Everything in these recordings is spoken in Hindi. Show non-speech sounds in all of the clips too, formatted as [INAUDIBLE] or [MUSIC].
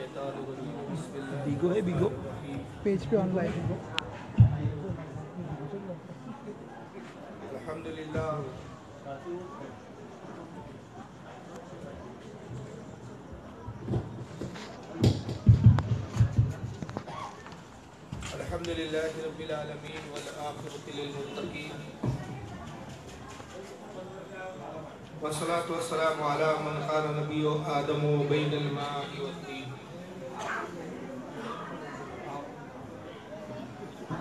बिगो है बिगो पेज पे ऑनलाइन है अल्हम्दुलिल्लाह अल्हम्दुलिल्लाह रब्बिल आलमीन वल आखिरतु लिल मुत्तकीन वस्सलातु वस्सलामु अला मन कान नबिय्यु आदमु बैनल मा'i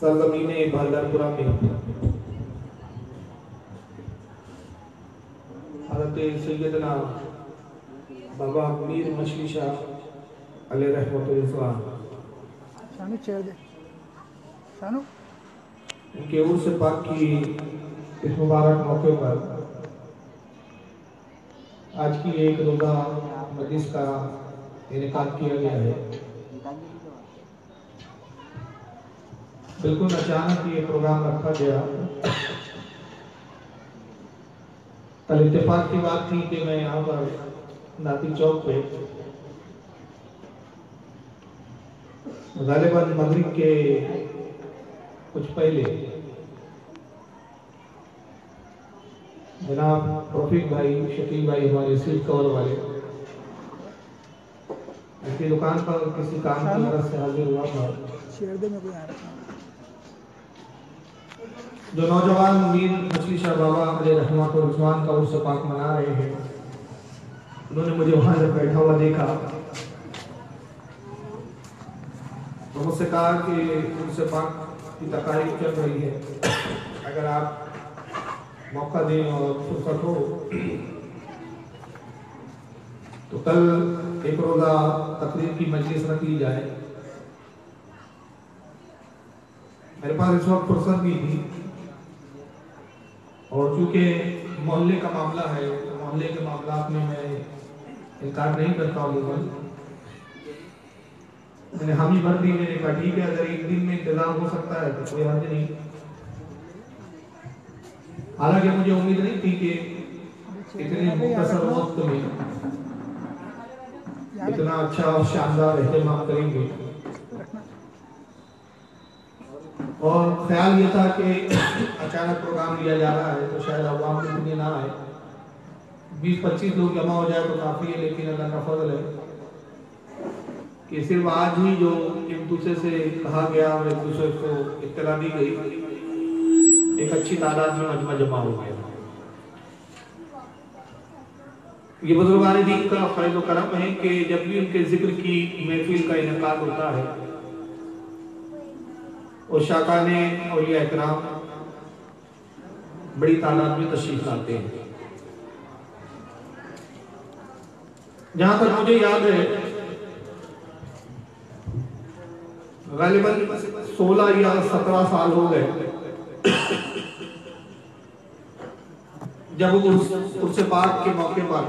सरजमीन भागलपुरा में हज़रत सैदना बाबा मीर मछली शाह अली शानू उनके उर्स पाक की इस मुबारक मौके पर आज की एक रोज़ा मजलिस का इनका किया गया है। बिल्कुल अचानक ये प्रोग्राम रखा गया। कल इत्तेफाक की बात थी कि मैं यहाँ पर नाती चौक पे गालिबन मगरिब के कुछ पहले जनाब रफीक भाई, शकील भाई हमारे सिल्क कवर वाले, उनकी दुकान पर किसी काम की मदद से हाजिर हुआ था चेयर दे मेरे को यहाँ रखना जो नौजवान मीर मछली शाह बाबा अली रहमत और का उर्स पाक मना रहे हैं, उन्होंने मुझे वहाँ जब बैठा हुआ देखा। तो मुझसे कहा कि उर्स पाक की तकारीफ चल रही है। अगर आप मौका दें और फुर्सत हो तो कल एक रोज़ा तकरीर की मजलिस रख ली जाए। मेरे पास इस वक्त फुर्सत भी थी और चूँकि मोहल्ले का मामला है तो मोहल्ले के मामला में मैं इनकार नहीं करता हूँ बिल्कुल मैंने हामी भर दी मैंने कहा ठीक है, अगर एक दिन में इंतज़ाम हो सकता है तो कोई हर्ज नहीं। हालाँकि मुझे उम्मीद नहीं थी कि इतने मुख्तसर वक्त में इतना अच्छा और शानदार एहतमाम करेंगे। और ख्याल ये था कि अचानक प्रोग्राम लिया जा रहा है तो शायद अवाम भी इतने ना आए। बीस पच्चीस लोग जमा हो जाए तो काफ़ी है, लेकिन अल्लाह का फजल है कि सिर्फ़ आज ही जो एक दूसरे से कहा गया और एक दूसरे को इत्तला दी गई, एक अच्छी तादाद में मजमा जमा हो गया। ये बुजुर्गान दीन का फैज करम है कि जब भी उनके ज़िक्र की महफिल का इनका होता है और शाखा ने और ये इकराम बड़ी तादाद में तशरीफ़ लाते हैं। जहाँ तक मुझे याद है गालिबन 16 या 17 साल हो गए। जब उस उर्स पाक के मौके पर,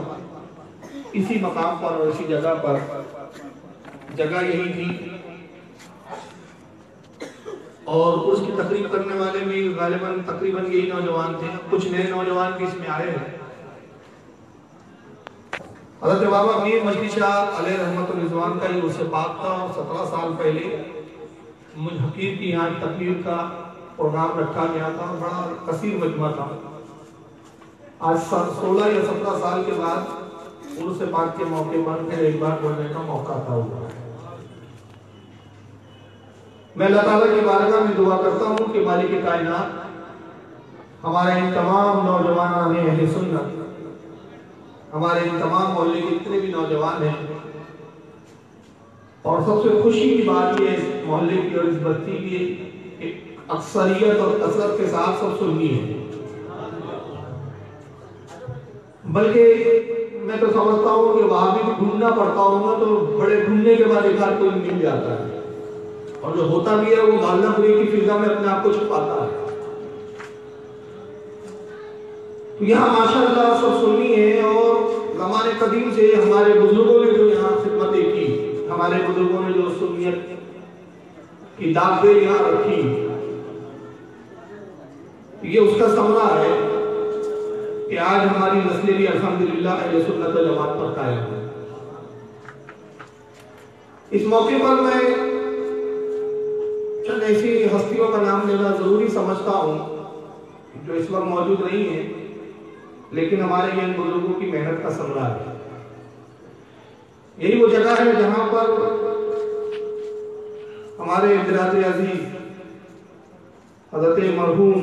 इसी मकाम पर और इसी जगह पर, जगह यही थी और उसकी तकरीब करने वाले भी गालिबन तकरीबन यही नौजवान थे। कुछ नए नौजवान भी इसमें आए हैं। हज़रत बाबा मीर मजदी शाह रिजवान का ये उससे बात था और सत्रह साल पहले मुझ हकीर की यहाँ तकरीर का प्रोग्राम रखा गया था बड़ा कसीर मजमा था। आज सोलह या सत्रह साल के बाद उर्स पाक के मौके पर फिर एक बार बोलने का मौका था हुआ मैं अल्लाह की बारगाह में दुआ करता हूँ कि मालिक कायनात, हमारे इन तमाम नौजवान अहले सुन्नत, हमारे इन तमाम मोहल्ले के जितने भी नौजवान हैं। और सबसे खुशी की बात यह इस मोहल्ले की और इस बस्ती की एक अक्सरियत और कसरत के साथ सब सुन्नी है। बल्कि मैं तो समझता हूँ कि वहाँ भी ढूंढना पड़ता होगा तो बड़े ढूँढने के बाद एक बार कोई मिल जाता है। और जो होता भी है, वो मालनापुरी की फिजा में अपने आप को छुपाता है। तो यहाँ माशाल्लाह सब सुन्नी है और जमाने कदीम से हमारे बुज़ुर्गों ने जो यहाँ खिदमतें की, हमारे बुज़ुर्गों ने जो सुन्नियत की दागदेर यहाँ रखी, ये उसका समरा है कि आज हमारी नस्लें भी अल्हम्दुलिल्लाह अहले सुन्नत जमात पर कायम है। इस मौके पर मैं चंद ऐसी हस्तियों का नाम लेना ज़रूरी समझता हूँ, जो इस वक्त मौजूद नहीं है, लेकिन हमारे इन बुज़ुर्गों की मेहनत का समरा है। यही वो जगह है जहाँ पर हमारे बिरादर अज़ीज़, हज़रत मरहूम,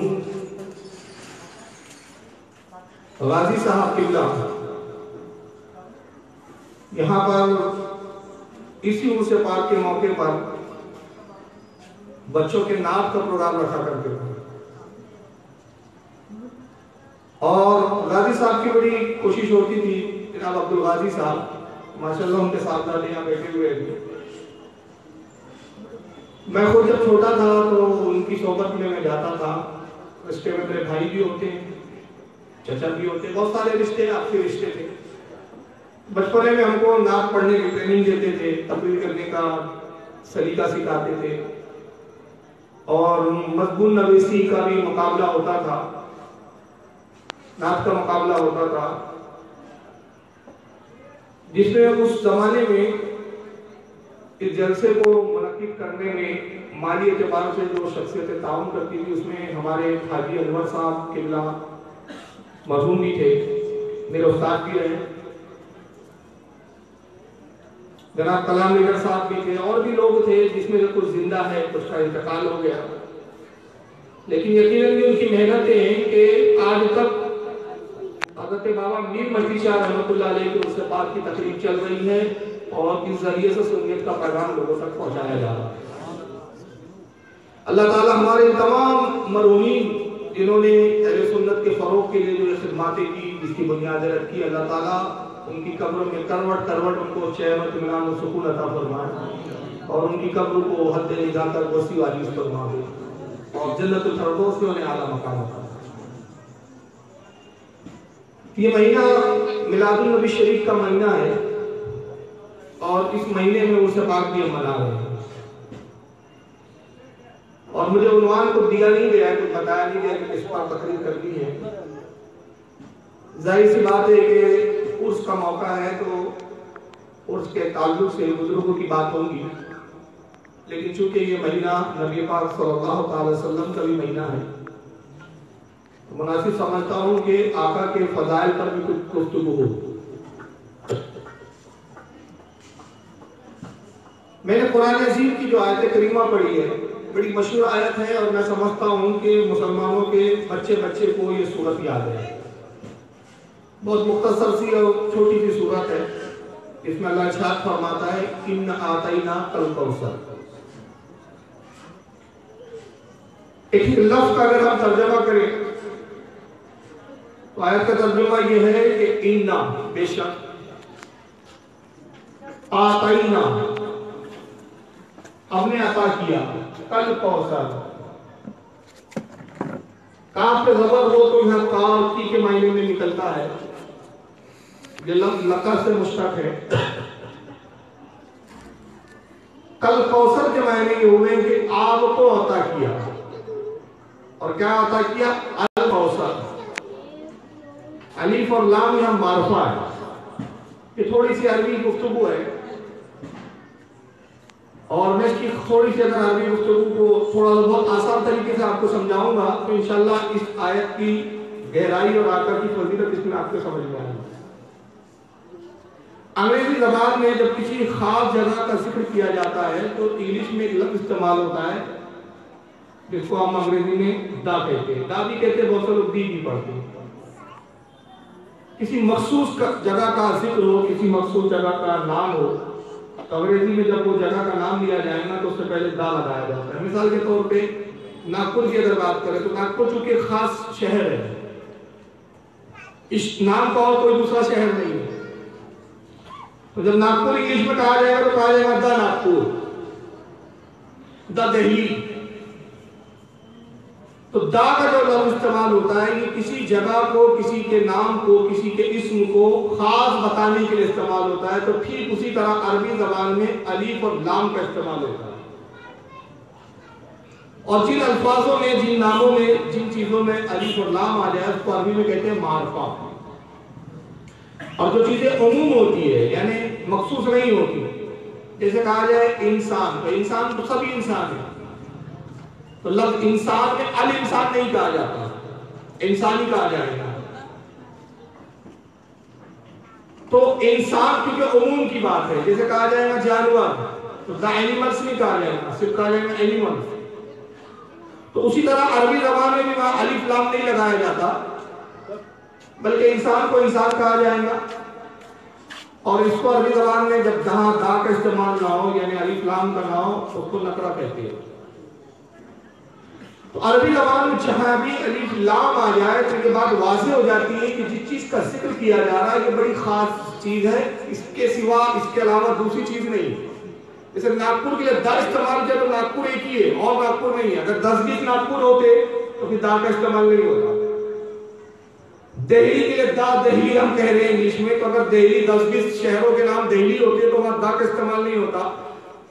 गाजी साहब किबला यहाँ पर इसी उर्स पाक के मौके पर बच्चों के नाच का प्रोग्राम रखा करते थे और गाजी साहब की बड़ी कोशिश होती थी, जनाब अब्दुल गाजी साहब, माशाल्लाह उनके साथ दादे यहाँ बैठे हुए मैं खुद जब छोटा था तो उनकी सोबत में मैं जाता था। रिश्ते में मेरे भाई भी होते हैं, चचा भी होते बहुत सारे रिश्ते आपके रिश्ते थे। बचपने में हमको नाक पढ़ने की ट्रेनिंग देते थे तकलीफ़ करने का सलीका सिखाते थे। और मजबून नवेसी का भी मुकाबला होता था। नाच का मुकाबला होता था। जिसमें उस जमाने में इस जलसे को मुनद करने में माली एतबार से जो शख्सियतें ताउन करती थी, उसमें हमारे हाजी अनवर साहब किबला मरहूम भी थे, मेरे उस्ताद भी रहे जनाब कलाम निगर साहब भी थे, और भी लोग थे जिसमें से कुछ ज़िंदा है, कुछ का इंतकाल हो गया। लेकिन यकीनन भी उनकी मेहनतें हैं कि आज तक हज़रत बाबा मीर मस्ती शाह अलैह के उससे बात की तकलीफ़ चल रही है और इस ज़रिए से सुन्नियत का पैगाम लोगों तक पहुँचाया जा रहा है। अल्लाह ताला हमारे तमाम मरूमीन जिन्होंने अहले सुन्नत के फरोग के लिए जो खिदमातें की, जिसकी बुनियादें रखी अल्लाह ताला उनकी कब्र में करवट करवट उनको चैन इतमान सुकून अता फरमाए और उनकी कब्र को हद निगाह तक वसी वाली फरमा दे। और जन्नतुल फरदौस में उन्हें आला मकाम अता। ये महीना मिलादुल नबी शरीफ का महीना है और इस महीने में उसे पाक भी मना रहे और मुझे उन्वान को दिया नहीं गया कुछ बताया नहीं गया कि किस पर तकरीर करनी है। ज़ाहिर सी बात है कि उर्स का मौका है तो उर्स के ताल्लुक से बुज़ुर्गों की बात होगी। लेकिन चूँकि ये महीना नबी पाक सल्लल्लाहु अलैहि वसल्लम का भी महीना है तो मुनासिब समझता हूँ कि आका के फजाइल पर भी कुछ गुफ्तगू हो। मैंने कुरान अजीम की जो आयत करीमा पढ़ी है, बड़ी मशहूर आयत है और मैं समझता हूँ कि मुसलमानों के बच्चे बच्चे को ये सूरत याद है। बहुत मुख्तसर सी और छोटी सी सूरत है। इसमें अल्लाह इरशाद फरमाता है इन आतना कल कौसर। एक लफ्ज का अगर हम तर्जमा करें तो आयत का तर्जुमा यह है कि इन्ना, बेशक। आताइना। हमने अता किया, कल कौसर। काफ पे जबर हो तो यहाँ काफ़ी के मायने में निकलता है। ये लका से मुश्तक है। कल कौसर के मायने ये हुए कि आपको अता किया। और क्या अता किया? अल कौसर। अलीफ और लाम यहाँ मारफा है। ये थोड़ी सी अरबी गुफ्तगु है। और मैं इसकी थोड़ी सी अगर अरबी गुफ्तु को थोड़ा बहुत आसान तरीके से आपको समझाऊँगा तो इंशाल्लाह इस आयत की गहराई और आकर की फजीलत इसमें आपको समझ में आएगी। अंग्रेज़ी जबान में जब किसी खास जगह का ज़िक्र किया जाता है तो इंग्लिश में एक लफ्ज इस्तेमाल होता है, जिसको हम अंग्रेज़ी में दा कहते हैं। दा भी कहते हैं, बहुत से लोग दी भी पढ़ते हैं। किसी मखसूस जगह का ज़िक्र हो, किसी मखसूस जगह का नाम हो तो अंग्रेज़ी में जब वो जगह का नाम लिया जाएगा तो उससे पहले दा लगाया जाता है। मिसाल के तौर पे, नागपुर की अगर बात करें तो नागपुर चूँकि खास शहर है। इस नाम का और कोई दूसरा शहर नहीं। है तो जब नागपुर इंग्लिश में कहा जाएगा तो कहा जाएगा द नागपुर। द तो दा का जो लफ्ज इस्तेमाल होता है, ये किसी जगह को, किसी के नाम को, किसी के इसम को खास बताने के लिए इस्तेमाल होता है तो ठीक उसी तरह अरबी जबान में अलीफ और लाम का इस्तेमाल होता है। और जिन अल्फाजों में, जिन नामों में, जिन चीज़ों में अलीफ और लाम आ जाए, उसको अरबी में कहते हैं मारफा। और जो चीज़ें अमूम होती है, यानी मखसूस नहीं होती, जैसे कहा जाए इंसान तो इंसान तो सभी इंसान है। तो लफ्ज इंसान में अल इंसान नहीं कहा जाता, इंसान ही कहा जाएगा। तो इंसान क्योंकि अमूम की बात है, जैसे कहा जाएगा जानवर तो द एनिमल्स नहीं कहा जाएगा, सिर्फ़ कहा जाएगा एनिमल्स। तो उसी तरह अरबी जबान में भी वहाँ अलिफ लाम नहीं लगाया जाता बल्कि इंसान को इंसान कहा जाएगा। और इसको अरबी जबान में जब जहाँ दा का इस्तेमाल ना हो, यानी अलिफ लाम का ना हो तो उसको नकरा कहते हैं। तो अरबी जबान में जहाँ भी अलिफ लाम आ जाए तो ये बात वाजे हो जाती है कि जिस चीज़ का ज़िक्र किया जा रहा है, ये बड़ी खास चीज़ है। इसके सिवा इसके अलावा दूसरी चीज़ नहीं। जैसे नागपुर के लिए दा इस्तेमाल किया तो नागपुर एक ही है, और नागपुर नहीं है। अगर दस बीस नागपुर होते तो फिर दा का इस्तेमाल नहीं होता। दिल्ली के लिए दा दिल्ली हम कह रहे हैं इंग्लिश में तो अगर दिल्ली दस बीस शहरों के नाम दिल्ली होते तो वहाँ दा का इस्तेमाल नहीं होता।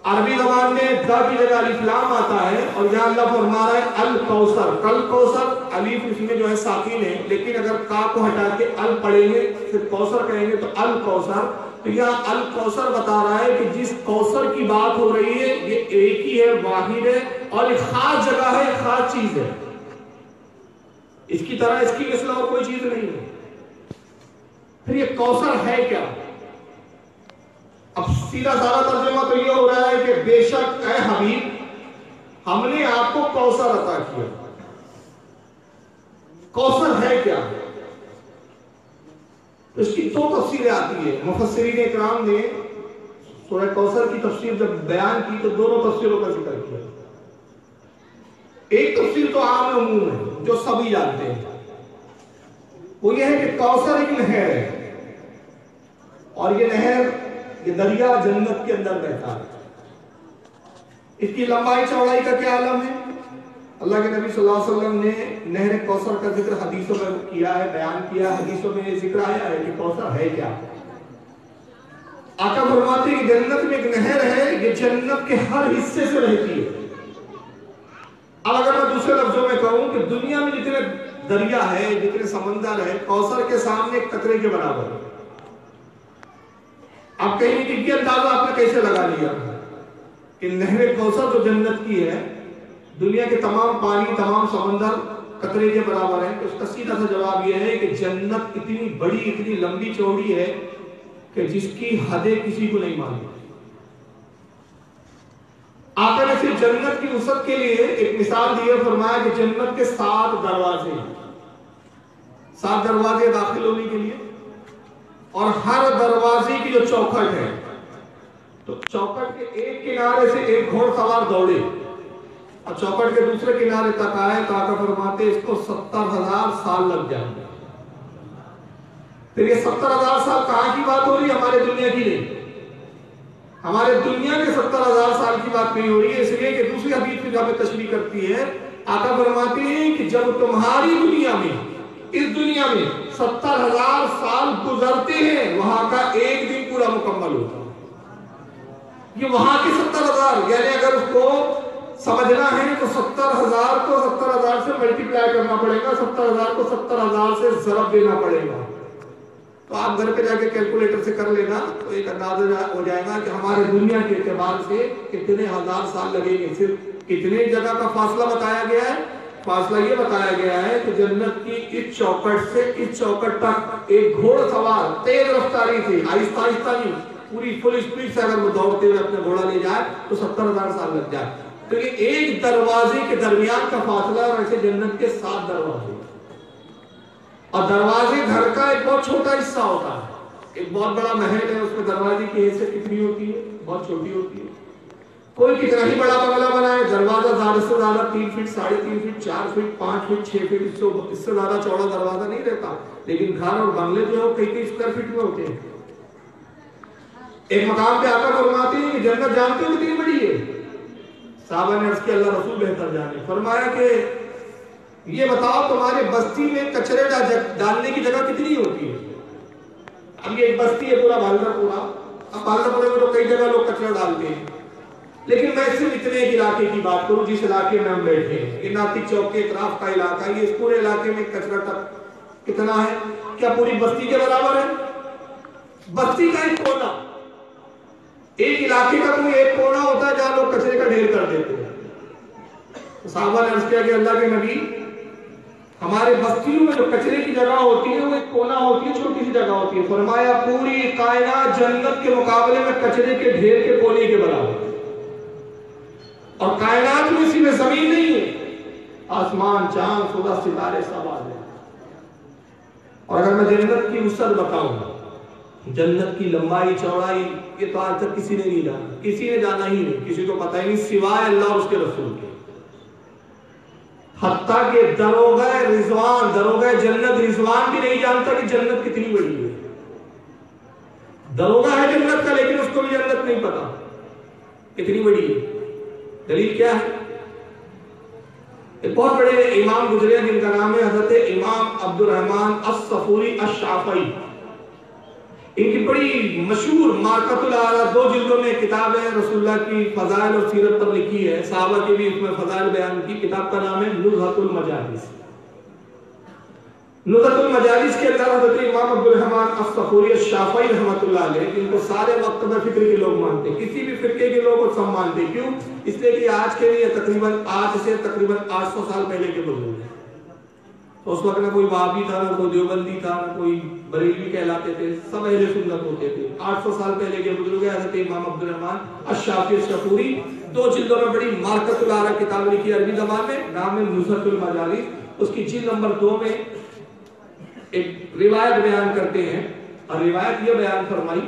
अरबी जबान में दा की जगह अलिफ्लाम आता है, और यहाँ अल्लाह फरमा रहा है, अल कौसर। कल कौसर, अलीफ इसमें जो है साकिन है, लेकिन अगर का को हटा के अल पढ़ेंगे, फिर कौसर कहेंगे तो अल कौसर। तो यहाँ अल कौसर बता रहा है कि जिस कौसर की बात हो रही है, ये एक ही है, वाहिद है, और खास जगह है, खास चीज़ है। इसकी तरह इसकी मिसल और कोई चीज़ नहीं है। फिर ये कौशल है क्या? अब सीधा सारा तर्जुमा तो ये हो रहा है कि बेशक ए हबीब, हमने आपको कौसर अता किया। कौशल है क्या? तो इसकी दो तो तफसीरें आती है। मुफसरीन इकराम ने सूरह कौशल की तफसीर जब बयान की तो दोनों तफसीरों का ज़िक्र किया। एक तफसीर तो आम उमूम है जो सभी जानते हैं। वो ये है कि कौसर एक नहर है। और ये नहर ये दरिया जन्नत के अंदर बहता है। इसकी लंबाई, चौड़ाई का क्या आलम है? अल्लाह के नबी सल्लल्लाहु अलैहि वसल्लम ने नहर कौसर का ज़िक्र हदीसों में किया है, बयान किया हदीसों में ये ज़िक्र आया है कि कौसर है क्या? आका फरमाते हैं कि जन्नत में एक नहर है, ये जन्नत के हर हिस्से से रहती है। अब अगर मैं दूसरे लफ्जों में कहूँ कि दुनिया में जितने दरिया है, जितने समंदर है, कौसर के सामने कतरे के बराबर है। आप कहेंगे कि अंदाज़ा आपने कैसे लगा लिया? कि नहर कौसर जो जन्नत की है, दुनिया के तमाम पानी, तमाम समंदर कतरे के बराबर है। तो उसका सीधा सा जवाब यह है कि जन्नत इतनी बड़ी, इतनी लंबी चौड़ी है कि जिसकी हदें किसी को नहीं मालूम। आका ने सिर्फ़ जन्नत की उसत के लिए एक मिसाल दी है, फरमाया कि जन्नत के सात दरवाजे सात दरवाजे दाखिल होने के लिए और हर दरवाजे की जो चौखट है तो चौखट के एक किनारे से एक घोड़सवार दौड़े और चौखट के दूसरे किनारे तक आए तो आका फरमाते, इसको सत्तर हज़ार साल लग जाएँगे। फिर ये सत्तर हज़ार साल कहाँ की बात हो रही है? हमारे दुनिया की नहीं। हमारे दुनिया में सत्तर हज़ार साल की बात नहीं हो रही है, इसलिए कि दूसरी हदीस में तशरी करती है, आका फरमाते हैं कि जब तुम्हारी दुनिया में, इस दुनिया में सत्तर हज़ार साल गुजरते हैं, वहाँ का एक दिन पूरा मुकम्मल होता है। ये वहाँ के सत्तर हज़ार, यानी अगर उसको समझना है तो सत्तर हज़ार को सत्तर हज़ार से मल्टीप्लाई करना पड़ेगा, सत्तर हज़ार को सत्तर हज़ार से जरब देना पड़ेगा। तो आप घर पे जाके कैलकुलेटर से कर लेना तो एक अंदाज़ा हो जाएगा कि हमारे दुनिया के एतबार से कितने हज़ार साल लगेंगे। सिर्फ़ कितने जगह का फासला बताया गया है। फासला ये बताया गया है कि जन्नत की इस चौकट से इस चौकट तक एक घोड़ सवार, तेज रफ्तारी से, आहिस्ता आहिस्ता नहीं पूरी फुल स्पीड से अगर वो दौड़ते हुए अपना घोड़ा ले जाए तो सत्तर हज़ार साल लग जाए। क्योंकि तो एक दरवाजे के दरमियान का फासला वैसे जन्नत के सात दरवाजे। और दरवाजे घर का एक बहुत छोटा हिस्सा होता है। एक बहुत बड़ा महल है, उसमें दरवाजे की हैसियत कितनी होती है? बहुत छोटी होती है। कोई कितना ही बड़ा बंगला बनाए, दरवाज़ा ज़्यादा से ज़्यादा तीन फीट, साढ़े तीन फीट, चार फीट, पाँच फीट, छह फीट, इससे इससे ज़्यादा चौड़ा दरवाज़ा नहीं रहता। लेकिन घर और बंगले जो है कई कई स्क्वायर फीट में होते हैं। एक मकाम पे आकर फरमाती हैं कि जन्नत जानते हो कितनी बड़ी है? साहबा ने अर्ज़ किया, अल्लाह रसूल बेहतर जाने। फरमाया कि ये बताओ तुम्हारे बस्ती में कचरे डालने की जगह कितनी होती है? अब ये एक बस्ती है, पूरा बालदापुरा अब बालदापुरा में तो कई जगह लोग कचरा डालते हैं। लेकिन मैं सिर्फ़ इतने एक इलाके की बात करूँ, जिस इलाके में हम बैठे हैं। ये नातिक चौक के इतराफ का इलाका ये इस पूरे इलाके में कचरा तक कितना है? क्या पूरी बस्ती के बराबर है? बस्ती का एक कोना। एक इलाके का कोई एक कोना होता है जहाँ लोग कचरे का ढेर कर देते हैं। तो साहबा ने अर्ज़ किया कि अल्लाह के नबी हमारे बस्तियों में जो कचरे की जगह होती है, वो एक कोना होती है, छोटी सी जगह होती है। फरमाया पूरी कायनात जन्नत के मुकाबले में कचरे के ढेर के कोने के बराबर और कायनात में सिर्फ़ ज़मीन नहीं है। आसमान, चाँद सूरज सितारे सब आ गए। और अगर मैं जन्नत की उसद बताऊँ, जन्नत की लंबाई, चौड़ाई, ये तो आज तक किसी ने नहीं जाना। किसी ने जाना ही नहीं। किसी को पता ही नहीं, सिवाय अल्लाह उसके रसूल के। हत्ता के दरोगा रिजवान दरोगा जन्नत, रिजवान भी नहीं जानता कि जन्नत कितनी बड़ी है। दरोगा है जन्नत का, लेकिन उसको भी जन्नत नहीं पता कितनी बड़ी है। दलील क्या है? एक बहुत बड़े इमाम गुजरे जिनका नाम है हज़रत इमाम अब्दुल रहमान असफूरी अशाफई इनकी बड़ी मशहूर मार्कतुल आला, दो जिल्दों में किताब है, रसूलुल्लाह की फजाइल और सीरत पर लिखी है। साहबा की भी उसमें फजाइल बयान की किताब का नाम है नुजहतुल मजालिस। नुजहतुल मजालिस के अंदर हज़रत इमाम अब्दुल रहमान अस-सफूरी शाफई रहमतुल्लाह अलैह, जिनको सारे मकतब फ़िक्र के लोग मानते किसी भी फिरके के लोग सब मानते क्यों? इसलिए कि आज के लिए तकरीबन आज से तकरीबन 800 साल पहले के बुज़ुर्ग हैं। तो उस वक्त ना कोई वाबी था, ना कोई देवबंदी था, ना कोई बरेलवी कहलाते थे, सब अहले सुन्नत होते थे। 800 साल पहले के बुज़ुर्ग हज़रत इमाम अब्दुल रहमान अशाफी शफूरी, दो जिल्दों में बड़ी मार्कतुल आला किताब लिखी अरबी जबान में, नाम है नुसरतुल मजालिस उसकी जिल्द नंबर दो में एक रिवायत बयान करते हैं, और रिवायत यह बयान फरमाई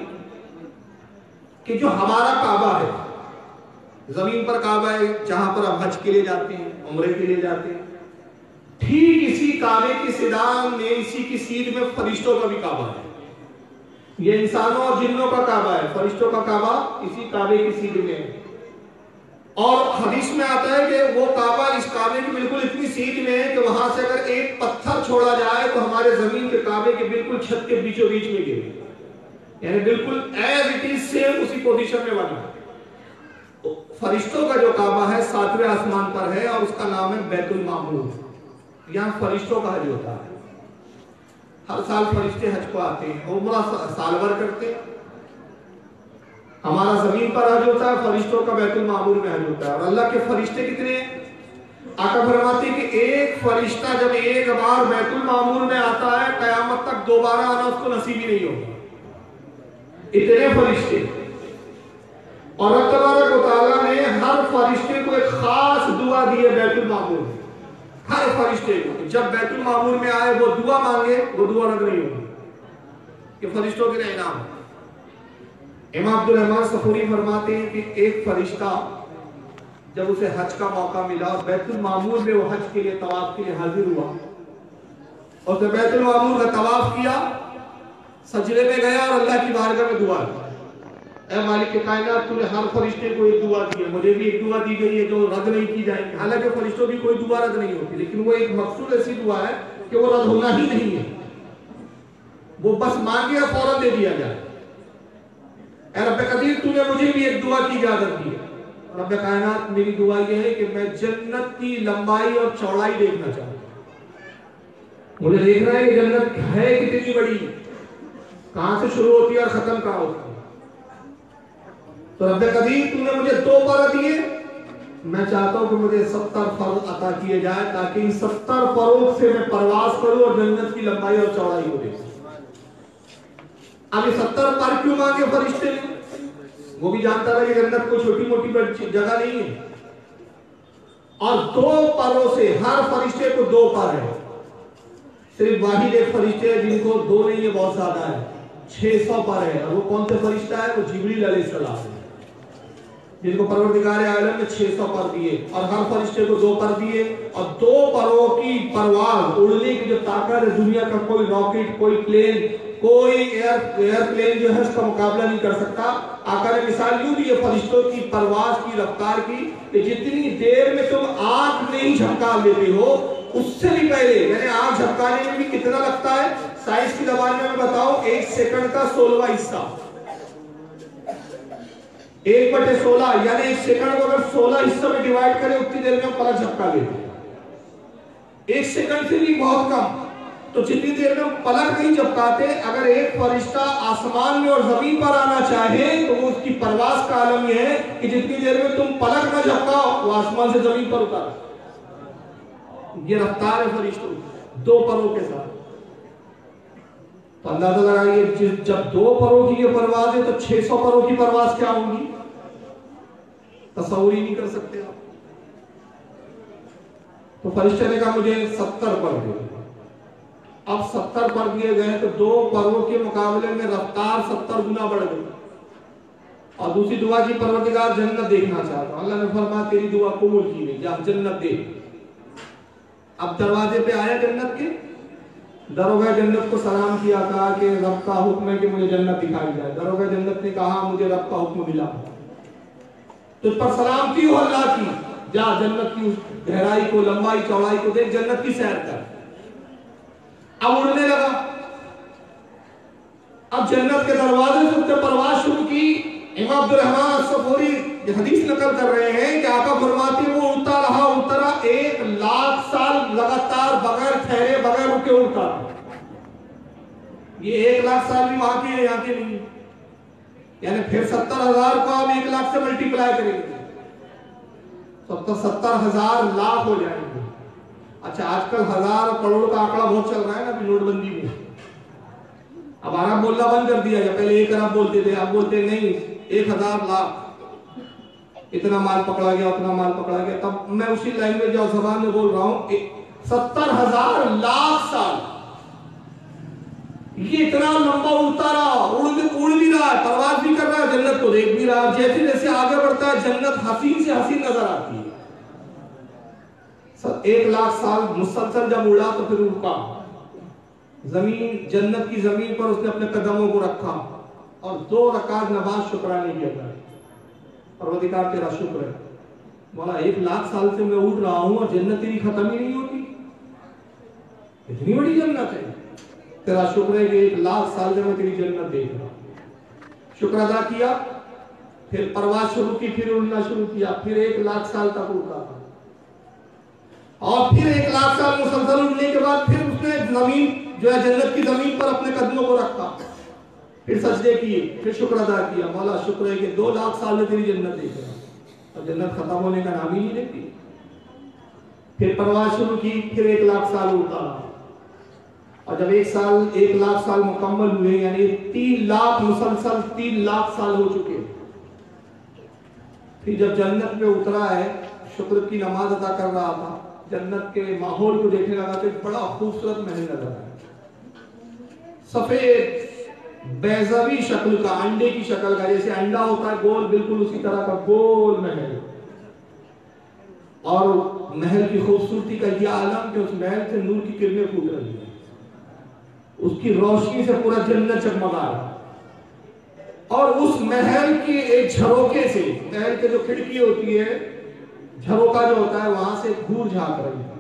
कि जो हमारा काबा है, ज़मीन पर काबा है, जहाँ पर हम हज के लिए जाते हैं, उम्रे के लिए जाते हैं ठीक इसी काबे की सिदान में, इसी की सीध में फरिश्तों का भी काबा है। ये इंसानों और जिन्नों का काबा है। फरिश्तों का काबा इसी काबे की सीध में है। और हदीस में आता है कि वो काबा इस काबे की बिल्कुल इतनी सीध में है कि वहाँ से अगर एक पत्थर छोड़ा जाए तो हमारे ज़मीन के काबे के बिल्कुल छत के बीचों बीच में गिरे। यानी बिल्कुल एज इट इज़ सेम उसी पोजीशन में बना। तो फरिश्तों का जो काबा है, सातवें आसमान पर है और उसका नाम है बैतुल मामूर यहाँ फरिश्तों का हज होता है। हर साल फरिश्ते हज को आते हैं उमरा साल भर करते हमारा ज़मीन पर हज होता है, फरिश्तों का बैतुल मामूर में हज होता है। और अल्लाह के फरिश्ते कितने हैं? आका फरमाते कि एक फरिश्ता जब एक बार बैतुल मामूर में आता है, कयामत तक दोबारा आना उसको नसीब ही नहीं होगा। इतने फरिश्ते। और तबारक ने हर फरिश्ते को एक खास दुआ दी है बैतुल मामूर में। हर फरिश्ते को जब बैतुल मामूर में आए, वो दुआ मांगे, वो दुआ रद्द नहीं होगी। ये फरिश्तों के इनाम है। इमाम अब्दुल रहमान सफूरी फरमाते हैं कि एक फरिश्ता, जब उसे हज का मौका मिला और बैतुल मामूर में वो हज के लिए तवाफ के लिए हाजिर हुआ। और जब बैतुल मामूर का तवाफ किया, सजरे में गया और अल्लाह की बारगाह में दुआ की ऐ मालिक कायनात तूने हर फरिश्ते को एक दुआ दी है। मुझे भी एक दुआ दी गई है जो रद्द नहीं की जाएगी। हालाँकि फरिश्तों की कोई दुआ रद्द नहीं होती, लेकिन वो एक मकसूद ऐसी दुआ है कि वो रद्द होना ही नहीं है। वो बस मांगे और फ़ौरन दे दिया जाए। रब कदीर, तूने मुझे भी एक दुआ की इजाज़त दी है। रब कायनात, मेरी दुआ यह है कि मैं जन्नत की लंबाई और चौड़ाई देखना चाहूँ मुझे देखना है कि जन्नत है कितनी बड़ी। कहाँ से शुरू होती है और खत्म कहाँ होती है? तो रब कदीर तूने मुझे दो पर दिए। मैं चाहता हूँ कि मुझे सत्तर फ़र्ज़ अता किए जाए, ताकि इन सत्तर फरोग से मैं प्रवास करूँ और जन्नत की लंबाई और चौड़ाई हो ये सत्तर पर क्यों मांगे फरिश्ते वो भी जानता था कि जन्नत कोई छोटी मोटी जगह नहीं है। और दो परों से, हर फरिश्ते को दो पर है। सिर्फ़ वाहिद एक फरिश्ते है जिनको दो नहीं है, बहुत ज़्यादा है। छह सौ पर है। और वो कौन से फरिश्ता है? वो जिबरी जिबरील अलैहिस्सलाम है। जिनको परवरदिगार आलम ने 600 पर दिए और हर फरिश्ते को दो पर दिए और दो परों की परवाज उड़ने की जो ताकत है दुनिया का कोई रॉकेट, कोई प्लेन, कोई एयर, एयरप्लेन जो है उसका मुकाबला नहीं कर सकता। आका ने मिसाल यूँ दी है फरिश्तों की परवाज की, रफ्तार की कि जितनी देर में तुम आग नहीं झपका लेते हो, उससे भी पहले, यानी आग झपकाने में भी कितना लगता है? साइंस की जबान में बताओ एक सेकंड का सोलवा हिस्सा। एक बटे सोलह, यानी एक सेकंड को अगर सोलह हिस्सों में डिवाइड करें, उतनी देर में पलक झपका लेते एक सेकंड से भी बहुत कम। तो जितनी देर में पलक नहीं झपकाते, अगर एक फरिश्ता आसमान में और ज़मीन पर आना चाहे तो वो उसकी परवास का आलम यह है कि जितनी देर में तुम पलक ना झपकाओ, वो आसमान से ज़मीन पर उतार। ये रफ्तार है फरिश्तों दो परों के साथ। तो अंदाज़ा लगाइए जब दो परों की ये परवाज है तो 600 परों की परवाज क्या होगी? तस्वूर ही नहीं कर सकते आप। तो फरिश्ते ने कहा, मुझे सत्तर पर दे अब सत्तर पर दिए गए तो दो पर्वों के मुकाबले में रफ्तार सत्तर गुना बढ़ गई। और दूसरी दुआ की परवरदिगार जन्नत देखना चाहता अल्लाह ने फरमाया, तेरी दुआ कबूल की गई जा जन्नत दे। अब दरवाजे पे आया जन्नत के? दरोगा जन्नत को सलाम किया, कहा कि रब का हुक्म है कि मुझे जन्नत दिखाई जाए। दरोगा जन्नत ने कहा, मुझे रब का हुक्म मिला तुझ पर सलामती हो अल्लाह की। जा जन्नत की गहराई को, लंबाई, चौड़ाई को देख, जन्नत की सैर कर। अब उड़ने लगा। अब जन्नत के दरवाजे से उसने परवाज शुरू की। इमाम अब्दुलरहमान सफूरी हदीस नकल कर रहे हैं कि आका फरमाते, वो उड़ता रहा उड़ता रहा एक लाख साल लगातार बगैर ठहरे, बगैर रुके उड़ता ये एक लाख साल भी वहाँ के यहाँ के नहीं यानी फिर सत्तर हज़ार को आप एक लाख से मल्टीप्लाई करेंगे। सत्तर सत्तर हज़ार लाख हो जाएँगे। अच्छा आजकल हज़ार करोड़ का आंकड़ा बहुत चल रहा है ना नोटबंदी में। अब अरब बोलना बंद कर दिया गया। पहले एक अरब बोलते थे, अब बोलते नहीं, एक हज़ार लाख। इतना माल पकड़ा गया, उतना माल पकड़ा गया। तब मैं उसी लैंग्वेज और जबान में बोल रहा हूँ सत्तर हज़ार लाख साल। ये इतना लंबा उड़ता रहा उड़ उड़ भी रहा है परवाज भी कर रहा है, जन्नत को देख भी रहा है। जैसे जैसे आगे बढ़ता है, जन्नत हसीन से हसीन नज़र आती है। एक लाख साल मुसलसल जब उड़ा तो फिर रुका ज़मीन, जन्नत की ज़मीन पर उसने अपने कदमों को रखा। और दो रकात नमाज़ शुक्राने की अदा परवधिकार तेरा शुक्र है। बोला, एक लाख साल से मैं उठ रहा हूँ और जन्नत तेरी खत्म ही नहीं होती। इतनी बड़ी जन्नत है। तेरा शुक्र है कि एक लाख साल से मैं तेरी जन्नत देख रहा शुक्र अदा किया, फिर परवाज शुरू की, फिर उड़ना शुरू किया, फिर एक लाख साल तक उड़ता था और फिर एक लाख साल मुसलसल उड़ने के बाद फिर उसने ज़मीन, जो है जन्नत की ज़मीन पर अपने कदमों को रखा। फिर सजदे किए, फिर शुक्र अदा किया मौला शुक्र है कि दो लाख साल में तेरी जन्नत देख रहा और जन्नत खत्म होने का नाम ही नहीं लेती। फिर परवाज शुरू की, फिर एक लाख साल उड़ता रहा। और जब एक साल, एक लाख साल मुकम्मल हुए, यानी तीन लाख मुसलसल, तीन लाख साल हो चुके फिर जब जन्नत में उतरा है, शुक्र की नमाज़ अदा कर रहा था, जन्नत के माहौल को देखने लगा तो बड़ा खूबसूरत महल नज़र आया सफ़ेद, बैजवी शक्ल का, अंडे की शक्ल का, जैसे अंडा होता है, गोल, बिल्कुल उसी तरह का गोल महल। और महल की खूबसूरती का यह आलम कि उस महल से नूर की किरणें फूट रही है। उसकी रोशनी से पूरा जन्नत चमका रहा। और उस महल के एक झरोके से, महल के जो खिड़की होती है झरोका जो होता है, वहाँ से घूर झाक रही थी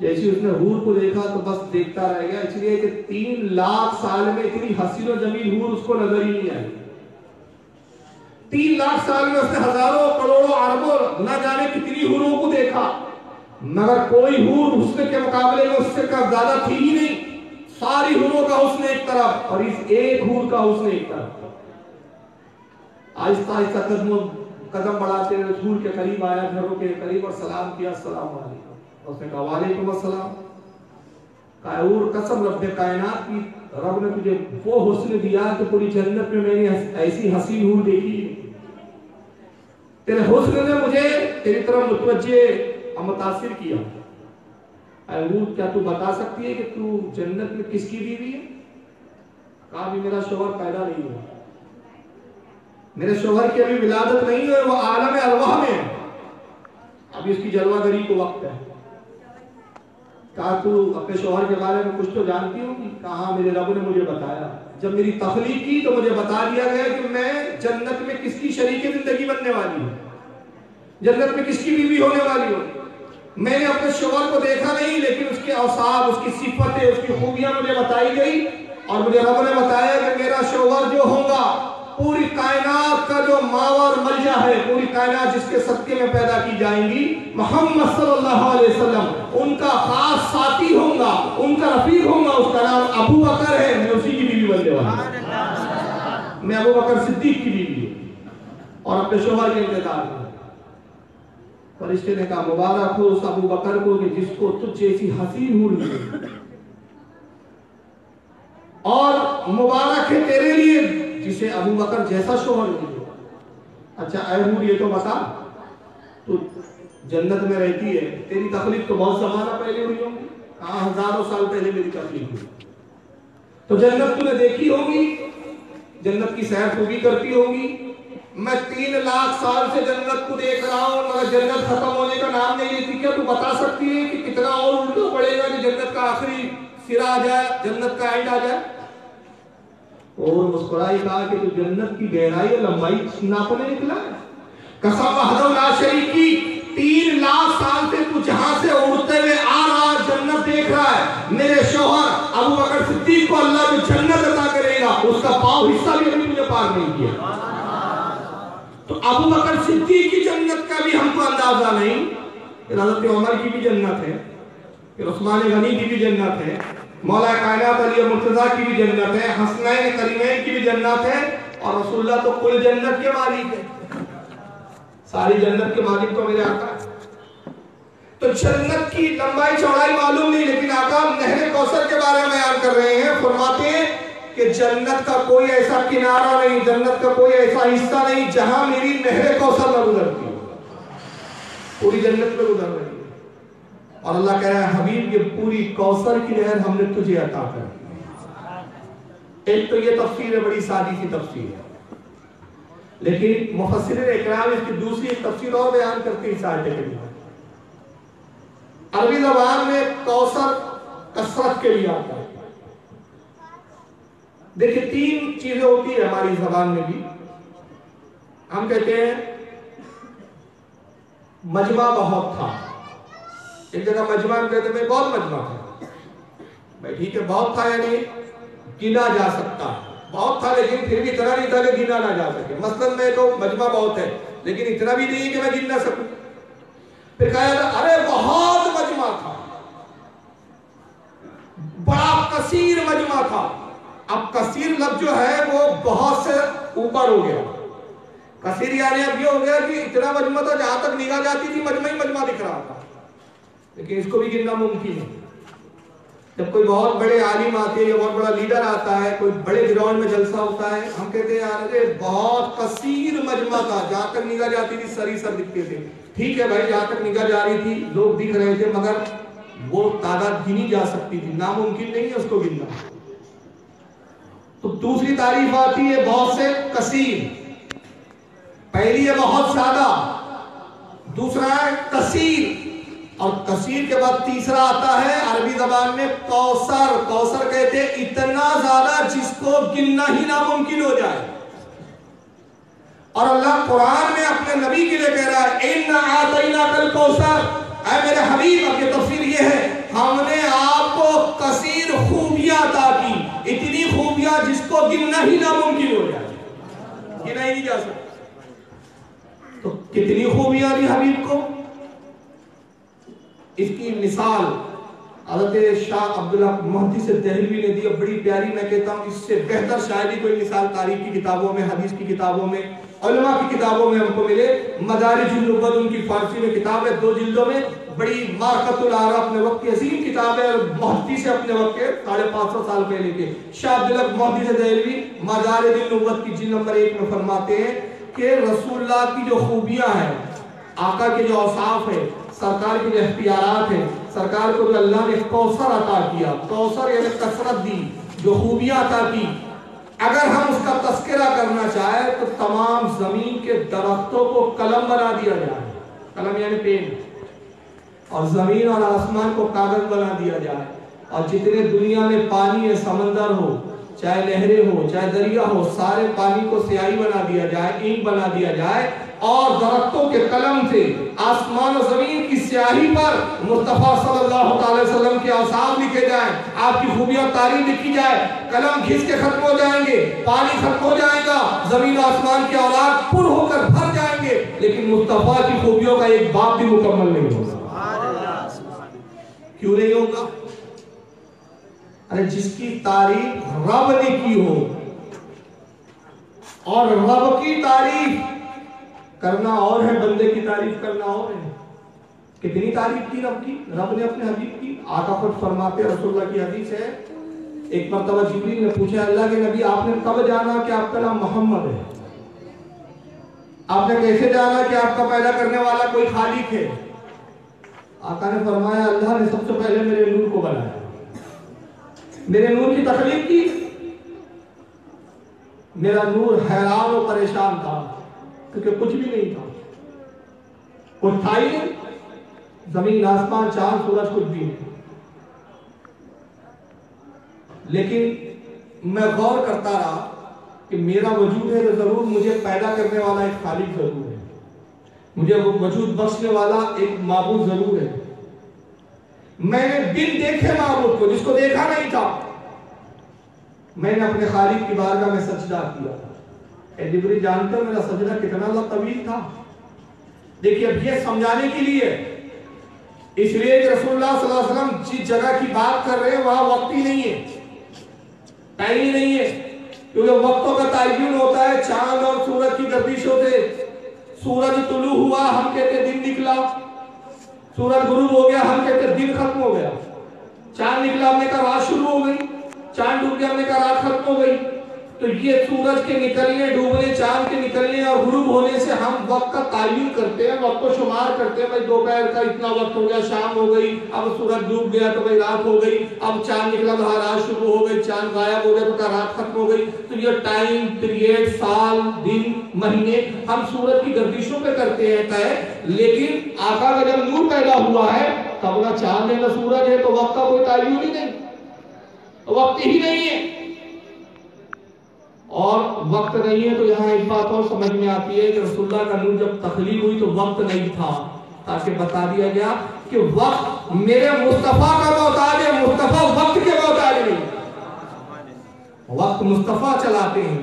जैसे उसने हूर को देखा तो बस देखता रह गया। इसलिए कि तीन लाख साल में इतनी हसीन ज़मीन हूर उसको नज़र ही नहीं आई। तीन लाख साल में उसने हज़ारों करोड़ों अरबों न जाने कितनी हूरों को देखा। मगर कोई हूर उसने के मुकाबले में उससे ज़्यादा थी ही नहीं। सारी हुरों का हुस्न एक तरफ़ और इस एक हूर का हुस्न एक तरफ़। आहिस्ता आहिस्ता कदमों, कदम बढ़ाते हुए रसूल के करीब आया, घरों के करीब और सलाम किया, अस्सलाम वालेकुम। उसने कहा, वालेकुम अस्सलाम। कहा और कसम रब कायनात की, रब ने तुझे वो हुस्न दिया कि पूरी जन्नत में मैंने ऐसी हसीन हूर देखी तेरे हुस्न ने मुझे, तेरी तरफ़ मुतवज्जे और मुतासिर किया। अहूद क्या तू बता सकती है कि तू जन्नत में किसकी बीवी है? कहा भी मेरा शोहर पैदा नहीं हुआ। मेरे शोहर की अभी विलादत नहीं है वो आलम अरवाह में है। अभी उसकी जलवागरी को वक्त है। कहा तू अपने शोहर के बारे में कुछ तो जानती होगी? कहा मेरे रब ने मुझे बताया। जब मेरी तखलीक की तो मुझे बता दिया गया कि मैं जन्नत में किसकी शरीक ज़िंदगी बनने वाली हूँ? जन्नत में किसकी बीवी होने वाली हूँ मैंने अपने शोहर को देखा नहीं, लेकिन उसके अवसाद, उसकी सिफतें, उसकी खूबियाँ मुझे बताई गई और मुझे रब ने बताया कि मेरा शोहर जो होगा, पूरी कायनात का जो मावर मलजा है, पूरी कायनात जिसके सदके में पैदा की जाएँगी, मोहम्मद सल्लल्लाहु अलैहि वसल्लम, उनका खास साथी होगा उनका रफीक होगा उसका नाम अबू बकर है, मैं उसी की बीवी बनने वाला मैं अबू बकर सिद्दीक की बीवी और अपने शोहर के इंतज़ार फरिश्ते ने कहा, मुबारक हो उस अबू बकर को कि जिसको तुझ जैसी हसीन मिली और मुबारक है तेरे लिए, जिसे अबू बकर जैसा शोहर मिले अच्छा अहूर ये तो बता, तू जन्नत में रहती है, तेरी तकलीफ़ तो बहुत जमाना पहले हुई होगी। कहा हज़ारों साल पहले मेरी तकलीफ़ हुई। तो जन्नत तूने देखी होगी, जन्नत की सैर भी करती होगी मैं तीन लाख साल से जन्नत को देख रहा हूँ, मगर जन्नत खत्म होने का नाम नहीं लेती। क्या तू बता सकती है कि कितना और उल्टा पड़ेगा कि जन्नत का आखिरी सिरा आ जाए, जन्नत का एंड आ जाए? और मुस्कुराई कहा कि तू जन्नत की गहराई और लंबाई नापने निकला कसम शरीफ की, तीन लाख साल से तू जहाँ से उड़ते हुए आ रहा जन्नत देख रहा है। मेरे शोहर अबू बकर सिद्दीक को अल्लाह जो जन्नत अता करेगा उसका पाव हिस्सा भी अभी तुझे पार नहीं किया। तो अबू बकर सिद्दीक की जन्नत का भी हमको अंदाज़ा नहीं फिर हज़रत उमर की भी जन्नत है फिर उस्मान गनी की भी जन्नत है, मौला कायनात अली मुर्तजा की भी जन्नत है, हसनैन करीमैन की भी जन्नत है और रसूलुल्लाह तो कुल जन्नत के मालिक है। सारी जन्नत के मालिक तो मेरे आका है। तो जन्नत की लंबाई चौड़ाई मालूम नहीं, लेकिन आका नहर कौसर के बारे में बयान कर रहे हैं, फरमाते हैं कि जन्नत का कोई ऐसा किनारा नहीं, जन्नत का कोई ऐसा हिस्सा नहीं जहाँ मेरी नहर कौसर न गुजरती पूरी जन्नत में गुजर रही है। और अल्लाह कह रहा है, हबीब, ये पूरी कौशल की नहर हमने तुझे अता कर एक तो ये तफसीर है, बड़ी सादी सी तफसीर है। लेकिन मुफसर इकराम इसकी दूसरी तफसीर और बयान करते हैं लिए अरबी जबान में कौशल कसरत के लिए आता है। देखिए, तीन चीज़ें होती है हमारी जबान में भी। हम कहते हैं, मजमा बहुत था। एक जगह मजमा हम कहते हैं बहुत मजमा था? भाई, ठीक है, बहुत था यानी गिना जा सकता बहुत था लेकिन फिर भी इतना नहीं था कि गिना ना जा सके। मसलन में तो मजमा बहुत है, लेकिन इतना भी नहीं कि मैं गिन ना सकूँ। फिर कहा जाता अरे, बहुत मजमा था। बड़ा कसीर मजमा था। अब कसीर लफ्ज जो है, वो बहुत से ऊपर हो गया। कसीर यानी अब ये हो गया कि इतना मजमा था, जहाँ तक निगाह जाती थी, मजमा ही मजमा दिख रहा था। लेकिन इसको भी गिनना मुमकिन है। जब कोई बहुत बड़े आलिम आते हैं या बहुत बड़ा लीडर आता है, कोई बड़े ग्राउंड में जलसा होता है, हम कहते हैं, यार, अरे, बहुत कसीर मजमा था, जहाँ तक निगाह जाती थी, सरी सर दिखते थे। ठीक है भाई, जहाँ तक निगाह जा रही थी, लोग दिख रहे थे, मगर वो तादाद गिनी जा सकती थी। नामुमकिन नहीं है उसको गिनना। तो दूसरी तारीफ़ आती है बहुत से कसीर। पहली है बहुत ज़्यादा, दूसरा है कसीर। और कसीर के बाद तीसरा आता है अरबी जबान में कौसर। कौसर कहते हैं, इतना ज़्यादा जिसको गिनना ही नामुमकिन हो जाए। और अल्लाह कुरान में अपने नबी के लिए कह रहा है इन आतना कल कौसर। ऐ मेरे हबीब ये तफसीर ये है, हमने आपको कसीर खूबियाँ अता की, इतनी खूबियाँ जिसको गिनना ही नामुमकिन हो जाए। गिना ही नहीं जा सकता। तो कितनी खूबियाँ थी हबीब को? इसकी मिसाल हज़रत शाह अब्दुल्ला मोहती से दहलवी ने दी बड़ी प्यारी, मैं कहता हूँ, इससे बेहतर शायरी कोई मिसाल तारीख की किताबों में, हदीस की किताबों में उलमा की किताबों में हमको मिले। मदारिजुल्नुबत उनकी फारसी में किताब है, दो जिल्दों में। बड़ी मारकतुल आरा अपने वक्त की अजीम किताब है और मोहद्दी से अपने वक्त के साढ़े पाँच सौ साल पहले के। शाह अब्दुल मोहद्दी से दहलवी मदारिजुल्नुबत की जिल नंबर एक में फरमाते हैं कि रसूलुल्लाह की जो खूबियाँ हैं, आका के जो औसाफ है, सरकार के जो इख्तियारात है, सरकार को जो अल्लाह ने कौसर अता किया, कौसर यानी कसरत दी, जो खूबियाँ अता की अगर हम उसका तस्करा करना चाहे तो तमाम ज़मीन के दरख्तों को कलम बना दिया जाए। कलम यानी पेन। और ज़मीन और आसमान को कागज़ बना दिया जाए। और जितने दुनिया में पानी है, समंदर हो, चाहे लहरें हो, चाहे दरिया हो, सारे पानी को स्याही बना दिया जाए इंक बना दिया जाए और दरख्तों के कलम से आसमान और ज़मीन की स्याही पर मुस्तफ़ा सल्लल्लाहु अलैहि वसल्लम के आसाम लिखे जाए। आपकी खूबियाँ तारीफ़ लिखी जाए। कलम घिस के खत्म हो जाएँगे पानी खत्म हो जाएगा ज़मीन आसमान के औलाद पुर होकर भर जाएँगे। लेकिन मुस्तफ़ा की खूबियों का एक बाप भी मुकम्मल नहीं होगा। क्यों नहीं होगा? अरे जिसकी तारीफ़ रब ने की हो और रब की तारीफ़ करना और है, बंदे की तारीफ़ करना और है। कितनी तारीफ़ की रब की? रब ने अपने हबीब की। आका खुद फरमाते रसूलुल्लाह की हदीस है, एक मरतबा जिब्रील ने पूछा, अल्लाह के नबी, आपने कब जाना कि आपका नाम मोहम्मद है? आपने कैसे जाना कि आपका पैदा करने वाला कोई खालिक है? आका ने फरमाया, अल्लाह ने सबसे पहले मेरे नूर को बनाया। मेरे नूर की तकलीफ़ की। मेरा नूर हैरान और परेशान था। क्योंकि कुछ भी नहीं था। कुछ था ही नहीं। ज़मीन आसमान चाँद सूरज कुछ भी नहीं। लेकिन मैं गौर करता रहा कि मेरा वजूद है तो ज़रूर मुझे पैदा करने वाला एक खालिक ज़रूर है। मुझे वो वजूद बख्शने वाला एक माबूद ज़रूर है। मैंने बिन देखे माबूद को, जिसको देखा नहीं था, मैंने अपने खालिक की बारगाह में सजदा किया। ए जिब्री जानते हो मेरा सजदा कितना तवील था? देखिए, अब ये समझाने के लिए, इसलिए कि रसूलुल्लाह जिस जगह की बात कर रहे हैं, वहाँ वक्त ही नहीं है। टाइम ही नहीं है। क्योंकि वक्तों का तयन होता है, चाँद और सूरज की गर्दिशों से। सूरज तुलू हुआ, हम कहते दिन निकला। सूरज गुरूब हो गया, हम कहते दिन खत्म हो गया। चाँद निकला, हमने कहा रात शुरू हो गई। चाँद डूब गया, हमने कहा रात खत्म हो गई। तो ये सूरज के निकलने, डूबने, चाँद के निकलने और गुरूब होने से हम वक्त का तालीम करते हैं, वक्त को शुमार करते हैं। भाई, दोपहर का इतना वक्त हो गया, शाम हो गई, अब सूरज डूब गया तो भाई रात हो गई, अब चाँद निकला तो रात शुरू हो गई चाँद गायब हो गया तो रात खत्म हो गई? तो ये टाइम पीरियड साल, दिन, महीने हम सूरज की गर्दिशों पे करते हैं, तय। लेकिन आका का जब नूर पैदा हुआ है, तब ना चाँद है, ना सूरज है तो वक्त का कोई तालीम ही नहीं। वक्त ही नहीं है। और वक्त नहीं है तो यहाँ एक बात और समझ में आती है कि रसुल्ला का नूर जब तकलीफ़ हुई तो वक्त नहीं था। ताकि बता दिया गया कि वक्त मेरे मुस्तफ़ा का मोहताज है, मुस्तफ़ा वक्त के मोहताज नहीं। वक्त मुस्तफ़ा चलाते हैं।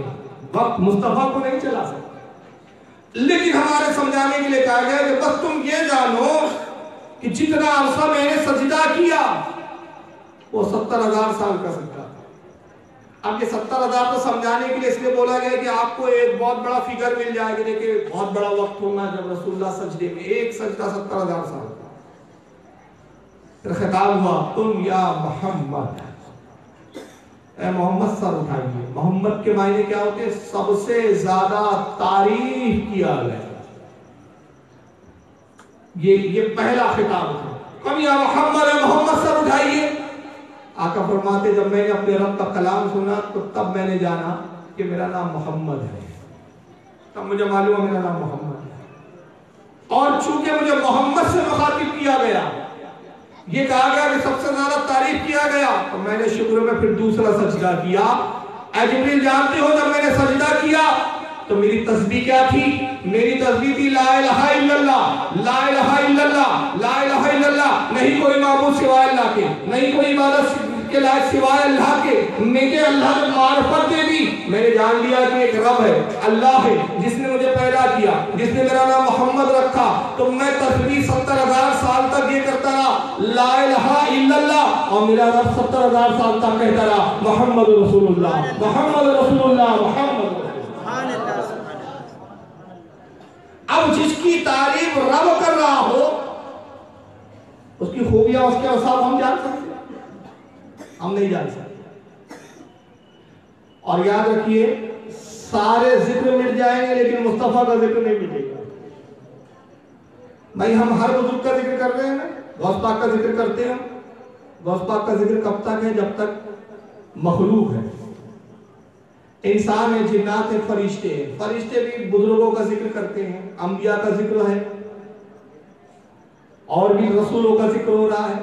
वक्त मुस्तफ़ा को नहीं चला सकते। लेकिन हमारे समझाने के लिए कहा गया कि बस तुम ये जानो कि जितना अरसा मैंने सजदा किया, वो सत्तर हज़ार साल का ये सत्तर हज़ार तो समझाने के लिए इसलिए बोला गया कि आपको एक बहुत बड़ा फिगर मिल जाएगा। देखिए, बहुत बड़ा वक्त होगा जब रसूलुल्लाह सजदे में एक सजदा सत्तर हज़ार साल का। फिर खिताब हुआ, तुम या मोहम्मद? मोहम्मद सर उठाइए। मोहम्मद के मायने क्या होते हैं? सबसे ज़्यादा तारीफ़ किया गया। ये ये पहला खिताब था। कम या मोहम्मद मोहम्मद सर उठाइए। आका फरमाते, जब मैंने अपने रब का कलाम सुना तो तब मैंने जाना कि मेरा नाम मोहम्मद है। तब मुझे मालूम है मेरा नाम मोहम्मद है। और चूँकि मुझे मोहम्मद से मुखातिब किया गया, ये कहा गया कि सबसे ज़्यादा तारीफ़ किया गया तो मैंने शुक्र में फिर दूसरा सजदा किया। जानते हो जब मैंने सजदा किया तो मेरी तस्बीह क्या थी? मेरी तस्बीह थी, ला इलाहा इल्लल्लाह, ला इलाहा इल्लल्लाह, ला इलाहा इल्लल्लाह। नहीं कोई माबूद सिवाय अल्लाह के, नहीं कोई इबादत के लायक सिवाय अल्लाह के। मुझे अल्लाह ने मार्फत दे दी? मैंने जान लिया कि एक रब है, अल्लाह है, जिसने मुझे पैदा किया, जिसने मेरा नाम मोहम्मद रखा। तो मैं तस्बीह सत्तर हज़ार साल तक ये करता रहा, ला इलाहा इल्लल्लाह, और मेरा रब सत्तर हज़ार साल तक कहता रहा, मोहम्मद रसूलुल्लाह मोहम्मद रसूलुल्लाह, मोहम्मद अब जिसकी तारीफ़ रब कर रहा हो, उसकी खूबियाँ, उसके अवसाफ हम जान सकते हम नहीं जान सकते। और याद रखिए, सारे ज़िक्र मिट जाएँगे, लेकिन मुस्तफ़ा का ज़िक्र नहीं मिटेगा। भाई, हम हर बुज़ुर्ग का ज़िक्र कर रहे हैं ना? गौस पाक का ज़िक्र करते हैं गौस पाक का ज़िक्र कब तक है? जब तक मखलूक है। इंसान है, जिन्नात है, फरिश्ते हैं। फरिश्ते भी बुज़ुर्गों का ज़िक्र करते हैं, अंबिया का ज़िक्र है। और भी रसूलों का ज़िक्र हो रहा है।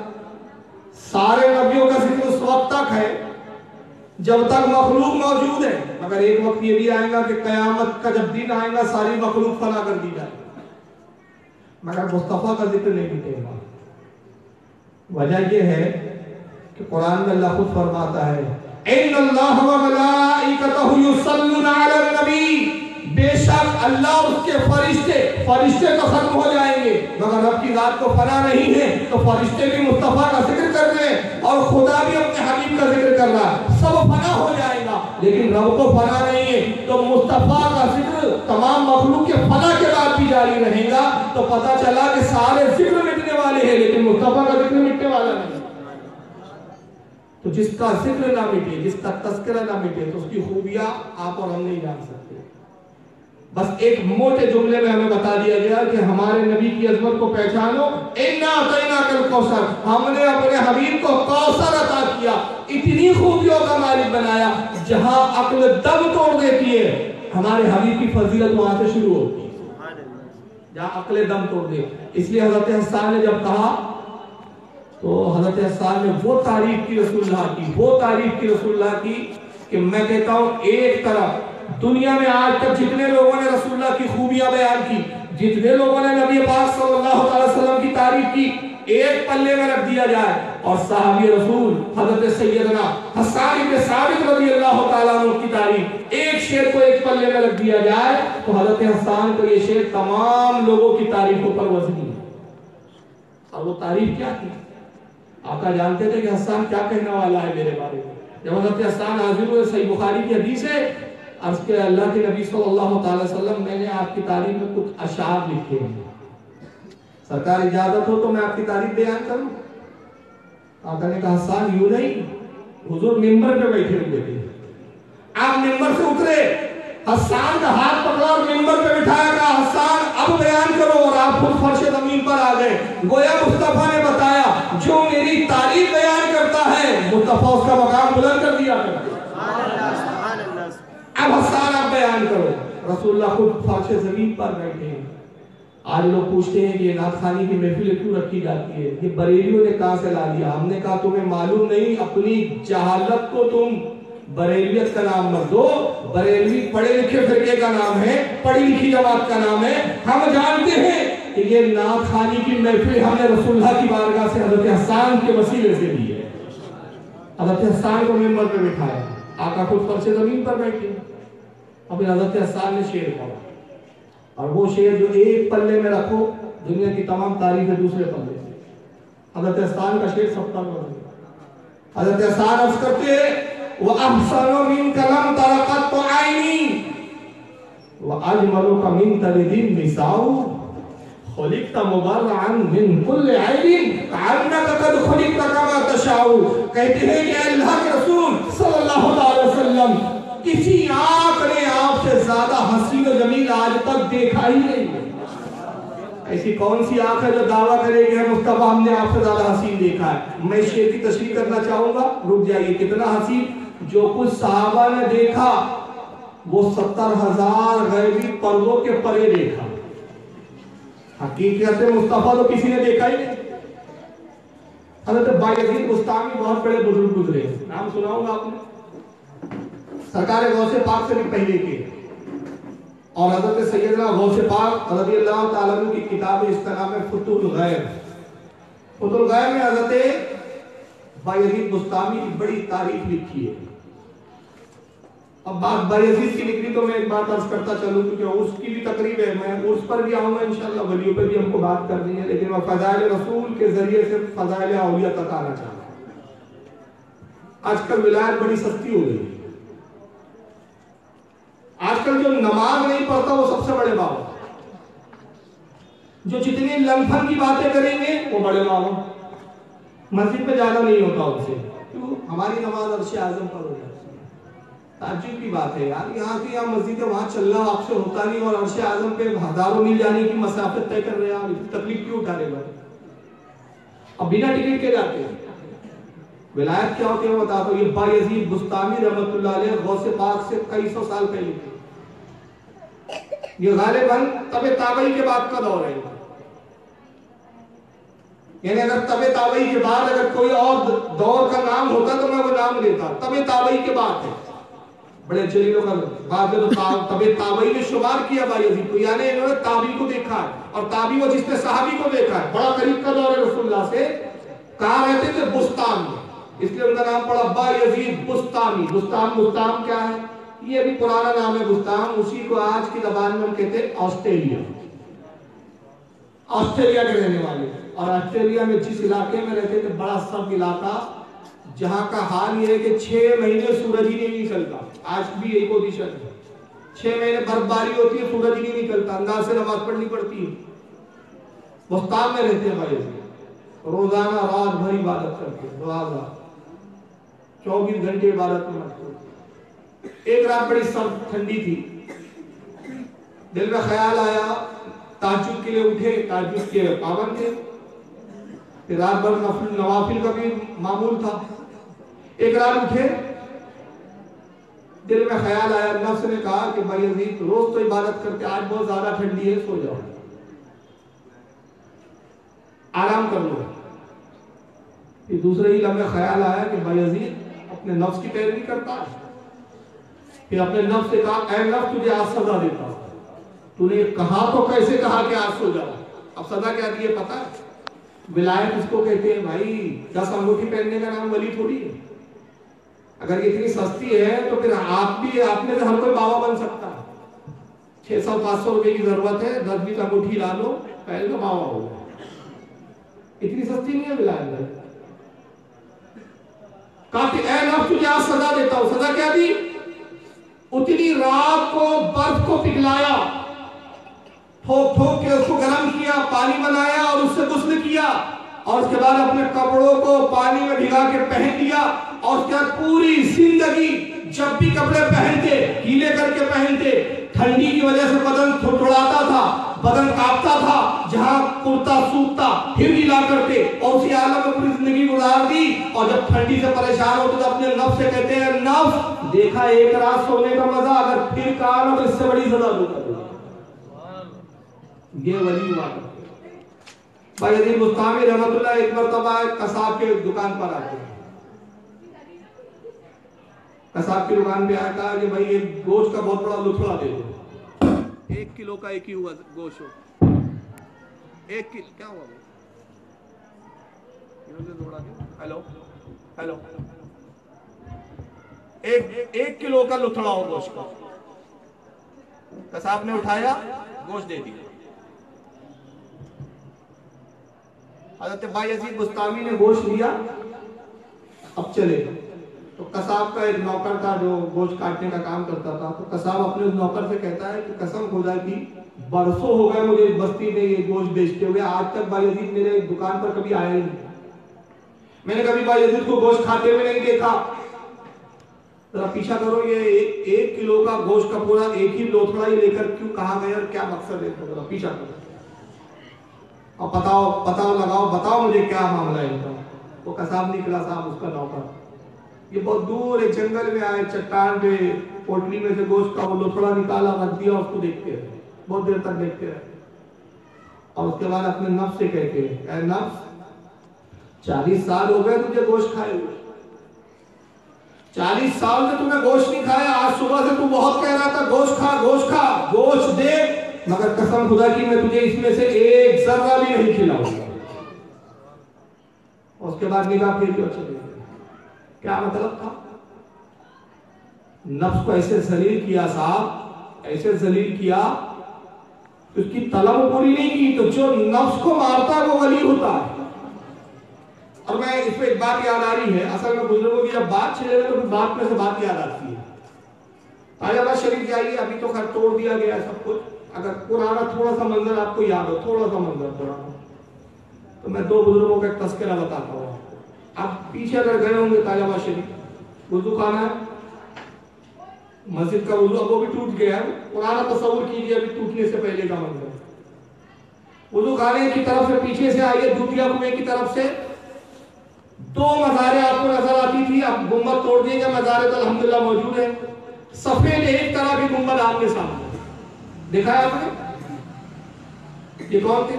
सारे नबियों का ज़िक्र उस वक्त तक है, जब तक मखलूक मौजूद है। मगर एक वक्त ये भी आएगा कि कयामत का जब दिन आएगा, सारी मखलूक फना कर दी जाए। मगर मुस्तफ़ा का ज़िक्र नहीं मिटेगा वजह यह है कि कुरान में अल्लाह खुद फरमाता है बेशक अल्लाह उसके फरिश्ते फरिश्ते तो खत्म हो जाएँगे, मगर रब की रात को फना नहीं है तो फरिश्ते भी मुस्तफ़ा का ज़िक्र कर रहे हैं और खुदा भी अपने हबीब का ज़िक्र कर रहा है। सब फना हो जाएगा, लेकिन रब को फना नहीं है तो मुस्तफ़ा का ज़िक्र तमाम मखलूक के फना के बाद भी जारी रहेगा। तो पता चला कि सारे ज़िक्र मिटने वाले हैं, लेकिन मुस्तफ़ा का ज़िक्र मिटने वाला नहीं तो जिसका ज़िक्र ना मिटे, जिसका तस्करा ना मिटे तो उसकी खूबियाँ आप और हम नहीं जान सकते। बस एक मोटे जुमले में हमें बता दिया गया कि हमारे नबी की अजमत को पहचानो। कल कौसर। हमने अपने हबीब को कौसर अता किया। इतनी खूबियों का मालिक बनाया, जहाँ अक्ल दम तोड़ देती है हमारे हबीब की फजीलत वहाँ से शुरू होती। है जहाँ अक्ल दम तोड़ दे। इसलिए हज़रत हसान ने जब कहा तो हज़रत हसान ने वो तारीफ़ की रसुल्ला की, वो तारीफ़ की रसुल्ला की कि मैं कहता हूँ, एक तरफ़ दुनिया में आज तक जितने लोगों ने रसूलुल्लाह की खूबियाँ बयान की, जितने लोगों ने नबी पाक सल्लल्लाहु अलैहि वसल्लम की तारीफ़ की, एक पल्ले में रख दिया जाए। और साहबी रसूल हज़रत हसन इब्न साबित रज़ी अल्लाह की तारीफ़, एक शेर को एक पल्ले में रख दिया जाए तो हज़रत हसन का ये शेर तमाम लोगों की तारीफों पर वजनी है। और वो तारीफ़ क्या थी? आका जानते थे कि हसन क्या कहने वाला है मेरे बारे में? जब हज़रत हसन हाजिर हुए सही बुखारी की हदीस है, अर्ज़ के अल्लाह के नबी सल्लल्लाहु अलैहि वसल्लम, मैंने आपकी तारीफ़ में कुछ अशार लिखे हैं। सरकार इजाज़त हो तो मैं आपकी तारीफ़ बयान करूँ? आका ने कहा हसन यूँ नहीं, हुजूर मिंबर पे बैठे हुए थे। आप मिंबर से उतरे हसान का हाथ पकड़ा और मिंबर पे बिठाया कहा हसान, अब बयान करो और आप खुद फर्श ज़मीन पर आ गए। गोया मुस्तफ़ा ने बताया, जो मेरी तारीफ़ बयान करता है, मुस्तफ़ा उसका मकाम बुलंद कर दिया अब हसान, आप बयान करो। रसूलुल्लाह खुद फर्श ज़मीन पर बैठे आज लोग पूछते हैं कि ये नाथ खानी की महफिल क्यों रखी जाती है? ये बरेलियों ने कहा से ला दिया हमने कहा, तुम्हें मालूम नहीं, अपनी जहालत को तुम बरेलियत का नाम मत दो। बरेलवी पढ़े लिखे फिरके का नाम है, पढ़ी लिखी जमात का नाम है। हम जानते हैं कि ये नाथ खानी की महफिल हमने रसूलुल्लाह की बारगाह से हज़रत हसान के वसीले से ली है। हज़रत हसान को मेंबर पे बिठाया। आका खुद फर्श ज़मीन पर बैठे। अब हज़रत हसान ने शेर पढ़ा और वो शेर जो एक पल्ले में रखो, दुनिया की तमाम तारीफ़ है दूसरे पल्ले से। हज़रत हसान का शेर सब पर हज़रत हसान अर्ज़ करते वो अहसनो मिन कलम तरकत तो आईनी वो अजमलो का मिन तलिदिन निसाउ खुलिकत मुबर्रअन मिन कुल्ल ऐबिन कअन्नका कद खुलिकत कमा तशाउ कहते हैं कि अल्लाह के रसूल सल्लल्लाहु अलैहि वसल्लम किसी आँख ने आपसे ज़्यादा हसीन और जमील आज तक देखा ही नहीं ऐसी कौन सी आँख है जो दावा करेगी, हम मुस्तफ़ा हमने आपसे ज़्यादा हसीन देखा है। मैं शेर की तशरीह करना चाहूँगा। रुक जाइए, कितना हसीन? जो कुछ साहबा ने देखा, वो सत्तर हज़ार गैबी पर्दों के परे देखा। हकीकत मुस्तफ़ा तो किसी ने देखा ही नहीं। हज़रत बायजीद मुस्तामी बहुत बड़े बुज़ुर्ग गुजरे। नाम सुनाऊँगा आपने? सरकार गौसे पाक से भी पहले के और हज़रत सैयदना गौसे पाक रज़ी अल्लाह की किताब इस इसका नाम है फुतुल गैब फुतुल गैब में हज़रत बायजीद मुस्तामी की बड़ी तारीफ़ लिखी है। अब बात बायजीद की तो मैं एक बात अर्ज़ करता चलूँ, क्योंकि उसकी भी तकरीब है, मैं उस पर भी वलियों पे भी हमको बात करनी है, लेकिन मैं रसूल के ज़रिए से औलिया तक आना चाहता हूँ। आजकल बड़ी सस्ती हो गई। आजकल जो नमाज़ नहीं पढ़ता, वो सबसे बड़े बाबा जो जितनी लंफन की बातें करेंगे, वो बड़े मामू मस्जिद में जाना नहीं होता उनसे। क्यों? हमारी नमाज़ अर्श आज़म पर ताजुब की बात है यार। यहाँ की यहाँ मस्जिद है वहाँ चलना आपसे होता नहीं और अर्श आज़म पे हज़ारों मील जाने की मसाफत तय कर रहे हैं आप तकलीफ़ क्यों उठा रहे भाई? अब बिना टिकट के जाते हैं। विलायत क्या होती है बता दो ये बायजीद बुस्तामी रहमतुल्लाह अलैह गौसे पाक से कई सौ साल पहले ये गालिबन तबे ताबई के बाद का दौर है। यानी अगर तबे ताबई के बाद अगर कोई और दौर का नाम होता तो मैं वो नाम लेता। तबे ताबई के बाद है। बड़े जलीलों का बाद में तो ता, तबे ताबई ने शुमार किया बायजीद को यानी इन्होंने ताबी को देखा है। और ताबी वो जिसने सहाबी को देखा है बड़ा करीब का दौर है रसूलुल्लाह से। कहा रहते थे? बुस्तान में। इसलिए उनका नाम पड़ा अब्बा यजीद बुस्तान। बुस्तान क्या है? ये भी पुराना नाम है बुस्तान। उसी को आज की जबान में हम कहते हैं ऑस्ट्रेलिया। ऑस्ट्रेलिया के रहने वाले। और ऑस्ट्रेलिया में जिस इलाके में रहते थे बड़ा सब इलाका जहाँ का हाल यह है कि छह महीने सूरज ही नहीं निकलता। आज भी यही पोजीशन है। छह महीने बर्फबारी होती है, सूरज ही नहीं निकलता। अंदाज से नमाज़ पढ़नी पड़ती है। बुस्तान में रहते हैं भाई। रोज़ाना रात भर इबादत करते हैं। चौबीस घंटे इबादत में एक रात बड़ी सर्द, ठंडी थी। दिल में ख्याल आया, ताजुब के लिए उठे, ताजुब के पावन थे। रात भर नवाफिल का भी मामूल था। एक रात उठे, दिल में ख्याल आया, नफ्स ने कहा कि भाई अजीत रोज तो इबादत करके आज बहुत ज़्यादा ठंडी है, सो जाओ। आराम कर लो। फिर दूसरे ही लम्हे ख्याल आया कि भाई अजीत अपने नफ्स की पैरवी करता है। फिर अपने नफ्स से कहा नफ्स, तुझे आज सजा देता तूने कहा तो कैसे कहा कि आज सो जाओ? अब सजा क्या दी है, पता है? विलायत इसको कहते हैं, भाई, दस अंगूठी पहनने का नाम वली थोड़ी है। अगर इतनी सस्ती है तो फिर आप भी आप में से हर कोई बाबा बन सकता है। छह सौ, पाँच सौ रुपए की ज़रूरत है, दस, बीस अंगूठी ला लो, पहले तो बाबा हो इतनी सस्ती नहीं है विलायत काफ़ी ऐ नफ्स तुझे आज सजा देता हूँ। सजा क्या दी? उतनी रात को बर्फ़ को पिघलाया ठोक ठोक के उसको गर्म किया, पानी बनाया और उससे गुस्ल किया। और उसके बाद अपने कपड़ों को पानी में भिगा के पहन लिया और उसके बाद पूरी ज़िंदगी जब भी कपड़े पहनते, गीले करके पहनते, ठंडी की वजह से बदन थोड़ाता था, बदन कांपता था, जहाँ कुर्ता सूखता, फिर गीला करते और उसी आलम में पूरी ज़िंदगी गुजार दी। और जब ठंडी से परेशान होते तो अपने नफ्स से कहते हैं नफ देखा एक रात सोने का मज़ा, अगर फिर ना तो इससे बड़ी सजा दूँगा ये वली हुआ भाई मुस्तामी रहमतुल्लाह एक मरतबा कसाब के दुकान पर आते हैं। कसाब की दुकान पे आया कहा कि भाई एक गोश्त का बहुत बड़ा लुथड़ा दे दो। एक किलो का एक ही हुआ गोश्त। हो एक किलो क्या हुआ हेलो? हेलो? एक एक किलो का लुथड़ा हो गोश्त का। कसाब ने उठाया, गोश्त दे दिया। हज़रत अज़ीज़ मुस्तामी ने गोश्त लिया अब चले तो कसाब का एक नौकर था जो गोश्त काटने का काम करता था। तो कसाब अपने उस नौकर से कहता है कि कसम खुदा की बरसों हो गए मुझे बस्ती में ये गोश्त बेचते हुए आज तक अज़ीज़ मेरे दुकान पर कभी आया ही नहीं। मैंने कभी अज़ीज़ को गोश्त खाते हुए नहीं देखा। जरा पीछा करो ये एक, एक किलो का गोश्त का पूरा एक ही लोथड़ा ही लेकर क्यों कहा गया और क्या मकसद है जरा पीछा करो। और बताओ बताओ, लगाओ, बताओ मुझे क्या मामला है इनका। वो कसाब निकला साहब, उसका नौकर। ये बहुत दूर एक जंगल में आए, चट्टान पे, पोटली में से गोश्त का वो लोथड़ा निकाला, रख दिया, उसको देखते रहे बहुत देर तक देखते रहे। और उसके बाद अपने नफ्स से कहते हैं नफ्स, चालीस साल हो गए तुझे गोश्त खाए हुए। चालीस साल से तूने गोश्त नहीं खाया, आज सुबह से तू बहुत कह रहा था, गोश्त खा गोश्त खा, गोश्त दे मगर कसम खुदा की, मैं तुझे इसमें से एक जर्रा भी नहीं खिलाऊँगा। उसके बाद निगाह फिर क्यों चले? क्या मतलब था? नफ्स को ऐसे जलील किया साहब, ऐसे जलील किया उसकी तलब पूरी नहीं की तो जो नफ्स को मारता वो वली होता है। और मैं इसमें एक बात याद आ रही है, असल में बुज़ुर्गों की जब बात चले तो बात में से बात याद आती है। ताजाबाद शरीफ जाइए अभी तो खैर तोड़ दिया गया सब कुछ। अगर पुराना थोड़ा सा मंजर आपको याद हो थोड़ा सा मंजर पुराना तो मैं दो बुज़ुर्गों का एक तस्करा बताता हूँ आप पीछे अगर गए होंगे ताजाबा शरीफ वज़ू खाना है, मस्जिद का वज़ू अब वो भी टूट गया है। पुराना तस्वुर कीजिए, अभी टूटने से पहले का मंजर। वज़ू खाने की तरफ़ से पीछे से आइए दूतिया कुएँ की तरफ़ से। दो मजारे आपको नज़र आती थी अब गुंबद तोड़ दिए गए मजारे तो अल्हम्दुलिल्लाह मौजूद है। सफ़ेद एक तरह की गुंबद आपके सामने। देखा है आपने? ये कौन थे?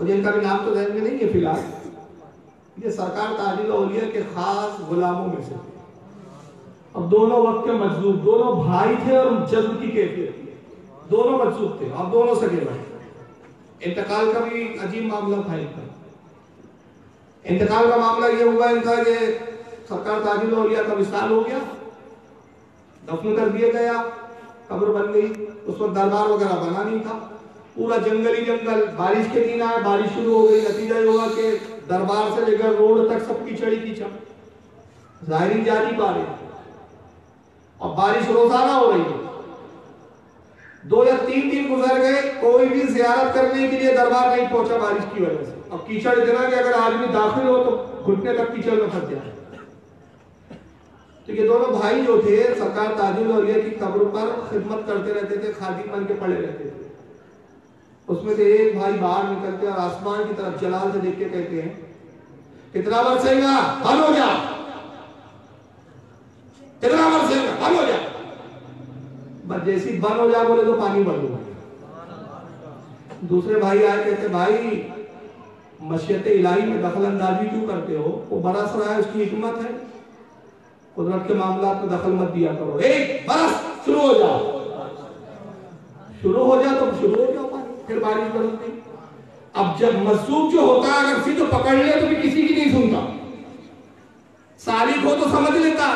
मुझे इनका भी नाम तो ध्यान में नहीं है फ़िलहाल। ये सरकार ताजिल औलिया के खास गुलामों में से। अब दोनों वक्त के मजदूर, दोनों भाई थे और जज्ब की कैफियत दोनों मजदूर थे अब दोनों सगे भाई। इंतकाल का भी अजीब मामला था इनका। इंतकाल का मामला ये हुआ इनका कि सरकार ताजिल औलिया का विशाल हो गया। दफन कर दिया गया। कब्र बन गई। उस वक्त दरबार वगैरह बना नहीं था। पूरा जंगल जंगल, बारिश के दिन आए, बारिश शुरू हो गई। नतीजा हुआ कि दरबार से लेकर रोड तक सब कीचड़ी कीचड़ ज़ाहिर जा नहीं पा रही। और बारिश रोज़ाना हो रही है। दो या तीन दिन गुजर गए, कोई भी जियारत करने के लिए दरबार नहीं पहुँचा बारिश की वजह से। अब कीचड़ इतना कि अगर आदमी दाखिल हो तो घुटने तक कीचड़ में फंस जाए। तो ये दोनों भाई जो थे, सरकार ताजुल और की कब्र पर खिदमत करते रहते थे खादी बन के पड़े रहते थे। उसमें से एक भाई बाहर निकलते और आसमान की तरफ़ जलाल से देख के कहते हैं, कितना बरसेगा? हल हो कितना हल हो जा। बस जैसी बंद हो जाए बोले तो पानी बंद हो दूसरे भाई आए, कहते, भाई, मशीयत इलाही में दखल अंदाजी क्यों करते हो? वो बड़ा सरा है उसकी हिकमत है। कुदरत के मामला में दखल मत दिया करो। एक बरस शुरू हो जाओ। शुरू हो जाए तो शुरू हो जाओ फिर बारिश गई अब जब मसूब जो होता है, अगर सिद्ध पकड़ ले तो भी किसी की नहीं सुनता। सालिक हो तो समझ लेता।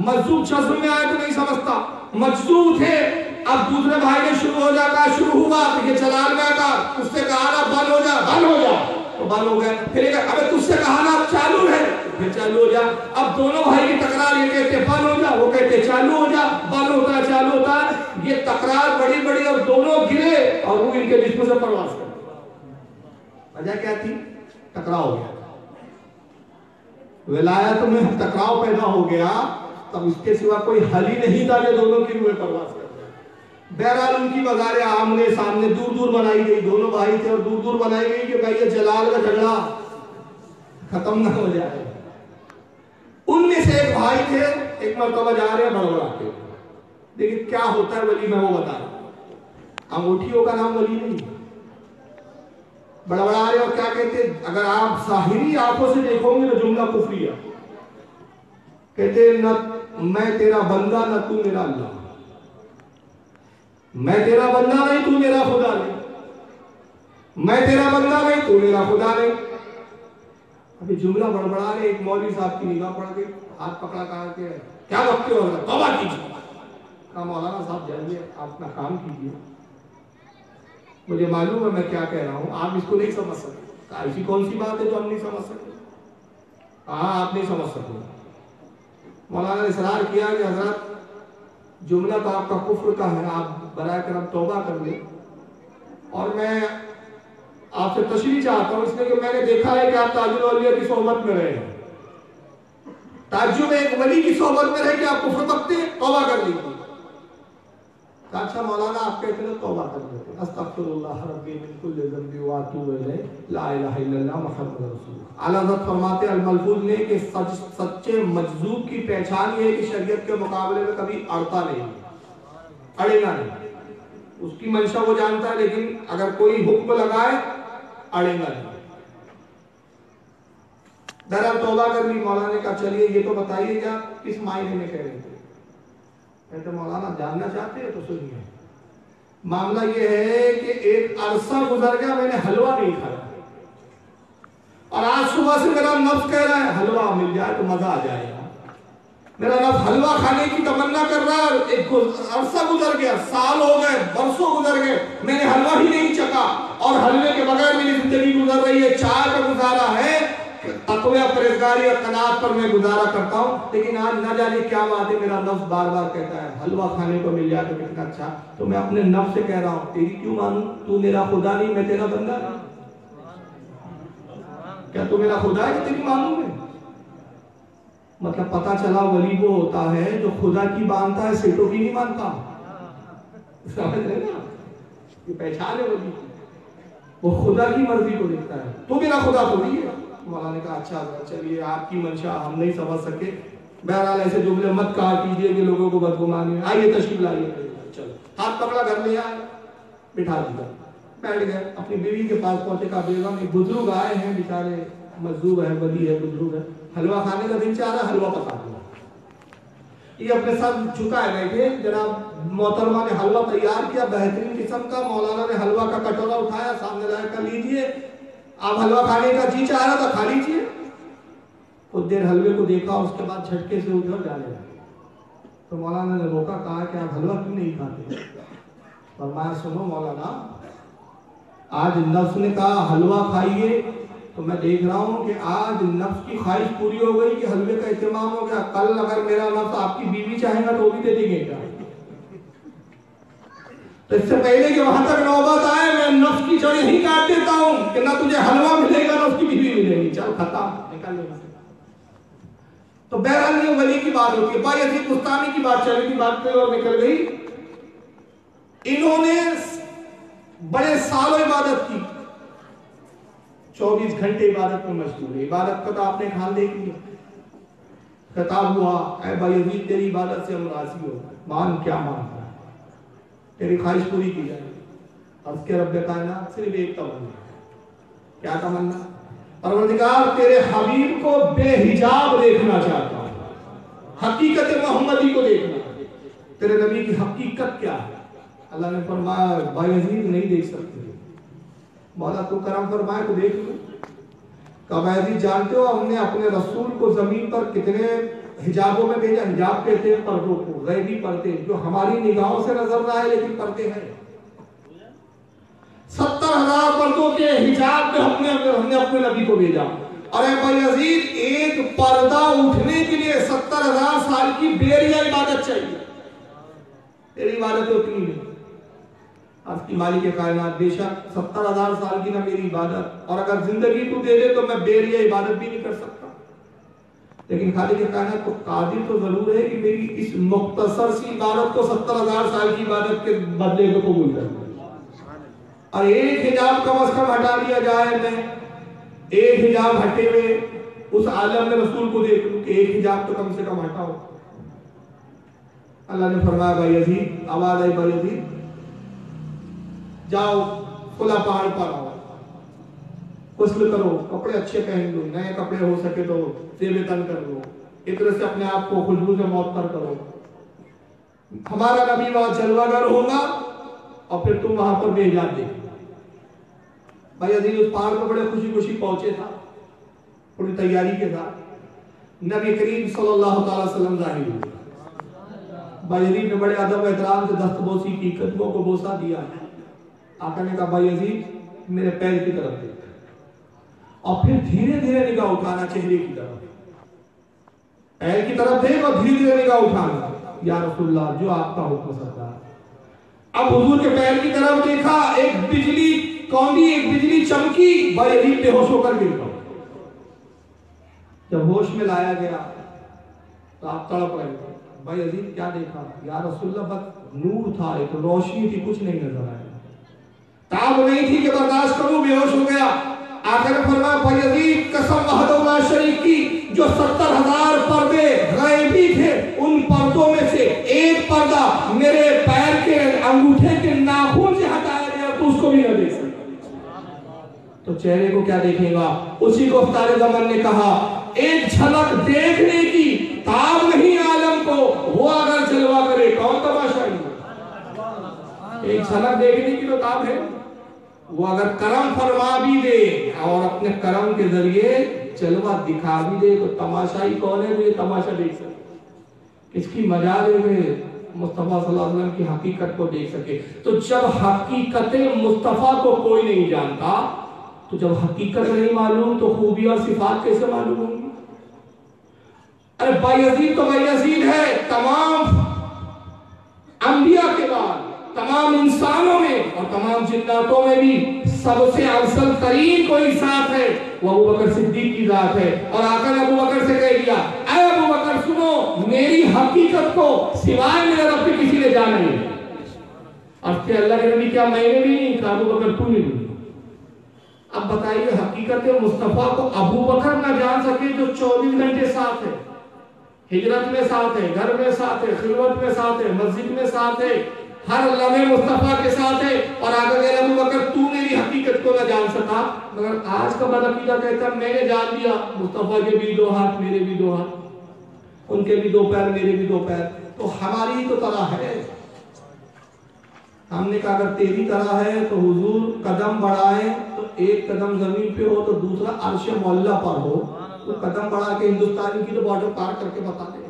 मजदूर शस्त्र में आए तो नहीं समझता। मजदूर थे अब दूसरे भाई ने शुरू हो जाता, शुरू हुआ तो ये चलान में का उससे कहा बंद हो जा, बंद हो जा। तो बंद हो गया। फिर एक अबे तुझसे कहा ना चालू है। फिर चालू हो जा। अब दोनों भाई की तकरार ये कहते, बंद हो जा। वो कहते, चालू हो जा। बंद होता चालू होता ये तकरार बड़ी बड़ी और दोनों गिरे और वो इनके जिस्म से प्रवास कर वजह क्या थी? टकराव हो गया। विलायत में टकराव पैदा हो गया, तब इसके सिवा कोई हल ही नहीं था कि दोनों की रूह प्रवास कर। बहरहाल उनकी मजारे आमने सामने दूर दूर बनाई गई। दोनों भाई थे और दूर दूर बनाई गई कि भाई ये जलाल का झगड़ा खत्म ना हो जाए। उनमें से एक भाई थे, एक मरतबा जा रहे हैं बड़बड़ा के। देखिए क्या होता है वली, मैं वो बता रहा अंगूठियों का नाम वली नहीं। बड़बड़ा रहे और क्या कहते अगर आप साहिरी आँखों से देखोगे तो जुमला कुफरिया कहते न, मैं तेरा बंदा, न तू मेरा अल्लाह। मैं तेरा बंदा नहीं, तू मेरा खुदा नहीं। मैं तेरा बंदा नहीं, तू मेरा खुदा नहीं। अभी जुमला बड़बड़ा रहे, एक मौलवी साहब की निगाह पड़ गई, हाथ पकड़ा कहा के क्या वक्त हो रहा तौबा कीजिए। कहा, मौलाना साहब, जाइए, अपना काम कीजिए। मुझे मालूम है मैं क्या कह रहा हूँ, आप इसको नहीं समझ सकते। ऐसी कौन सी बात है जो हम नहीं समझ सकते? हाँ आप नहीं समझ सकते। मौलाना ने इसरार किया कि हज़रत, जुमला तो आपका कुफ्र का है, आप बरा करम तोबा कर ले। और मैं आपसे तशरी चाहता हूँ इसलिए कि मैंने देखा है कि आप ताजुल औलिया की सोहबत में रहे हैं। ताजुब एक वली की सोहबत में रहे कि आप कुफ्र बकते हैं, तोबा कर लीजिए अच्छा मौलाना आप कहते हैं तौबा कर लेते रब्बी मिन ला इलाहा इल्लल्लाह मुहम्मदुर रसूलुल्लाह। आला हज़रत फरमाते अल मलफूज ने कि सच, सच्चे की पहचान ये है कि शरीयत के मुकाबले में कभी अड़ता नहीं अड़ेगा नहीं। उसकी मंशा वो जानता है, लेकिन अगर कोई हुक्म लगाए, अड़ेगा नहीं। दरअसल तौबा ली, मौलाना का चलिए, ये तो बताइएगा किस मायने में कह रहे थे? कहते मौलाना, जानना चाहते हैं तो सुनिए। मामला ये है कि एक अरसा गुजर गया, मैंने हलवा नहीं खाया। और आज सुबह से मेरा नफ्स कह रहा है, हलवा मिल जाए तो मज़ा आ जाएगा। मेरा नफ्स हलवा खाने की तमन्ना कर रहा है। एक अरसा गुजर गया, साल हो गए, बरसों गुजर गए। मैंने हलवा ही नहीं चखा। और हलवे के बगैर मेरी ज़िंदगी गुजर रही है। चाय का गुजारा है और कनात पर मैं गुजारा करता हूँ। लेकिन आज न जाने क्या बात है, मेरा नफ्स बार बार कहता है, हलवा खाने को मिल जाए तो कितना अच्छा। तो मैं अपने नफ्स से कह रहा हूँ, तेरी क्यों मानू? तू मेरा खुदा नहीं, मैं तेरा बंदा क्या तू मेरा खुदा है कि तेरी मानू मैं? मतलब पता चला वली वो होता है जो खुदा की मानता है, सेठों की नहीं मानता समझ रहे ना, ये पहचान है वली वो खुदा की मर्ज़ी को देखता है। तो मेरा खुदा थोड़ी है। मौला ने कहा अच्छा चलिए, आपकी मंशा हम नहीं समझ सके। बहरहाल ऐसे जुमले मत कहा कीजिए कि लोगों को बदगुमानी आइए, तशरीफ़ लाइए। चलो, हाथ पकड़ा, घर ले आए। बिठा दिया। बैठ गए। अपनी बीवी के पास पहुँचे, कहा, बेगम बुज़ुर्ग आए हैं, बेचारे। मजदूर है बली है, बुज़ुर्ग है। हलवा खाने का दिन चाह रहा हलवा पका दिया ये अपने साथ झुकाए बैठे जनाब मोहतरमा ने हलवा तैयार किया, बेहतरीन किस्म का, मौलाना ने हलवा का कटोरा उठाया, सामने लाया कर लीजिए। आप हलवा खाने का जी चाह रहा था खा लीजिए। कुछ देर हलवे को देखा, उसके बाद झटके से उधर जाने लगे। तो मौलाना ने रोका, कहा कि आप हलवा क्यों नहीं खाते? फरमाया, सुनो मौलाना, आज नफ्स ने कहा, हलवा खाइए तो मैं देख रहा हूँ कि आज नफ्स की ख्वाहिश पूरी हो गई कि हलवे का इस्तेमाल हो गया। कल अगर मेरा नफ्स आपकी बीवी चाहेगा तो भी दे देंगे क्या? तो इससे पहले कि वहाँ तक नौबत आए, मैं नफ्स की जड़ यही काट देता हूँ कि ना तुझे हलवा मिलेगा, ना उसकी बीवी मिलेगी। चल, खत्म तो बहरहाल ये वली की बात होती है। भाई अजीत मुस्तानी की बात चल थी बात और निकल गई। इन्होंने बड़े सालों इबादत की। 24 घंटे इबादत में मशगूल है। इबादत का तो आपने ख्याल देख लिया खिताब हुआ, ऐ भाई तेरी इबादत से हम राज़ी हो मान, क्या मानता है? तेरी ख्वाहिश पूरी की जाए। अर्ज़ के रब कायनात सिर्फ़ एक तमन्ना क्या तमन्ना? परवरदिगार, तेरे हबीब को बेहिजाब देखना चाहता हूँ। हकीकत मोहम्मदी को देखना। तेरे नबी की हकीकत क्या है? अल्लाह ने फरमाया, भाई अज़ीज़, नहीं देख सकते। मौला तू करम फरमाए तो देख लो। अज़ीज़ जानते हो, हमने अपने रसूल को ज़मीन पर कितने हिजाबों में भेजा, हिजाब कहते हैं पर्दों को, गैबी पर्दे, जो हमारी निगाहों से नज़र ना आए, लेकिन पर्दे हैं। सत्तर हज़ार पर्दों के हिजाब में हमने हमने अपने नबी को भेजा। और भाई अज़ीज़, एक पर्दा उठने के लिए सत्तर हज़ार साल की बेरिया इबादत चाहिए। तेरी इबादत उतनी नहीं आज की मालिक कायनात बेशक सत्तर हज़ार साल की ना मेरी इबादत। और अगर ज़िंदगी तू दे दे तो मैं बेरिया इबादत भी नहीं कर सकता। लेकिन खाली के कायनात को कादिर तो ज़रूर है कि मेरी इस मुख्तसर सी इबादत को सत्तर हज़ार साल की इबादत के बदले को कबूल कर और एक हिजाब कम अज कम हटा दिया जाए मैं, एक हिजाब हटे हुए उस आलम में रसूल को देख लूँ कि एक हिजाब तो कम से कम हटाओ अल्लाह ने फरमाया, भाई अजीब आवाज़ आई भाई अजीब जाओ, खुला पहाड़ पर आओ। गुस्ल करो, कपड़े अच्छे पहन लो, नए कपड़े हो सके तो सेवे तन कर लो। एक तरह से अपने आप को खुशबू से मौतर करो। हमारा नबी वहाँ जलवागर होगा, और फिर तुम वहाँ पर भेजा दे भाई अज़ीज़, उस पहाड़ पर बड़े खुशी खुशी पहुँचे था। पूरी तैयारी के साथ। नबी करीम सल्लल्लाहु अलैहि वसल्लम ज़ाहिर हुए। अज़ीज़ ने बड़े अदब एहतराम से दस्तबोसी की, कदमों को बोसा दिया आका ने कहा, भाई अज़ीज़, मेरे पैर की तरफ़ देख। और फिर धीरे धीरे निगाह उठाना चेहरे की तरफ़ पैर की तरफ़ देख और धीरे धीरे निगाह उठाना। या रसुल्ला जो आपका हुक्म सरदार अब हुजूर के पैर की तरफ़ देखा, एक बिजली कौंदी एक बिजली चमकी भाई अजीब बेहोश होकर गिर गया जब होश में लाया गया तो आप तड़प रहे भाई अजीब क्या देखा? या रसुल्ला बस नूर था, एक रोशनी थी, कुछ नहीं नज़र आया। ताब नहीं थी कि बर्दाश्त करूँ, बेहोश हो गया। आखिर भाई अजीब कसम वहदुल्लाह शरीफ की, जो सत्तर हज़ार पर्दे गैबी थे, उन पर्दों में से एक पर्दा मेरे पैर के अंगूठे के नाखून से हटाया गया तो उसको भी न देख तो चेहरे को क्या देखेगा? उसी को अफ्तार जमन ने कहा, एक झलक देखने की ताब नहीं आलम को, वो अगर जलवा करे, कौन तमाशा एक झलक देखने की तो ताब है। वो अगर करम फरमा भी दे और अपने करम के ज़रिए जलवा दिखा भी दे तो तमाशा ही कौन है जो ये तमाशा देख सके? इसकी मजाल में मुस्तफ़ा वसल्लम की हकीकत को देख सके? तो जब हकीकत मुस्तफ़ा को कोई नहीं जानता तो जब हकीकत नहीं मालूम तो खूबी और सिफात कैसे मालूम होंगी? अरे बायजीद तो बायजीद है, तमाम अंबिया के बाद तमाम इंसानों में और तमाम जिन्नातों में भी सबसे अफसल तरीन कोई साथ है, वो अबू बकर सिद्दीक की जात है। और आकर अबू बकर से कह दिया, अरे अबू बकर, सुनो, मेरी हकीकत को सिवाय मेरे रब के किसी ने जाना नहीं। अब के अल्लाह के नबी क्या, मैंने भी नहीं कहा, अबू बकर, तूने भी अब बताइए, हकीकत मुस्तफ़ा को अबू बकर ना जान सके जो चौबीस घंटे साथ है। हिजरत में साथ है, घर में साथ है खिलवत में साथ है, मस्जिद में साथ है हर लम्हे मुस्तफ़ा के साथ है और आगे कह बकर, तू मेरी हकीकत को ना जान सका। मगर आज का बदअकीदा कहता मैंने जान लिया, मुस्तफ़ा के भी दो हाथ, मेरे भी दो हाथ, उनके भी दो पैर, मेरे भी दो पैर। तो हमारी तो तरह है। हमने कहा, अगर तेरी तरह है तो हुजूर कदम बढ़ाए तो एक कदम ज़मीन पे हो तो दूसरा अर्श मोल्ला पर हो। तो कदम बढ़ा के हिंदुस्तानी की तो बॉर्डर पार करके बता दे।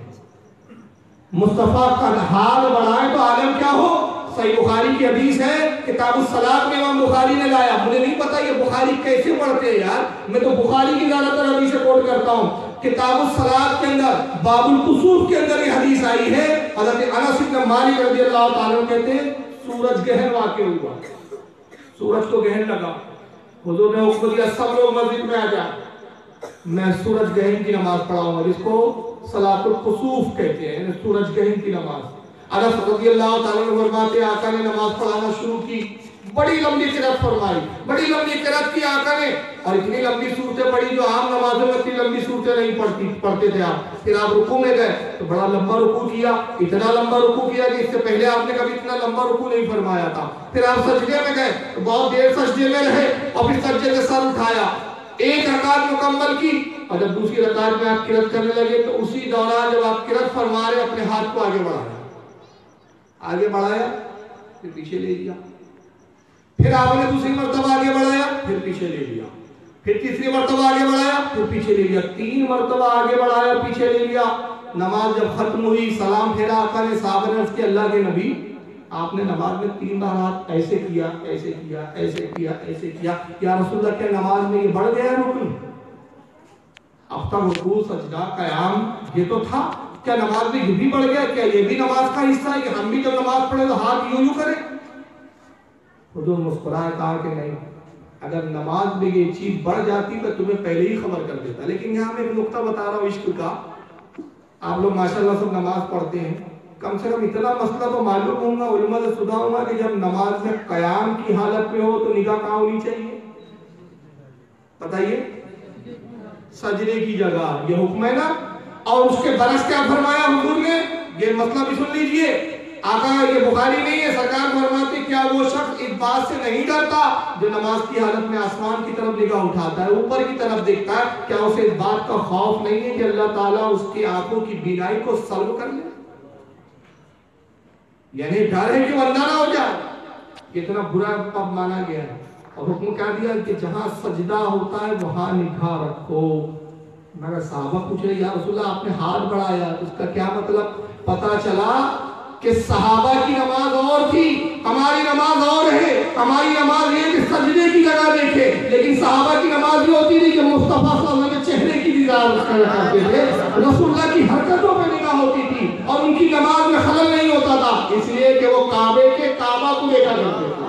मुस्तफ़ा का हाल बढ़ाए तो आलम क्या हो? सही बुखारी की हदीस है किताब सलात में इमाम बुखारी ने लाया। मुझे नहीं पता ये बुखारी कैसे पढ़ते हैं यार। मैं तो बुखारी की ज़्यादातर हदीसें कोट करता हूँ। किताब सलात के अंदर, बाबुल कुसूफ के अंदर ये हदीस आई है। हज़रत अनस इब्न मालिक रज़ी अल्लाह कहते हैं, सूरज गहन हुआ। सूरज को गहन लगा। हुजूर ने हुक्म दिया, सब लोग मस्जिद में आ मैं सूरज गहन की नमाज़ पढ़ाऊँगा, जिसको सलातुल कुसूफ कहते हैं सूरज गहन की नमाज़। फरमाते, आका ने नमाज़ पढ़ाना शुरू की। बड़ी लंबी किरत फरमाई, बड़ी लंबी किरत की आका ने। और इतनी लंबी सूरतें पढ़ी जो आम नमाजों में इतनी लंबी सूरतें नहीं पढ़ती, पढ़ते थे आप। फिर आप रुकू में गए तो बड़ा लंबा रुकू किया, इतना लंबा रुकू किया कि इससे पहले आपने कभी इतना लंबा रुकू नहीं फरमाया था। फिर आप सजदे में गए तो बहुत देर सजदे में रहे, और फिर सजदे से सर उठाया। एक रकात मुकम्मल की, और जब दूसरी रकात में आप किरत करने लगे तो उसी दौरान जब आप किरत फरमा रहे, अपने हाथ को आगे बढ़ाया आगे बढ़ाया, फिर पीछे ले लिया। फिर आपने दूसरी मरतबा आगे बढ़ाया, फिर पीछे ले लिया। फिर तीसरी मरतबा आगे बढ़ाया, फिर पीछे ले लिया। तीन मरतबा आगे बढ़ाया, पीछे ले लिया। नमाज़ जब खत्म हुई, सलाम फेरा आका ने साहब उसके अल्लाह के नबी, आपने नमाज़ में तीन बार हाथ ऐसे किया ऐसे किया ऐसे किया ऐसे किया। या रसूलुल्लाह के नमाज़ में ये बढ़ गया रुकन। अब तक रुकू, सजदा, कयाम, ये तो था। क्या नमाज़ में ये भी बढ़ गया? क्या ये भी नमाज़ का हिस्सा है कि हम भी जब नमाज़ पढ़े तो हाथ यूँ यूँ करें हुजूर मुस्कुराए, कहा कि नहीं, अगर नमाज़ में ये चीज़ बढ़ जाती तो तुम्हें पहले ही खबर कर देता। लेकिन यहाँ मैं एक नुकता बता रहा हूँ इश्क का। आप लोग माशाल्लाह सब नमाज़ पढ़ते हैं। कम से कम इतना मसला तो मालूम होगा, उलमा से सुधा होगा कि जब नमाज़ में कयाम की हालत में हो तो निगाह कहाँ होनी चाहिए? बताइए। सजने की जगह, ये हुक्म है ना? और उसके बरस क्या फरमाया हुजूर ने? ये मसला भी सुन लीजिए। आका, ये बुखारी नहीं है, सरकार फरमाती, क्या वो शख्स इस बात से नहीं डरता जो नमाज़ की हालत में आसमान की तरफ़ निगाह उठाता है, ऊपर की तरफ़ देखता है? क्या उसे इस बात का खौफ नहीं है कि अल्लाह ताला उसकी आँखों की बीनाई को सर्व कर ले? यानी डर है कि वो अंधा ना हो जाए। इतना बुरा पब माना गया है। और हुक्म क्या दिया कि जहाँ सजदा होता है, वहाँ निगाह रखो। मगर साहबा पूछ रहे यार आपने हाथ बढ़ाया। तो उसका क्या मतलब? पता चला कि सहाबा की नमाज़ और थी हमारी नमाज़ और है। हमारी नमाज़ ये कि सजदे की जगह देखे। लेकिन सहाबा की नमाज़ भी होती थी कि मुस्तफ़ा सल्लल्लाहु अलैहि वसल्लम के चेहरे की दीदार करते थे। रसूलुल्लाह की हरकतों पे निगाह होती थी और उनकी नमाज़ में खलल नहीं होता था। इसलिए कि वो काबे के काबा को देखा करते थे।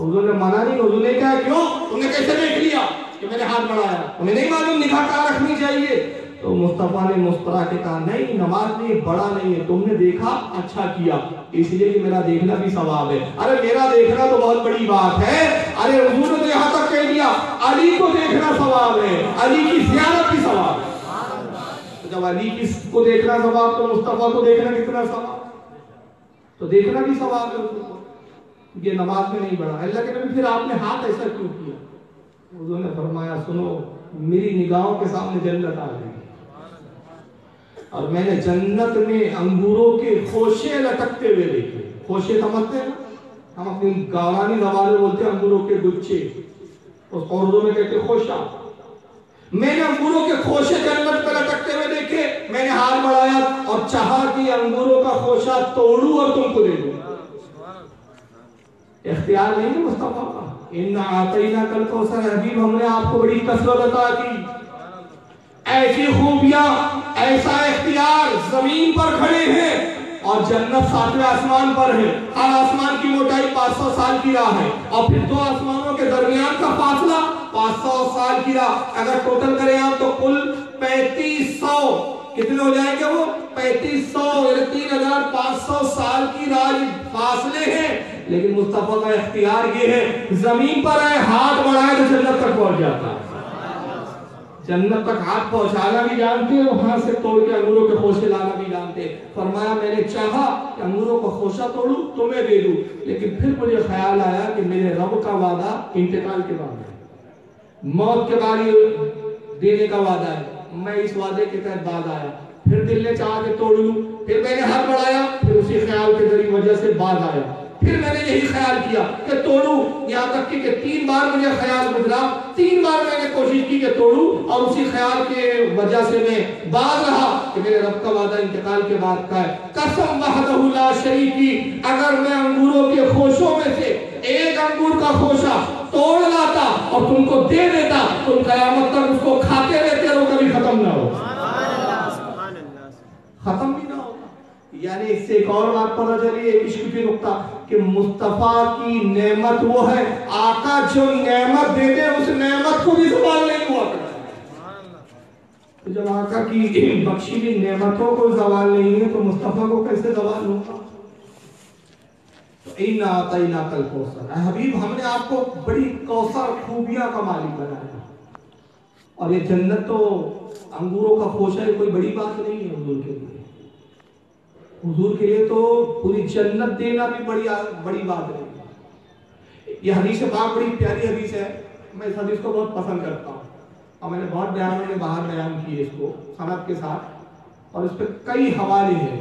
हुजूर ने मना नहीं हुजूर ने क्या क्यों? तुमने कैसे देख लिया? कि मैंने हाथ बढ़ाया। उन्हें नहीं मालूम निगाह कहाँ रखनी चाहिए। तो मुस्तफ़ा ने मुस्कुरा के कहा, नहीं, नमाज़ में बड़ा नहीं है। तुमने देखा अच्छा किया। इसलिए कि मेरा देखना भी सवाब है। अरे, मेरा देखना तो बहुत बड़ी बात है। अरे, हुजूर तो यहाँ तक कह दिया, अली को देखना सवाब है। अली की जियारत भी सवाब है। तो जब अली की को देखना सवाब तो मुस्तफ़ा को देखना कितना सवाब तो देखना भी सवाब है ये नमाज़ में नहीं बढ़ा। के नबी, फिर आपने हाथ ऐसा क्यों किया? उन्होंने फरमाया, सुनो, मेरी निगाहों के सामने जन्नत आ गई। और मैंने जन्नत में अंगूरों के खोशे लटकते हुए देखे। खोशे समझते हैं हम अपनी गावानी में बोलते हैं, अंगूरों के गुच्छे। उस उर्दू में कहते खोशा। मैंने अंगूरों के खोशे जन्नत पर लटकते हुए देखे। मैंने हार बढ़ाया और चाहा कि अंगूरों का खोशा तोड़ू और तुमको दे दूँ। इख्तियार नहीं है मुस्तफ़ा का। कल हबीब हमने आपको बड़ी कसरत अता की। ऐसी खूबियाँ, ऐसा इख्तियार ज़मीन पर खड़े हैं और जन्नत सातवें आसमान पर है। हर आसमान की मोटाई 500 साल की राह है और फिर दो आसमानों के दरमियान का फासला 500 साल की राह। अगर टोटल करें आप तो कुल 3500 कितने हो जाएँगे वो? 3500 सौ तीन हज़ार पाँच सौ साल की राह फासले हैं। लेकिन मुस्तफ़ा का इख्तियार ये है, ज़मीन पर आए, हाथ बढ़ाए तो जन्नत तक पहुँच जाता जन्नत तक हाथ पहुंचाना भी जानते हैं, वहाँ से तोड़ के अंगूरों के खोसे लाना भी जानते हैं। फरमाया, मैंने चाहा कि अंगूरों को खोसा तोड़ू, तुम्हें दे दूँ। लेकिन फिर मुझे ख्याल आया कि मेरे रब का वादा इंतकाल के बाद है। मौत के बाद देने का वादा है। मैं इस वादे के तहत बाद आया। फिर दिल ने चाहा कि तोड़ लूँ। फिर मैंने हाथ बढ़ाया फिर उसी ख्याल के ज़रिए वजह से बाद आया। फिर मैंने यही ख्याल किया कि तोड़ू। यहाँ तक कि, तीन बार मुझे ख्याल गुजरा। तीन बार मैंने कोशिश की कि तोड़ू और उसी ख्याल के वजह से मैं बाज रहा कि मेरे रब का वादा इंतकाल के बाद का है। कसम वहदहु ला शरीकी अगर मैं अंगूरों के खोशों में से एक अंगूर का खोशा तोड़ लाता और तुमको दे देता तुम कयामत तक उसको खाते रहते और कभी खत्म भी ना होता यानी इससे एक और बात पता चली इश्क की नुकता कि मुस्तफ़ा की नेमत वो है, आका जो नेमत दे दे उस नेमत को भी सवाल नहीं हुआ तो जब आका की बख्शी हुई नेमतों को सवाल नहीं है तो मुस्तफ़ा को कैसे सवाल होगा तो आता इन्ना कल कौसर। हबीब, हमने आपको बड़ी कौसर खूबियाँ का मालिक बनाया। और ये जन्नत तो अंगूरों का खोशा है, कोई बड़ी बात नहीं है, हुजूर के लिए हुजूर के लिए तो पूरी जन्नत देना भी बड़ी बड़ी बात है। ये हदीस पाक बड़ी प्यारी हदीस है। मैं इस हदीस को बहुत पसंद करता हूँ। और मैंने बहुत बयानों में बाहर बयान किए इसको सनत के साथ। और इस पर कई हवाले हैं।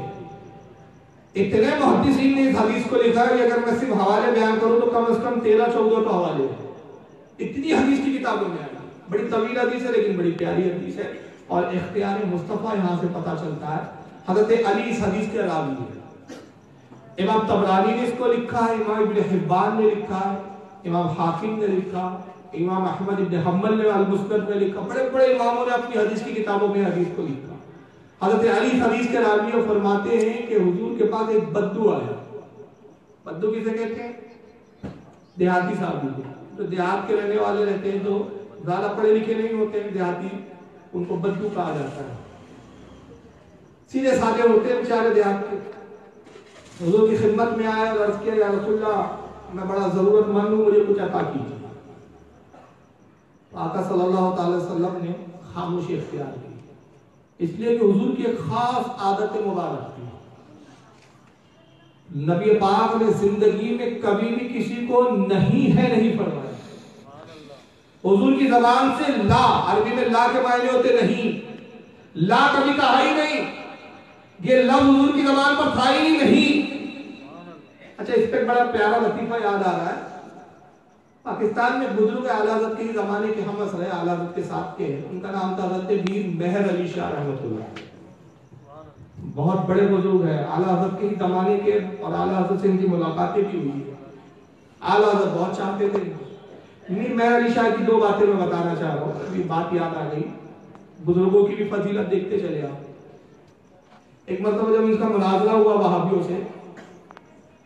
इतने मुहदसिन ने इस हदीस को लिखा है कि अगर मैं सिर्फ़ हवाले बयान करूँ तो कम से कम तेरह, चौदह तो हवाले इतनी हदीस की किताबों में आई बड़ी तवील हदीस है, लेकिन बड़ी प्यारी हदीस है। और इख्तियार मुस्तफ़ा यहाँ से पता चलता है। हज़रत अली इस हदीस के रावी है। इमाम तबरानी ने इसको लिखा है, इमाम इब्न हिब्बान ने लिखा है, इमाम हाकिम ने लिखा, इमाम अहमद इब्न हम्बल ने, अल मुस्नद में लिखा बड़े बड़े इमामों ने अपनी हदीस की किताबों में हदीस को लिखा। हज़रत अली हदीस के रावी फरमाते हैं कि हुजूर के पास एक बद्दू आया बद्दू किसे कहते हैं? देहाती साहब तो देहात के रहने वाले रहते हैं जो ज़्यादा पढ़े लिखे नहीं होते हैं, देहाती उनको बद्दू कहा जाता है। सीधे साधे होते हैं बेचारे देहात के। हुजूर की खिदमत में आए और अर्ज़ किया, या रसुल्ला मैं बड़ा जरूरतमंद हूँ, मुझे कुछ अता कीजिए। आका सल्लल्लाहु अलैहि वसल्लम ने खामोशी अख्तियार की। इसलिए कि हुजूर की एक खास आदत मुबारक थी। नबी पाक ने ज़िंदगी में कभी भी किसी को नहीं है नहीं फरमाया। हुजूर की जबान से ला, अरबी में ला के मायने होते नहीं। ला कभी कहा ही नहीं। ये लफ्ज हुजूर की जबान पर था ही नहीं अच्छा इस पर बड़ा प्यारा लतीफा याद आ रहा है। पाकिस्तान में बुज़ुर्ग आलाजत के जमाने के हम रहे आलाजत के साथ के उनका नाम था हज़रत वीर मेहर अली शाह रहमतुल्लाह। बहुत बड़े बुज़ुर्ग है। आला हज़रत के जमाने के और आला हज़रत से इनकी मुलाकातें भी हुई है। आला हज़रत बहुत चाहते थे। वीर मेहर अली शाह की दो बातें मैं बताना चाह रहा हूँ। बात याद आ गई। बुज़ुर्गों की भी फजीलत देखते चले आप। एक मतलब जब इनका मुनाजरा हुआ वहाबियों से,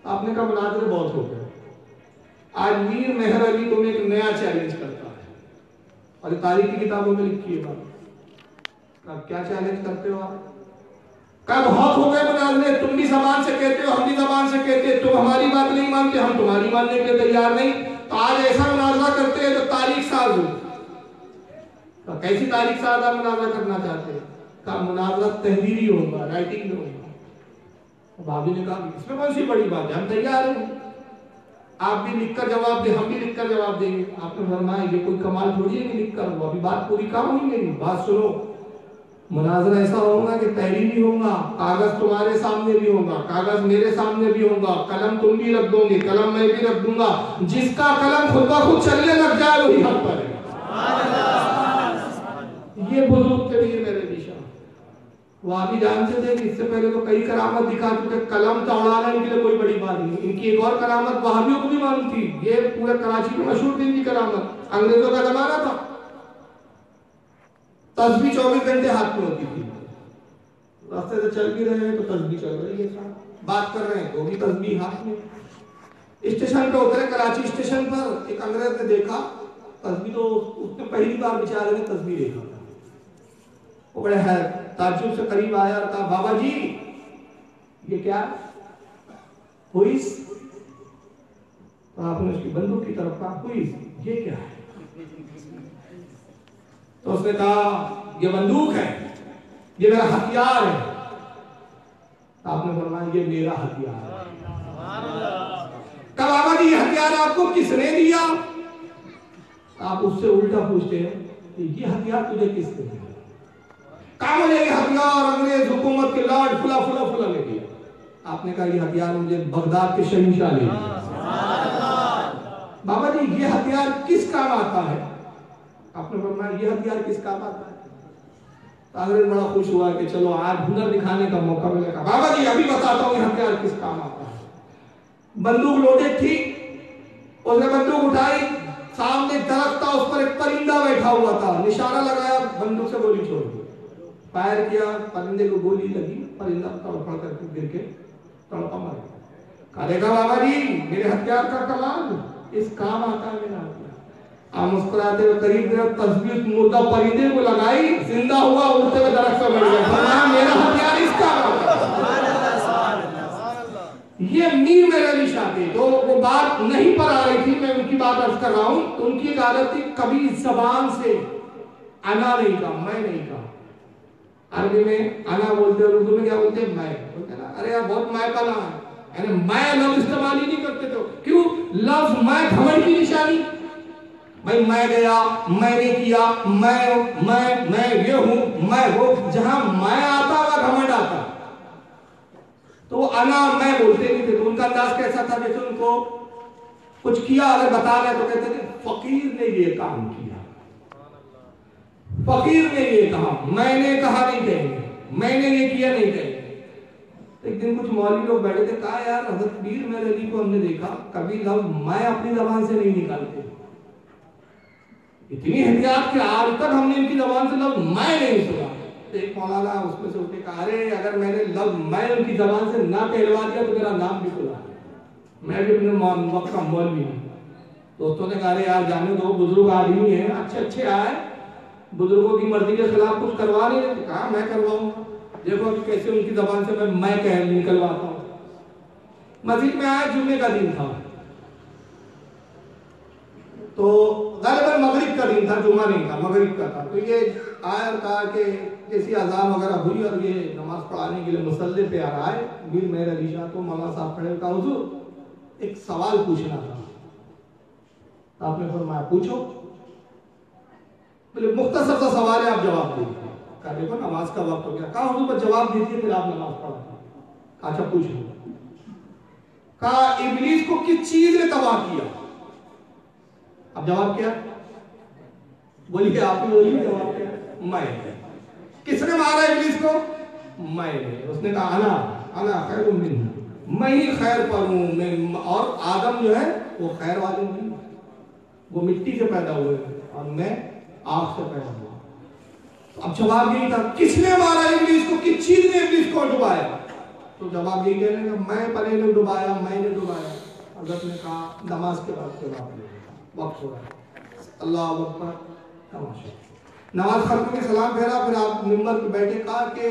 आपने कहा मुनाजरे बहुत हो गए। आज मीर मेहर अली तुम्हें एक नया चैलेंज करता है। और तारीख की किताबों में लिखी है बात। क्या चैलेंज करते हो आप? क्या बहुत हो गए मुनाजरे? तुम भी जबान से कहते हो, हम भी जबान से कहते हैं, तुम हमारी बात नहीं मानते, हम तुम्हारी मानने के लिए तैयार नहीं। तो आज ऐसा मुनाजरा करते हैं तो तारीख साज हो। तो कैसी तारीख साज आप मुनाजरा करना चाहते हैं? का मुनाजरा तहरीरी होगा राइटिंग में होगा। तो भाभी ने कहा, इसमें कौन सी बड़ी बात है? हम तैयार हैं। आप भी लिखकर जवाब दे, हम भी लिखकर जवाब देंगे। आपने फरमाया, ये कोई कमाल थोड़ी है कि लिखकर हुआ अभी बात पूरी काम हुई मेरी बात सुनो। मुनाजरा ऐसा होगा कि तहरीरी होगा, कागज़ तुम्हारे सामने भी होगा, कागज़ मेरे सामने भी होगा, कलम तुम भी रख दोगे, कलम मैं भी रख दूँगा। जिसका कलम खुद ब खुद चलने लग जाए, वही हक पर है ये बुज़ुर्ग के लिए वो आप ही जानते थे कि इससे पहले तो कई करामत दिखा चुके कलम तोड़ाना इनके लिए कोई बड़ी बात नहीं। इनकी एक और करामत वहाबियों को भी मालूम थी। ये पूरे कराची में मशहूर थी इनकी करामत। अंग्रेज़ों का जमाना था। तस्बी चौबीस घंटे हाथ में होती थी। रास्ते से चल भी रहे हैं तो तस्बी चल रही है साहब। बात कर रहे हैं तो भी तस्बी हाथ में। स्टेशन पे उतरे, कराची स्टेशन पर एक अंग्रेज़ ने देखा। तस्बी तो उसने पहली बार बेचारे ने तस्बी देखा वो बड़े है ताजुब से करीब आया और कहा, बाबा जी, ये क्या? हुईस? तो आपने उसकी बंदूक की तरफ़ कहा, हुईस, ये क्या है? तो उसने कहा, ये बंदूक है, ये मेरा हथियार है। तो आपने फरमाया, ये मेरा हथियार है। कहा, बाबा जी हथियार आपको किसने दिया? आप उससे उल्टा पूछते हैं कि ये हथियार तुझे किसने दिया? मुझे ये हथियार अंग्रेज़ हुकूमत के लॉर्ड फुला फुला फुला ले दिया आपने कहा ये हथियार मुझे बगदाद के शहनशाह दिया बाबा जी, ये हथियार किस काम आता है? आपने फरमाया, ये हथियार किस काम आता है? तो अंग्रेज़ बड़ा खुश हुआ कि चलो आज हुनर दिखाने का मौका मिलेगा बाबा जी, अभी बताता हूँ हथियार किस काम आता है। बंदूक लोडेड थी, उसने बंदूक उठाई, सामने दरख्त था, उस पर एक परिंदा बैठा हुआ था। निशाना लगाया, बंदूक से गोली छोड़ फायर किया परिंदे को गोली लगी परिंदा तड़पड़ करके गिर के तड़पा मर। गया कहा, बाबा जी, मेरे हथियार का कमाल इस काम आता है मेरा आप मुस्कुराते हुए करीब गए तस्वीर मुर्दा परिंदे को लगाई, ज़िंदा हुआ, उड़ते हुए दरख्त से मर गया फरमाया, मेरा हथियार इस काम आता है। ये मीर मेरे थे। तो वो बात नहीं पर आ रही थी, मैं उनकी बात अर्ज़ कर रहा हूँ। उनकी एक आदत थी, कभी जबान से अना नहीं कहा, मैं नहीं कहा। अरबी में अना बोलते और उर्दू में क्या बोलते हैं? मैं। बोलते ना, अरे यार बहुत मैं पना है। यानी मैं लफ्ज इस्तेमाल ही नहीं करते तो क्यों? लफ्ज मैं घमंड की निशानी। भाई, मैं गया, मैंने किया, मैं मैं मैं ये हूँ, मैं वो। जहाँ मैं आता, वहाँ घमंड आता। तो वो अना और मैं बोलते नहीं थे। तो उनका अंदाज कैसा था? जैसे उनको कुछ किया, अगर बता रहे तो कहते थे, फकीर ने ये काम किया। फकीर ने ये कहा, मैंने कहा नहीं कहेंगे, मैंने ये किया नहीं कहेंगे। एक दिन कुछ मौलवी लोग बैठे थे, कहा, यार, हज़रत पीर मेरे अली को हमने देखा, कभी लफ्ज मैं अपनी जबान से नहीं निकालते। इतनी एहतियात कि आज तक हमने इनकी जबान से लफ्ज मैं नहीं सुना। तो एक मौलाना उसमें से उठे, कहा, अरे, अगर मैंने लफ्ज मैं उनकी जबान से ना कहलवा दिया तो मेरा नाम भी खुला मैं भी अपने मौलवी हूँ। दोस्तों ने कहा यार, जाने दो, बुज़ुर्ग आदमी है अच्छे अच्छे आए बुज़ुर्गों की मर्ज़ी के खिलाफ कुछ करवा नहीं रहे कहा मैं करवाऊँगा? देखो अभी कैसे उनकी जबान से मैं मैं कह निकलवाता हूँ। मस्जिद में आया, जुम्मे का दिन था। तो गलबन मगरिब का दिन था जुमा नहीं था, मगरिब का था। तो ये आया और कहा कि जैसी अजान वगैरह हुई और ये नमाज़ पढ़ाने के लिए मुसल्ले पे आ रहा है मीर मेहर अली शाह को साहब खड़े कहा हुजूर, एक सवाल पूछना था। तो आपने फरमाया, पूछो। बोले, मुख्तसर सा सवाल है, आप जवाब दीजिए। कहा, देखो, नमाज़ का वक्त हो गया। कहा, हुजूर पर जवाब दीजिए, फिर आप नमाज़ पढ़ा। अच्छा पूछ लो। कहा, इबलीस को किस चीज़ ने तबाह किया? अब जवाब क्या? बोलिए आप बोलिए जवाब क्या? मैं। किसने मारा इबलीस को? मैंने। उसने कहा अना अना खैर मैं ही खैर पर हूँ। मैं, और आदम जो है, वो खैर वाले वो मिट्टी से पैदा हुए और मैं आग से पैदा हुआ। तो अब जवाब यही था किसने मारा इबलीस को? किस चीज़ ने इबलीस को डुबाया? तो जवाब यही कहने का मैं परे ने डुबाया मैंने डुबाया। हज़रत ने कहा नमाज़ के बाद जवाब वक्त हो रहा है। अल्लाह अकबर तमाशा नमाज़ खत्म के सलाम फेरा फिर आप मिंबर पे बैठे कहा कि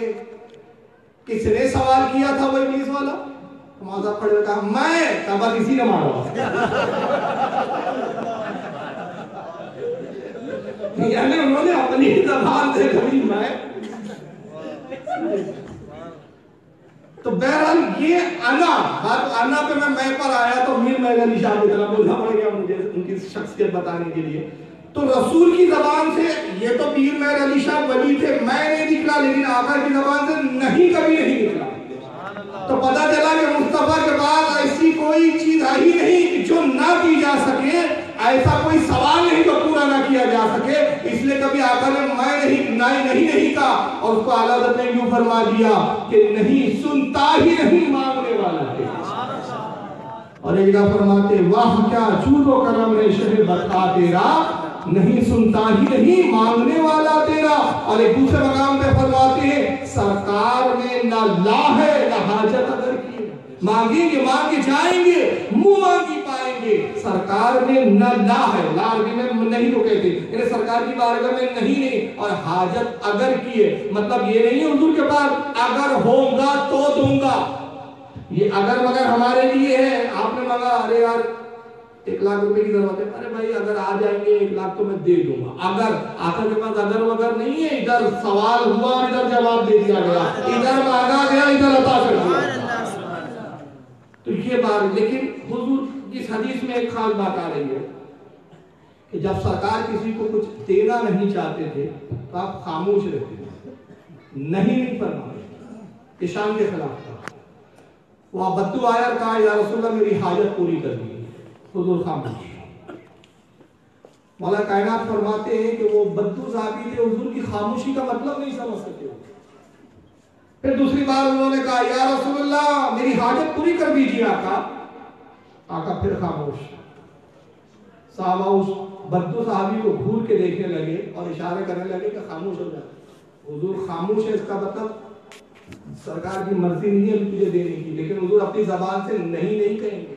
किसने सवाल किया था वो इबलीस वाला? नमाज़ आप खड़े कहा मैं तब इसी ने मारा। यानी उन्होंने अपनी जबान से कभी मैं तो बहरहाल ये अना बात अना पे मैं मैं पर आया तो मीर मैं निशान की तरह बोलना पड़ गया मुझे उनकी शख्सियत बताने के लिए। तो रसूल की जबान से ये तो पीर मेहर अली शाह वली थे, मैं नहीं निकला लेकिन आका की जबान से नहीं, कभी नहीं निकला तो पता चला कि मुस्तफ़ा के बाद ऐसी कोई चीज़ आई नहीं जो ना की जा सके ऐसा कोई सवाल नहीं जो पूरा ना किया जा सके, इसलिए कभी आका ने मैं नहीं नहीं नहीं नहीं कहा और उसको आला हज़रत ने यूँ फरमा दिया कि नहीं सुनता ही नहीं मांगने वाला है और एक फरमाते, वाह, क्या चूरो करम रे शह बता तेरा, नहीं सुनता ही नहीं मांगने वाला तेरा और एक दूसरे मकाम पे फरमाते हैं, सरकार में ना ला है, ना हाजत अगर। मांगेंगे मांगे जाएँगे, मुँह मांगी पाएँगे। सरकार में न ला है। ला में नहीं को कहते। यानी सरकार की बारगाह में नहीं नहीं और हाजत अगर की है मतलब ये नहीं है के पास, अगर होगा तो दूँगा। ये अगर मगर हमारे लिए है। आपने मांगा, अरे यार, एक लाख रुपए की ज़रूरत है। अरे भाई, अगर आ जाएँगे, एक लाख तो मैं दे दूँगा। अगर आका के पास अगर वगर नहीं है, इधर सवाल हुआ इधर जवाब दे दिया गया। इधर मांगा गया, इधर अता कर दिया। तो ये बात, लेकिन हुजूर इस हदीस में एक खास बात आ रही है कि जब सरकार किसी को कुछ देना नहीं चाहते थे तो आप खामोश रहते थे। नहीं नहीं ईशान के खिलाफ था। वो बद्दू आया कहा, या रसूलल्लाह, मेरी हाजत पूरी कर दी। हुजूर खामोश मौला कायनात फरमाते हैं कि वो बद्दू साहबी थे, हुजूर की खामोशी का मतलब नहीं समझ सके फिर दूसरी बार उन्होंने कहा, या रसूलल्लाह, मेरी हाजत पूरी कर दीजिए आका। आका फिर खामोश। साहबा उस बद्दू साहबी को घूर के देखने लगे और इशारे करने लगे कि खामोश हो जाए हुजूर, खामोश है इसका मतलब? सरकार की मर्ज़ी नहीं है तुझे देने की, लेकिन हुजूर अपनी जबान से नहीं नहीं कहेंगे।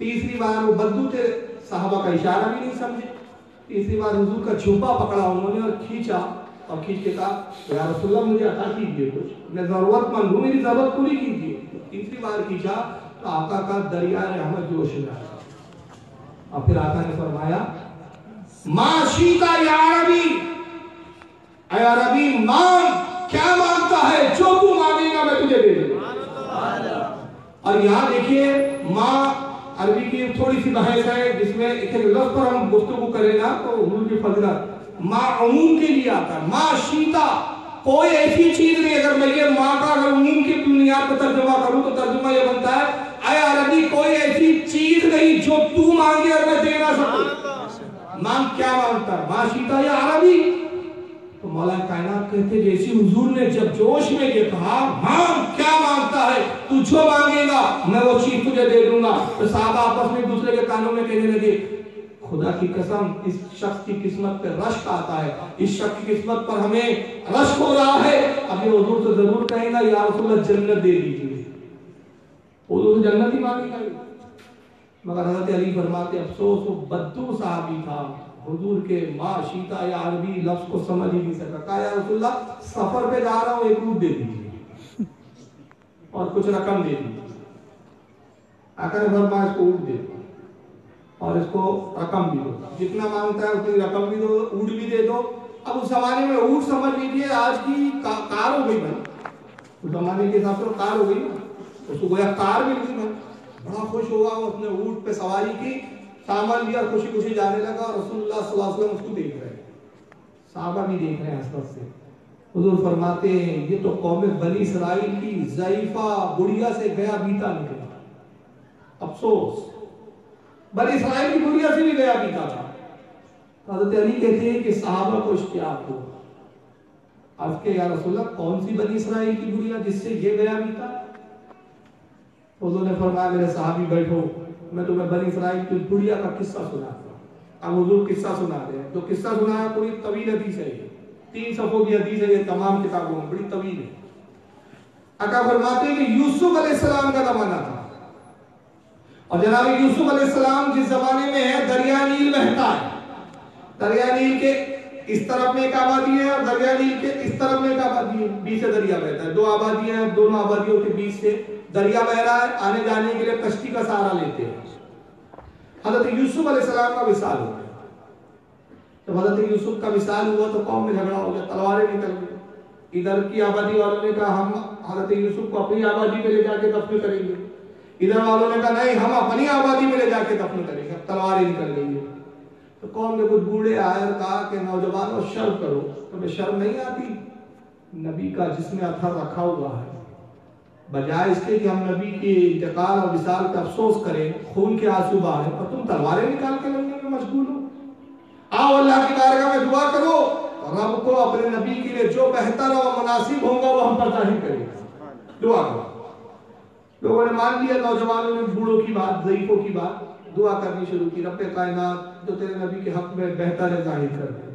तीसरी बार वो बद्दू थे, साहबा का इशारा भी नहीं समझे। तीसरी बार हुजूर का छुपा पकड़ा उन्होंने और खींचा। और खींच के कहा या रसूलल्लाह मुझे अता कीजिए कुछ। मैं जरूरतमंद हूँ मेरी ज़रूरत पूरी कीजिए। तीसरी बार खींचा तो आका का दरिया रहमत जोश में आया और फिर आका ने फरमाया माँ शीता या अरबी अरबी मांग क्या माँगता है? जो तू मांगेगा मैं तुझे दे दूँगा। और यहाँ देखिए माँ अरबी की थोड़ी सी बहस है जिसमें एक एक लफ्ज पर हम गुफ्तगू करें ना तो हुजूर की फजलत। माँ अमूम के लिए आता है। माँ शीता कोई ऐसी चीज़ नहीं, अगर मैं ये माँ का अगर अमूम की बुनियाद पर तर्जुमा करूँ तो तर्जुमा ये बनता है अय अरबी कोई ऐसी चीज़ नहीं जो तू मांगे और मैं दे ना सकूँ। मांग क्या माँगता है? माँ शीता या अरबी तो मौला कायनात कहते जैसी हुजूर ने जब जोश में ये कहा मांग क्या माँगता है? तू जो मांगेगा, मैं वो चीज़ तुझे दे दूँगा। तो साहब आपस में दूसरे के कानों में कहने लगे खुदा की कसम, इस शख्स की किस्मत पे रश्क आता है। इस शख्स की किस्मत पर हमें रश्क हो रहा है। अब ये हुजूर से ज़रूर कहेगा, या रसूलल्लाह, जन्नत दे दीजिए। हुजूर से जन्नत ही मांगेगा। मगर हज़रत अली फरमाते, अफसोस, वो बद्दू साहबी था। हुजूर के माँ शीता या अरबी लफ्ज को समझ ही नहीं सका कहा, या रसूलल्लाह, सफ़र पे जा रहा हूँ, एक रूप दे दीजिए और कुछ रकम दे दीजिए। आकर फरमा इसको ऊट दे दो और इसको रकम भी दो। जितना माँगता है उतनी रकम भी दो ऊट भी दे दो। अब उस जमाने में ऊट समझ लीजिए आज की का, कार हो गई भाई। उस जमाने के हिसाब से तो कार हो गई ना। उसको गोया कार मिल गई भाई बड़ा खुश हुआ वो अपने ऊट पे सवारी की सामान लिया खुशी खुशी जाने लगा और वसल्लम उसको देख रहे हैं। साहबा भी देख रहे हैं हसरत से। हुजूर फरमाते हैं ये तो कौम बनी इसराइल की जईफा बुढ़िया से गया बीता निकला। अफसोस बनी इसराइल की बुढ़िया से भी गया बीता था। हज़रत अली कहते हैं कि साहबा को इश्तियाक हो अर्ज़ के या कौन सी बनी इसराइल की बुढ़िया जिससे ये गया बीता? उन्होंने फरमाया, मेरे साहबी बैठो, मैं तुम्हें बनी इसराइल की का किस्सा सुनाता अब हुजूर किस्सा सुनाते हैं, जो किस्सा सुनाया, पूरी तवील है तीन सफों की है ये, तमाम किताबों में, बड़ी तवील है। अका फरमाते हैं कि यूसुफ अलैहिस्सलाम का जमाना था। और जनाब यूसुफ अलैहिस्सलाम जिस जमाने में है, दरिया नील बहता है। दरिया नील के इस तरफ़ में एक आबादी है और दरिया नील के इस तरफ़ में एक आबादी है। बीच से दरिया बहता है। दो आबादियाँ हैं, दोनों आबादियों के बीच से दरिया बह रहा है। आने जाने के लिए कश्ती का सहारा लेते हैं। हज़रत यूसुफ अलैहिस्सलाम का विशाल हो गया। जब हज़रत यूसुफ का विशाल हुआ तो कौम में झगड़ा हो गया, तलवारें निकल गई। इधर की आबादी वालों ने कहा, हम हज़रत यूसुफ को अपनी आबादी में ले जाके दफन करेंगे। इधर वालों ने कहा, नहीं, हम अपनी आबादी में ले जाके दफन करेंगे, अब तलवारें निकल गई है। तो कौम में कुछ बूढ़े आए और कहा कि, नौजवानों, शर्म करो, तुम्हें तो शर्म नहीं आती? नबी का जिसमें अथर रखा हुआ है, बजाय इसके कि हम नबी के इंतकाल और विशाल का अफसोस करें, खून के आँसू बहाए और तुम तलवारें निकाल के लड़ने में मशगूल हो। आओ, अल्लाह की बारगाह में दुआ करो, रब को अपने नबी के लिए जो बेहतर और मुनासिब होगा, वो हम पर ज़ाहिर करेंगे। दुआ करो। लोगों ने मान लिया, नौजवानों ने बूढ़ों की बात ज़ईफों की बात, दुआ करनी शुरू की रब कायनात, जो तेरे नबी के हक में बेहतर है, ज़ाहिर कर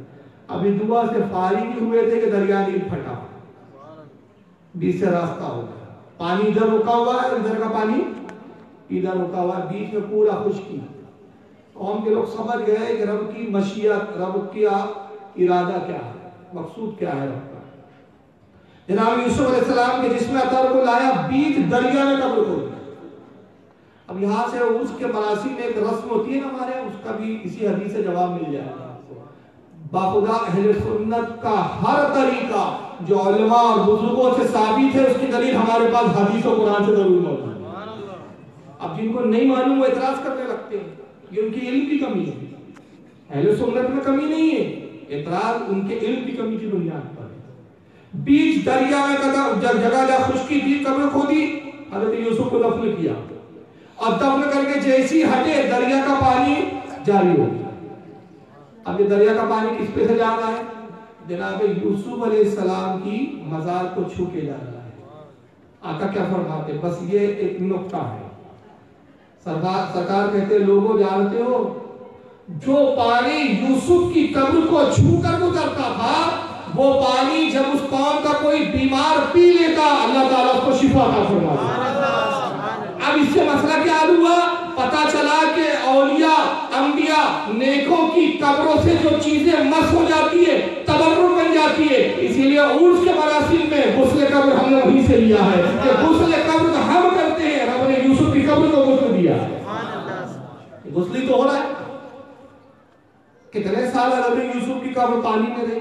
अभी दुआ से फारिग हुए थे कि दरिया नील फटा बीच से रास्ता हो गया। पानी इधर रुका हुआ है, इधर का पानी, इधर रुका हुआ बीच में पूरा खुशकी कौम के लोग समझ गए कि रब की मशीयत, रब का इरादा क्या है, मकसूद क्या है रब जनाब यूसुफ के जिसमें अतर को लाया, बीच दरिया में कब्र को अब यहाँ से उसके मरासी में एक रस्म होती है ना हमारे, उसका भी इसी हदीस से जवाब मिल जाएगा बाखुदा अहले सुन्नत का हर तरीका, जो उलमा और बुज़ुर्गों से साबित है, उसकी दलील हमारे पास हदीस और कुरान से ज़रूर मौजूद है। अब जिनको नहीं मालूम, वो इतराज करने लगते हैं ये उनकी इल्म की कमी है। अहले सुन्नत में कमी नहीं है। इतराज उनके इल्म की कमी की बुनियाद है। बीच दरिया में कदम जगह जगह खुशकी थी कब्र खोदी? हज़रत यूसुफ को दफन किया। और दफन करके जैसी हटे, दरिया का पानी जारी हो गया। अब ये दरिया का पानी किस पे से जा रहा है? जनाब यूसुफ सलाम की मजार को छू के जा रहा है। आका क्या फरमाते बस ये एक नुक्ता है। सरकार सरकार कहते लोगों जानते हो, जो पानी यूसुफ की कब्र को छू कर गुजरता था वो पानी जब उस कौम का कोई बीमार पी लेता अल्लाह ताला उसको शिफा का फरमा अब इससे मसला क्या हुआ? पता चला कि औलिया अंबिया नेकों की कब्रों से जो चीज़ें मस हो जाती है तबर्रुक बन जाती है। इसीलिए उर्स के मरासिम में गुस्ले कब्र हमने वहीं से लिया है। कि गुस्ले कब्र तो हम करते हैं रब ने यूसुफ की कब्र को गुस्ल दिया। गुस्ली तो हो रहा है। कितने साल रब ने यूसुफ की कब्र पानी में रही?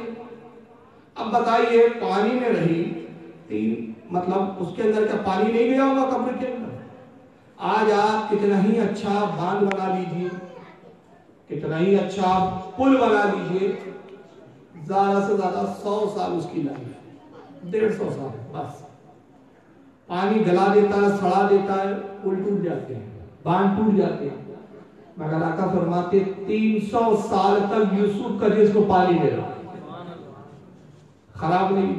अब बताइए, पानी में रही तीन मतलब उसके अंदर क्या पानी नहीं गया होगा कब्र के अंदर? आज आप कितना ही अच्छा बाँध बना लीजिए, कितना ही अच्छा पुल बना लीजिए, ज़्यादा से ज़्यादा सौ साल उसकी लाइफ डेढ़ सौ साल, बस। पानी गला देता है, सड़ा देता है, पुल टूट जाते हैं, बाँध टूट जाते हैं। मगर आका फरमाते तीन सौ साल तक यूसुफ का जिसको पानी दे रहा खराब नहीं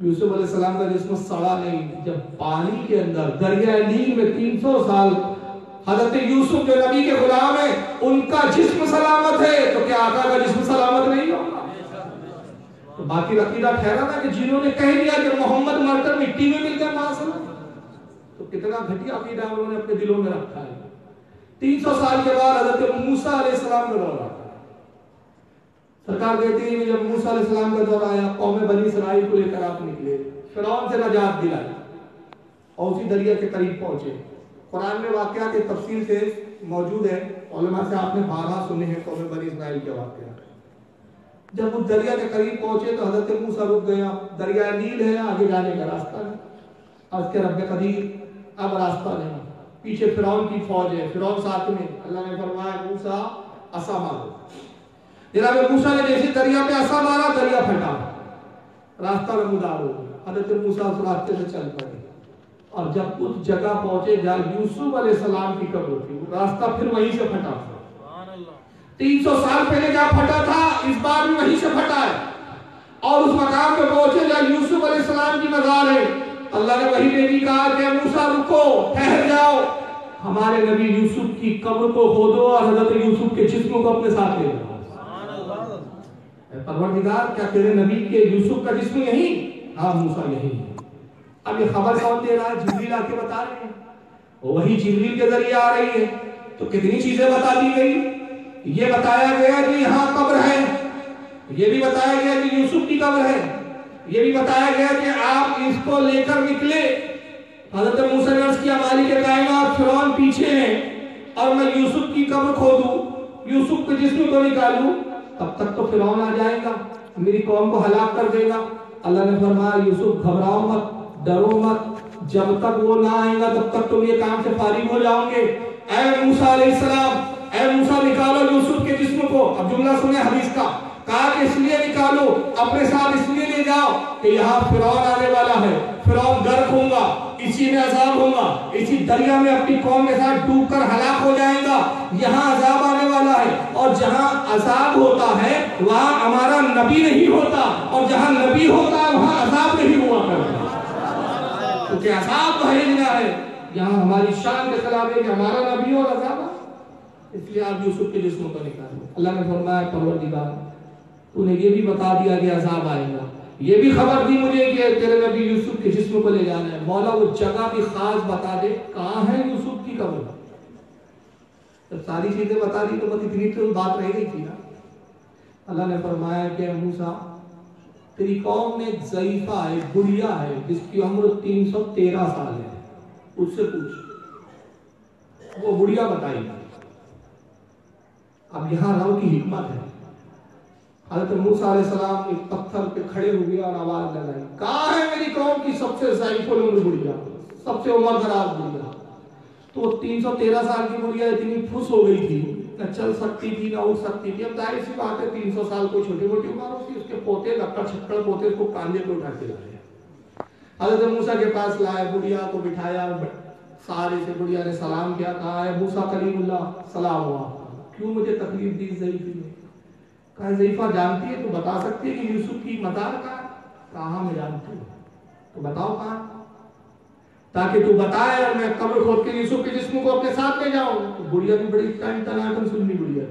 यूसुफ सलाम का जिसम सड़ा नहीं, जब पानी के अंदर दरिया नील में 300 साल, हज़रत यूसुफ जो नबी के गुलाम है, उनका जिस्म सलामत है तो क्या आका का जिस्म सलामत नहीं होगा? तो बाकी अकीदा ठहरा ना कि जिन्होंने कह दिया कि मोहम्मद मरकर मिट्टी में मिल गया मासूम तो कितना घटिया अकीदा उन्होंने अपने दिलों में रखा है। 300 साल के बाद हज़रत मूसा आता है सरकार कहती है जब मूसा अलैहिस्सलाम का दौर आया, कौम बनी इसराइल को लेकर आप निकले। फिरौन से नजात दिलाई और उसी दरिया के करीब पहुँचे। कुरान में वाकया के तफसील से मौजूद है। से आपने बारह सुने हैं कौम बनी इसराइल के वाकया जब उस दरिया के करीब पहुँचे तो हज़रत मूसा रुक गया। दरिया नील है, आगे जाने का रास्ता नहीं। आज के रब कदीर, अब रास्ता नहीं। पीछे फिरौन की फौज है। फिरौन साथ में, अल्लाह ने फरमाया, मूसा असा मारो जनाब मूसा ने जैसे दरिया पे ऐसा मारा दरिया फटा रास्ता नमूदार हो हज़रत मूसा उस रास्ते से चल पड़े। और जब उस जगह पहुँचे जहाँ यूसुफ सलाम की कब्र थी रास्ता फिर वहीं से फटा। तीन सौ साल पहले जहाँ फटा था इस बार भी वहीं से फटा है। और उस मकाम पे पहुँचे जहाँ यूसुफ सलाम की मजार है। अल्लाह ने वही बेटी कहा कि मूसा रुको ठहर जाओ। हमारे नबी यूसुफ की कब्र को खोदो और हज़रत यूसुफ के जिस्म को अपने साथ ले लो परवरदिगार, क्या तेरे नबी के यूसुफ का जिस्म यही? हाँ मूसा यही है। अब ये खबर कौन दे रहा है? जिब्रील आके बता रहे हैं। वही जिब्रील के ज़रिए आ रही है। तो कितनी चीज़ें बता दी गई? ये बताया गया कि यहाँ कब्र है। ये भी बताया गया कि यूसुफ की कब्र है। ये भी बताया गया कि आप इसको लेकर निकले। हज़रत मूसा ने अर्ज़ किया, मालिक कायनात, फिरौन पीछे हैं। और मैं यूसुफ की कब्र खोदूं। यूसुफ के जिस्म को निकालूं। तब तक तो फिरौन आ जाएगा, मेरी कौम को हलाक कर देगा। अल्लाह ने फरमाया, यूसुफ, घबराओ मत, डरो मत, जब तक वो ना आएगा, तब तक तुम ये काम से फारिग हो जाओगे। निकालो यूसुफ के जिस्म को। अब जुमला सुने हदीस का। कहा कि इसलिए निकालो, अपने साथ इसलिए ले जाओ कि यहाँ फिरौन आने वाला है। फिरौन गर्क होगा इसी में अजाब होगा। इसी दरिया में अपनी कौम के साथ डूबकर हलाक हो जाएगा। यहाँ अजाब आने वाला है। और जहाँ अजाब होता है, वहाँ हमारा नबी नहीं होता। और जहाँ नबी होता है, वहाँ अजाब नहीं हुआ करता। क्योंकि अजाब भेजना है यहाँ हमारी शान के खिलाफ है कि हमारा नबी और अजाब इसलिए आप यूसुफ के जिस्म को निकालो। अल्लाह ने फरमाया परवरदिगार तूने ये भी बता दिया कि अजाब आएगा। ये भी खबर दी मुझे कि तेरे नबी यूसुफ के जिस्म को ले जाना है। मौला, वो जगह भी खास बता दे, कहाँ है यूसुफ की कब्र? जब सारी चीज़ें बता दी तो बस इतनी तो बात रह गई थी ना। अल्लाह ने फरमाया कि मूसा तेरी कौम में जईफा है बुढ़िया है, जिसकी उम्र 313 साल है। उससे पूछ। वो बुढ़िया बताई। अब यहाँ रब की हिम्मत है। हज़रत मूसा सलाम एक पत्थर पे खड़े हो और आवाज़ लगाई, कहा है मेरी कौम की सबसे उम्र बुढ़िया? सबसे उम्र बुढ़िया? तो 313 साल की बुढ़िया इतनी हो गई थी न चल सकती थी न उठ सकती थी। अब ज़ाहिर सी बात है 300 साल छोटी मोटी उम्र होती, उसके पोते लक्कड़ छक्कड़ पोते उसको कांधे पे उठा के लाए। हज़रत मूसा के पास लाए बुढ़िया को बिठाया सारे से बुढ़िया ने सलाम किया, कहा है मूसा कलीमुल्लाह? सलाम हुआ। क्यों मुझे तकलीफ़ दी जईफी ने? कहा जानती है तो बता सकती है कि यूसुफ की मदार कहाँ है? कहा मैं जानती हूँ? तो बताओ कहा? ताकि तू बताए और मैं कब्र खोद के यूसुफ के जिस्म को अपने साथ ले जाऊँ। तो बुढ़िया भी बड़ी टाइम टनाटन सुननी बुढ़िया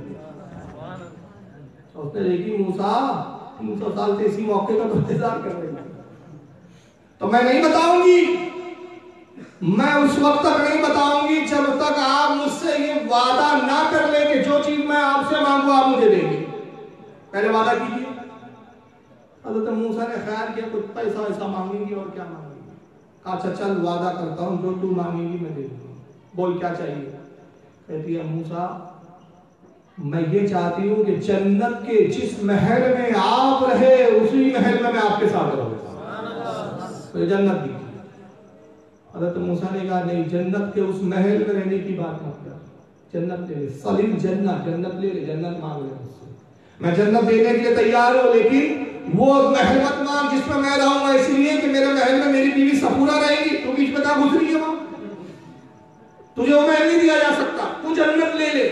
उसने देखी, मूसा, तीन सौ साल से इसी मौके का तो इंतज़ार कर रही तो मैं नहीं बताऊँगी। मैं उस वक्त तक नहीं बताऊँगी जब तक आप मुझसे ये वादा ना कर ले कि जो चीज़ मैं आपसे मांगू, आप मुझे देंगे। पहले वादा कीजिए। हज़रत मूसा ने ख्याल किया कुछ पैसा वैसा मांगेंगी और क्या मांगेंगी? अच्छा चल वादा करता हूँ, जो तू मांगेगी मैं दे दूँगा। बोल, क्या चाहिए? कहती है, मूसा, मैं ये चाहती हूँ कि जन्नत के जिस महल में आप रहे, उसी महल में मैं आपके साथ रहूँगा। तो जन्नत दी हज़रत मूसा ने कहा, नहीं, जन्नत के उस महल में रहने की बात मत कर। जन्नत ले सलीम जन्नत जन्नत ले ले, जन्नत मांग ले मैं जन्नत देने के लिए तैयार हूँ, लेकिन वो महल मत मांग जिसमें मैं रहूँगा, इसलिए कि मेरे महल में मेरी बीवी सपूरा रहेगी तू बीच में घुस रही है वहाँ? तुझे वो महल नहीं दिया जा सकता, तू जन्नत ले ले।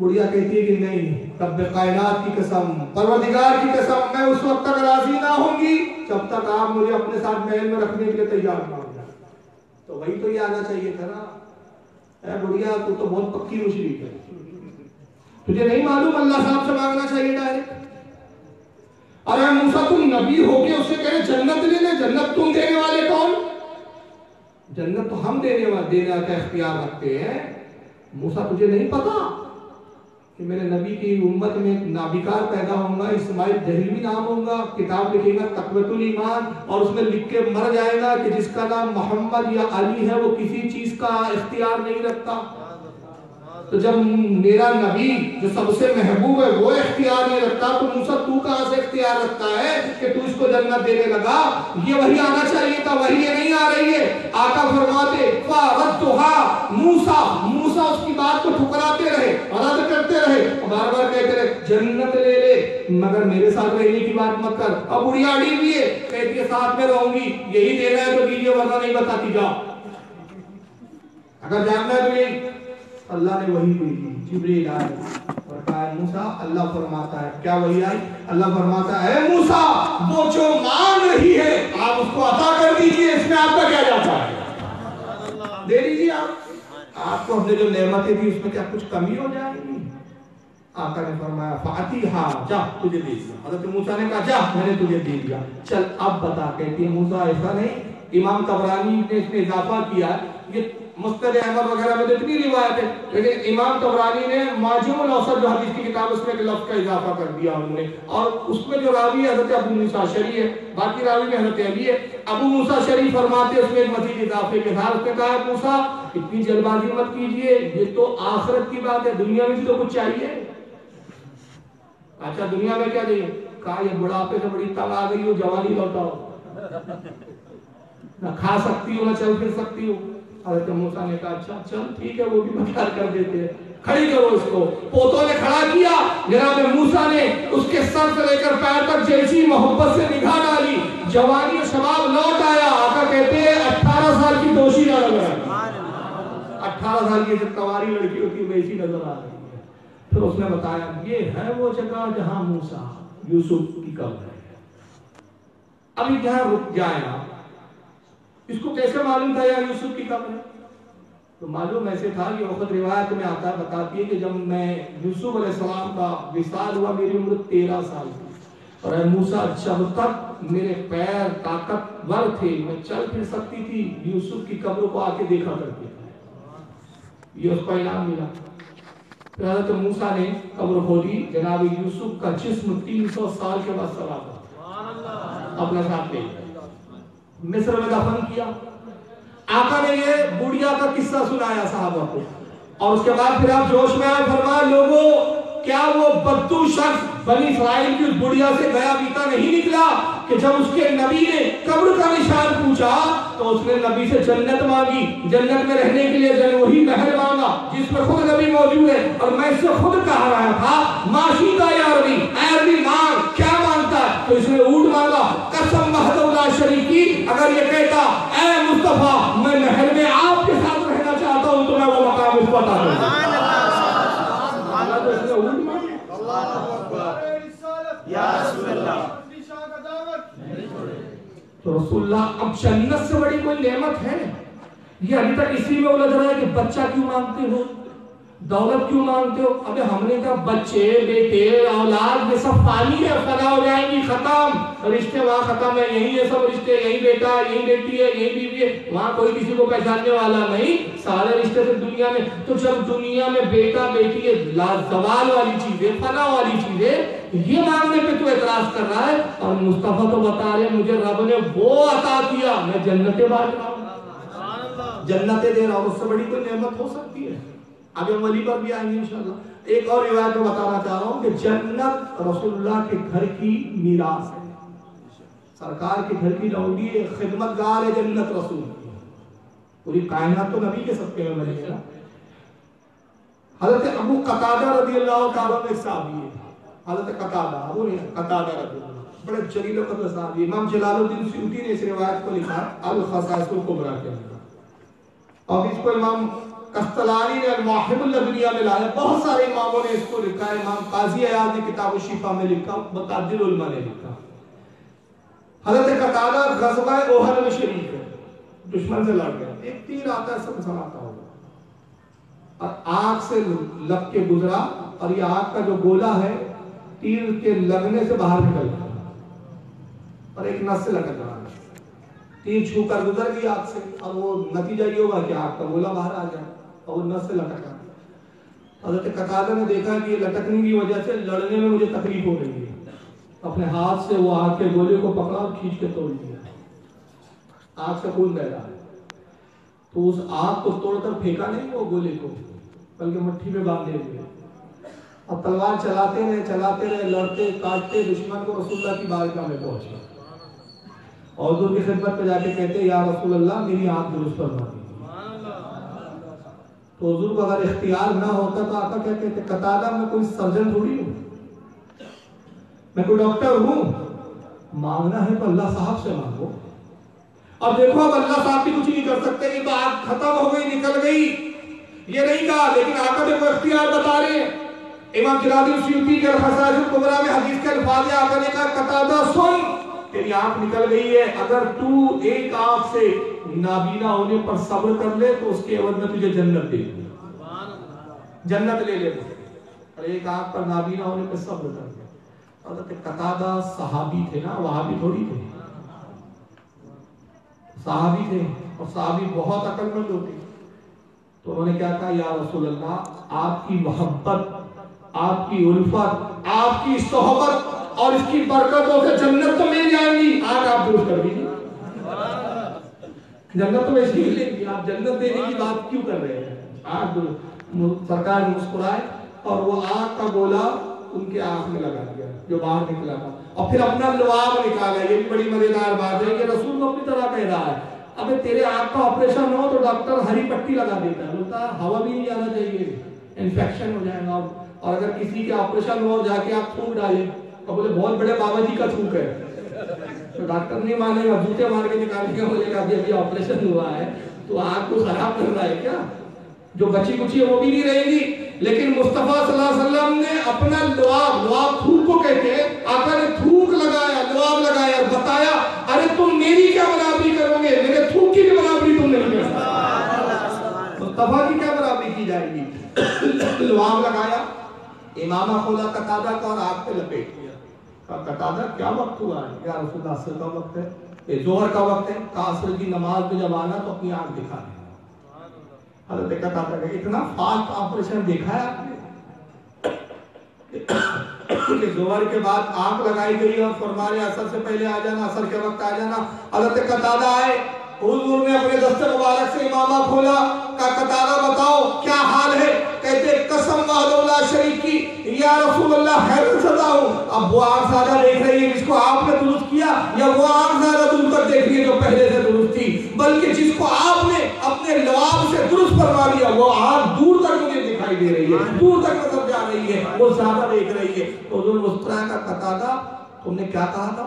बुढ़िया कहती है कि नहीं, रब कायनात की कसम, परवरदिगार की कसम, मैं उस वक्त तक राज़ी ना होंगी, जब तक आप मुझे अपने साथ महल में रखने के लिए तैयार ना हो जाए। तो वही तो ये आना चाहिए था ना। बुढ़िया, तू तो बहुत पक्की मुशरिक है। तुझे नहीं मालूम, अल्लाह साहब से मांगना चाहिए डायरेक्ट अरे मूसा, तुम नबी हो के उससे कह रहे जन्नत ले ले, जन्नत तुम देने वाले कौन? जन्नत तो हम देने वाले देने का इख्तियार रखते हैं। मूसा, तुझे नहीं पता कि मेरे नबी की उम्मत में एक नाबिकार पैदा होगा इस्माइल जहलवी नाम होगा किताब लिखेगा तकवतुल ईमान, और उसमें लिख के मर जाएगा कि जिसका नाम मोहम्मद या अली है, वो किसी चीज़ का इख्तियार नहीं रखता। तो जब मेरा नबी, जो सबसे महबूब है, वो इख्तियार नहीं रखता तो मूसा, तू कहाँ से इख्तियार रखता है? कि तू इसको जन्नत देने लगा। ये वही आना चाहिए था, वही ये नहीं आ रही है। आका फरमाते फारतुहा मूसा मूसा उसकी बात को ठुकराते रहे, रद्द करते रहे, और बार बार कहते रहे, जन्नत ले ले, मगर मेरे साथ रहने की बात मत कर। अब बुढ़िया भी है, कहती है, साथ में रहूँगी, यही देना है तो दीजिए वरना नहीं बताती, जाओ। अगर जानना है तो अल्लाह ने वही भेजी जिब्रील आए और कहा, मूसा, अल्लाह फरमाता है। क्या वही आई? अल्लाह फरमाता है मूसा, वो जो मांग रही है, आप उसको अता कर दीजिए, इसमें आपका क्या जाता है? दे दीजिए आप। आपको हमने जो नेमतें दी उसमें क्या कुछ कमी हो जाएगी? आका ने फरमाया फाती हाँ जा, तुझे दे दिया। हज़रत मूसा ने कहा, जा, मैंने तुझे दे दिया। चल, अब बता, कहती है, मूसा, ऐसा नहीं, इमाम तबरानी ने इसमें इजाफा किया ये मुस्तद अहमद वगैरह में तो इतनी रिवायत है। लेकिन इमाम तबरानी ने माजूमुल औसत जो हदीस की किताब, उसमें एक लफ्ज का इजाफा कर दिया उन्होंने। और उसमें जो रावी हज़रत अबू मूसा शरी है, बाकी रावी में हज़रत अली है। अबू मूसा शरी फरमाते उसमें एक मजीद इजाफे के साथ उसने कहा मूसा, इतनी जल्दबाजी मत कीजिए, ये तो आखिरत की बात है, दुनिया में भी तो कुछ चाहिए। अच्छा दुनिया में क्या चाहिए? कहा, ये बुढ़ापे से बड़ी तंग आ गई हो, जवानी लौटाओ। ना खा सकती हो, ना चल फिर सकती हो। हज़रत मूसा ने कहा अच्छा चल, ठीक है, वो भी मकार कर देते हैं। खड़ी करो इसको पोतों ने खड़ा किया, जनाब मूसा ने उसके सर से लेकर पैर तक जैसी मोहब्बत से निगाह डाली। जवानी शबाब लौट आया आका कहते हैं अठारह साल की दोषी ना लग रहा अठारह साल की जब कवारी लड़की होती है वैसी नज़र आ रही है। फिर उसने बताया, ये है वो जगह जहाँ मूसा, यूसुफ की कब्र है। अभी यहाँ रुक जाए आप इसको कैसे मालूम था यार यूसुफ की कब्र? तो मालूम ऐसे था कि वक्त रिवायत में आता है, बताती है कि जब मैं यूसुफ अलैहिस्सलाम का विशाल हुआ, मेरी उम्र तेरह साल की और मूसा जब तक मेरे पैर ताकतवर थे, मैं चल फिर सकती थी, यूसुफ की कब्र को आके देखा करती थी। ये उसको इनाम मिला। हज़रत मूसा ने कब्र खोली, जनाब यूसुफ का जिस्म तीन सौ साल के बाद सवार था। अपने साथ ले। मिस्र में दफन किया। आका ने ये बुढ़िया का किस्सा सुनाया साहबा को। और उसके बाद फिर आप जोश में आए फरमा लोगों, क्या वो बद्दू शख्स बनी इसराइल की बुढ़िया से गया बीता नहीं निकला कि जब उसके नबी ने कब्र का निशान पूछा तो उसने नबी से जन्नत मांगी। जन्नत में रहने के लिए जन वही महल मांगा, जिस पर खुद नबी मौजूद है। और मैं इससे खुद कहा रहा था, माशी का या अरबी ऐ अरबी मांग क्या माँगता है तो इसने ऊँट मांगा कसम महदौला शरीकी अगर ये कहता ऐ मुस्तफ़ा मैं महल में आपके साथ रहना चाहता हूँ तो मैं वो मकाम इसको अता करूँगा तो मांगा तो अब जन्नत से बड़ी कोई नेमत है? ये अभी तक इसी में उलझ रहा है कि बच्चा क्यों मांगते हो? दौलत क्यों मांगते हो? अबे हमने कहा, बच्चे, बेटे, औलाद, ये सब पानी है फना हो जाएँगी, खत्म। रिश्ते वहाँ खत्म है, यही है सब रिश्ते, यही बेटा, यही बेटी है, यही बीवी है। वहाँ कोई किसी को पहचानने वाला नहीं, सारे रिश्ते से दुनिया में। तो जब दुनिया में बेटा, बेटी है सवाल वाली चीज़ फना वाली चीज़, ये मांगने पे तू एतराज़ कर रहा है? और मुस्तफ़ा तो बता रहे मुझे रब ने वो अता किया मैं जन्नतें बांट रहा हूँ। जन्नतें दे रहा हूँ, उससे बड़ी कोई नेमत हो सकती है? आगे हम वली पर भी आएँगे इंशाल्लाह। एक और रिवायत में बताना चाह रहा हूँ कि जन्नत रसूलुल्लाह के घर की मीरास है। सरकार के घर की लौंडी है खिदमतगार है जन्नत रसूल। पूरी कायनात तो नबी के सबके में है ना। हज़रत अबू कतादा रज़ी अल्लाह तआला में साहबी है। हज़रत कतादा, अबू नहीं, कतादा रज़ी बड़े जलील कदर साहबी इमाम जलालुद्दीन सयूती ने इस रिवायत को लिखा अल खसाइस कुबरा के अंदर। और इसको इमाम कस्तलानी ने अल-मुहिबुल में लाया। बहुत सारे इमामों ने इसको लिखा है। इमाम काजी अयाज ने किताब शिफा में लिखा मुतअद्दिद उलमा ने लिखा। हज़रत कतादा गजवा ओहद में शरीक है। दुश्मन से लड़ गया। एक तीर आता है सब समाता होगा और आग से लग के गुजरा और ये आग का जो गोला है, तीर के लगने से बाहर निकल गया। और एक नस से लटक रहा तीर छू कर गुजर गई आग से। और वो नतीजा ये होगा कि आग का गोला बाहर आ गया। और वो नस से लटक रहा हज़रत कतादा ने देखा कि ये लटकने की वजह से लड़ने में मुझे तकलीफ़ हो रही है। अपने हाथ से वो आग के गोले को पकड़ा और खींच के तोड़ दिया। आग से खून बह रहा है। तो उस आग को तोड़कर फेंका नहीं वो गोले को, बल्कि मट्टी में बांधे हुए। और तलवार चलाते रहे चलाते रहे, लड़ते, काटते, दुश्मन को रसुल्ला की बारगाह में पहुँचे। और हजूर की खिदमत पे जाके कहते, या रसूल अल्लाह मेरी आँख दुरुस्त फरमा। तो हजूर को अगर इख्तियार ना होता तो आका क्या कहते कतादा मैं कोई सर्जन थोड़ी हूँ। मैं कोई डॉक्टर हूँ। मांगना है तो अल्लाह साहब से मांगो। अब देखो, अब अल्लाह साहब भी कुछ नहीं कर सकते। ये तो आग खत्म हो गई, निकल गई। ये नहीं कहा, लेकिन आका देखो, इख्तियार बता रहे इमाम जलालुद्दीन सयूती के कुबरा में हदीस के अल्फाज आका ने कहा, कतादा सुन। तेरी आँख निकल गई है। अगर तू एक आँख से नाबीना होने पर सब्र कर ले तो उसके एवज में तुझे जन्नत दे जन्नत ले ले और एक आँख पर नाबीना होने पर सब्र कर ले। कतादा सहाबी थे ना वहाँ भी थोड़ी थे। सहाबी थे, और सहाबी बहुत अकलमंद होते। तो उन्होंने क्या कहा, या रसूल अल्लाह आपकी मोहब्बत, आपकी उल्फत, आपकी सोहबत और इसकी बरकतों से जन्नत तो मिल जाएगी। आग आप दुरुस्त कर दीजिए। जन्नत तो ही मिलेगी आप जन्नत देने की बात क्यों कर रहे हैं? आज सरकार मुस्कुराए और वो आग का गोला उनके आँख में लगा दिया, जो बाहर निकला था। और फिर अपना लुआब निकाला, ये भी बड़ी मज़ेदार बात है कि रसूल को अपनी तरह कह रहा है, अबे तेरे आँख का ऑपरेशन हो तो डॉक्टर हरी पट्टी लगा देता है। बोलता है हवा भी नहीं जाना चाहिए इन्फेक्शन हो जाएगा और अगर किसी के ऑपरेशन हो जाके आप थूक डाले तो बोले, बहुत बड़े बाबा जी का थूक है। तो डॉक्टर नहीं मानेगा जूते मार के निकालेगा बोलेगा अभी अभी ऑपरेशन हुआ है तो आँख को खराब कर रहा है क्या? जो बची कुची है, वो भी नहीं रहेगी। लेकिन मुस्तफ़ा सल्लल्लाहु अलैहि वसल्लम ने अपना लुआब लुआब थूक को कहते हैं आका ने थूक लगाया, लुआब लगाया और बताया, अरे, तुम मेरी क्या बराबरी करोगे? मेरे थूक की भी बराबरी तुम नहीं कर सकते मुस्तफ़ा की क्या बराबरी की जाएगी? [COUGHS] लुआब लगाया, इमामा खोला कतादा का और आग पे लपेट। कतादा क्या वक्त हुआ है? या रसूल असर का वक्त है ये जोहर का वक्त है असर की नमाज़ में जब आना तो अपनी आग दिखा देना। हज़रत कतादा का इतना फास्ट ऑपरेशन देखा है आपने? कि जोहर के बाद आग लगाई गई और फरमाने असर से पहले आ जाना असर के वक्त आ जाना। हज़रत कतादा आए हुजूर ने अपने दस्ते मुबारक से इमामा खोला का कतारा बताओ क्या हाल है? कहते कसम वाहदुल्लाह शरीफ की, या रसूल अल्लाह हैरत सदा हूँ। अब वो आग सादा देख रही है जिसको आपने दुरुस्त किया, या वो आग सादा दूर तक देख रही है जो पहले से दुरुस्त थी, बल्कि जिसको आपने अपने लवाब से दुरुस्त करवा दिया वो आग दूर तक मुझे दिखाई दे रही है, दूर तक नज़र जा रही है, वो ज़्यादा देख रही है। तो हुजूर मुस्कुराया का कतादा तुमने क्या कहा था?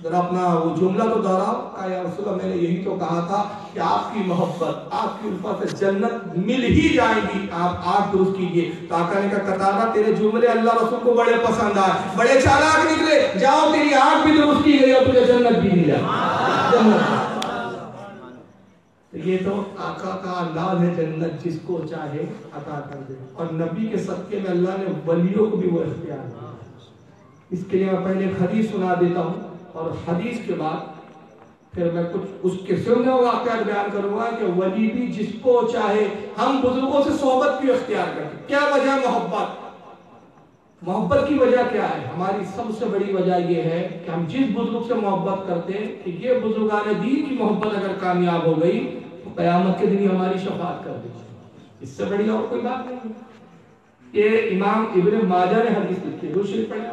जरा अपना वो जुमला तो दोहराओ। कहा या रसूल मैंने यही तो कहा था कि आपकी मोहब्बत, आपकी ऊपर से जन्नत मिल ही जाएगी आप आग दुरुस्त कीजिए तो ने कहा, कतारा, तेरे जुमले अल्लाह रसूल को बड़े पसंद आए। बड़े चालाक निकले। जाओ, तेरी आग भी दुरुस्त की गई और तुझे जन्नत भी मिल। जन्नत। तो ये तो आका का अंदाज है, जन्नत जिसको चाहे अता कर दे। और नबी के सबके में अल्लाह ने वलियों को भी वो इख्तियार इसके लिए मैं पहले हदीस सुना देता हूँ। और हदीस के बाद फिर मैं कुछ उसके सुनने वाकत बयान करूँगा कि वली भी जिसको चाहे हम बुज़ुर्गों से सोहबत भी अख्तियार करते क्या वजह मोहब्बत? मोहब्बत की वजह क्या है? हमारी सबसे बड़ी वजह यह है कि हम जिस बुज़ुर्ग से मोहब्बत करते हैं कि ये बुजुर्गान दीन की मोहब्बत अगर कामयाब हो गई तो कयामत के दिन हमारी शफात कर देगी। इससे बड़ी और कोई बात नहीं ये इमाम इब्न माजा ने हदीस लिखी है। पढ़ा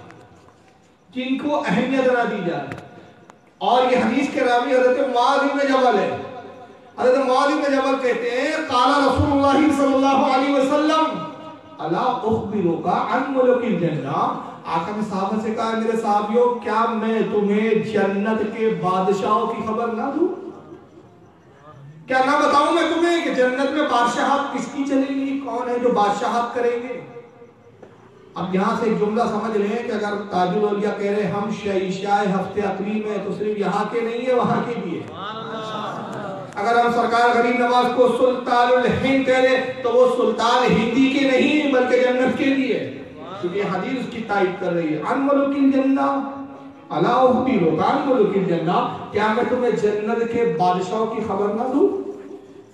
जिनको अहमियत ना दी जाए। और ये हदीस के रावी हज़रत मुआज इब्न जबल है। हज़रत मुआज इब्न जबल कहते हैं, काला रसूलुल्लाह सल्लल्लाहु अलैहि वसल्लम, अला उखबिरुका अन मुलुकिल जन्ना। आका ने साहबा से कहा, मेरे साहबियों क्या मैं तुम्हें जन्नत के बादशाहों की खबर ना दूँ? क्या ना बताऊँ मैं तुम्हें कि जन्नत में बादशाहत किसकी चलेगी? कौन है जो बादशाहत करेंगे? अब यहाँ से एक जुमला समझ लें कि अगर ताजुल औलिया कह रहे हम शईशाए हफ़्ते अकली में तो सिर्फ़ यहाँ के नहीं है, वहाँ के भी है। अगर हम सरकार गरीब नवाज़ को सुल्तान हिंद कह रहे तो वो सुल्तान हिंदी के नहीं, बल्कि जन्नत के लिए क्योंकि हदीस उसकी तारीफ़ कर रही है। अनमलुकिन जन्ना अलाउद्दी रोकान मलुकिन जन्ना। क्या मैं तुम्हें जन्नत के बादशाहों की खबर ना दूँ?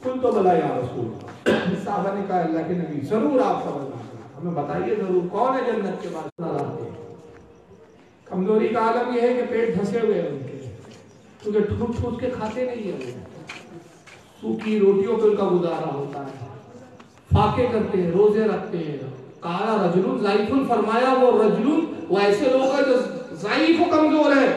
कुल तो बला या रसूल। साहबा ने कहा, अल्लाह के नबी, ज़रूर आप खबर हमें बताइए ज़रूर, कौन है जन्नत के बादशाह कमज़ोरी का आलम यह है कि पेट धसे हुए हैं उनके। क्योंकि ठूस ठूस के खाते नहीं है वो। सूखी रोटियों पे उनका गुजारा होता है। फाके करते हैं, रोज़े रखते हैं। काला रजलुन जाइफुन फरमाया, वो रजलुन वो ऐसे लोग हैं जो जाइफ कमज़ोर है।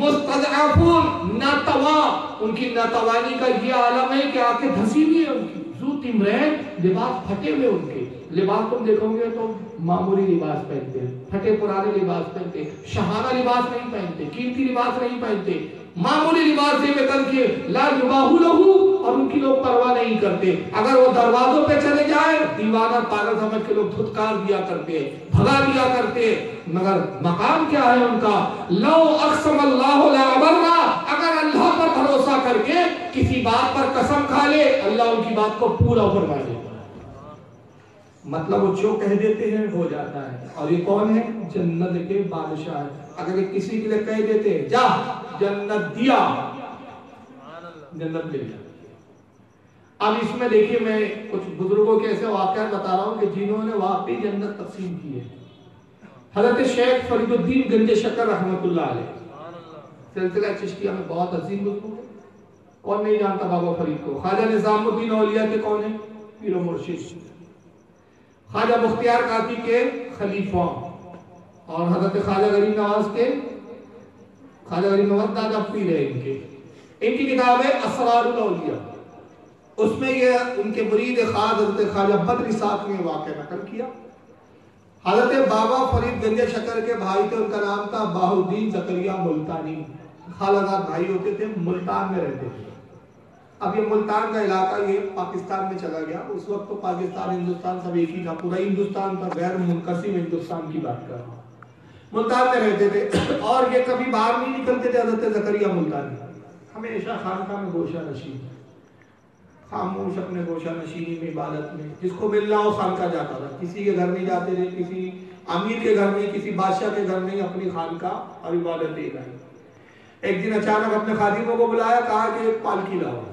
मुस्तजअफुन नातवा। उनकी नातवानी का ये आलम है कि आँखें धसी हुई है उनकी। जू तिमरैन लिबास फटे हुए उनके। लिबास तुम देखोगे तो मामूली लिबास पहनते हैं, फटे पुराने लिबास पहनते शहाना लिबास नहीं पहनते, कीमती लिबास नहीं पहनते। मामूली लिबास से के ला और उनकी लोग परवाह नहीं करते। अगर वो दरवाजों पे चले जाए, दीवाना पागल समझ के लोग धुतकार दिया करते भगा दिया करते मगर मकाम क्या है उनका? लो अक्सम अल्लाह अगर अल्लाह पर भरोसा करके किसी बात पर कसम खा ले, अल्लाह उनकी बात को पूरा फरमा देता मतलब वो जो कह देते हैं हो जाता है। और ये कौन है? जन्नत के बादशाह है। अगर किसी के लिए कह देते हैं, जा, जन्नत दिया। जन्नत जाती अब इसमें देखिए, मैं कुछ बुज़ुर्गों के ऐसे वाकत बता रहा हूँ कि जिन्होंने वाकई जन्नत तकसीम की है। हज़रत शेख फरीदुद्दीन गंज शकर अलैह। सिलसिला चिश्तिया में बहुत अजीम बुज़ुर्ग है कौन नहीं जानता बाबा फरीद को? ख्वाजा निजामुद्दीन औलिया के कौन है? पीरो मुर्शिद। ख्वाजा मुख्तियार काकी के खलीफा और हज़रत ख्वाजा गरीब नवाज़ के, ख्वाजा गरीब नवाज़ दादा पीर है इनके। इनकी किताब है असरारुल औलिया। उसमें ये उनके मुरीद खास हज़रत ख्वाजा बद्र साथ ने वाक़ नकल किया। हज़रत बाबा फरीद गंजे शकर के भाई थे, उनका नाम था बाहुद्दीन जकरिया मुल्तानी। खालादार भाई होते थे, मुल्तान में रहते थे। अब ये मुल्तान का इलाका ये पाकिस्तान में चला गया। उस वक्त तो पाकिस्तान, हिंदुस्तान सब एक ही था, पूरा हिंदुस्तान था, गैर मुनकसिम हिंदुस्तान की बात कर रहा मुल्तान में रहते थे, और ये कभी बाहर नहीं निकलते थे, हज़रत जकरिया मुल्तानी हमेशा खानका में गोशा नशीन खामोश अपने गोशा नशीनी में, इबादत में, जिसको मिलना हो खानका जाता था। किसी के घर नहीं जाते थे, किसी अमीर के घर नहीं, किसी बादशाह के घर नहीं, अपनी खानका और इबादत एक दिन अचानक अपने खादिमों को बुलाया, कहा कि एक पालकी लाओ।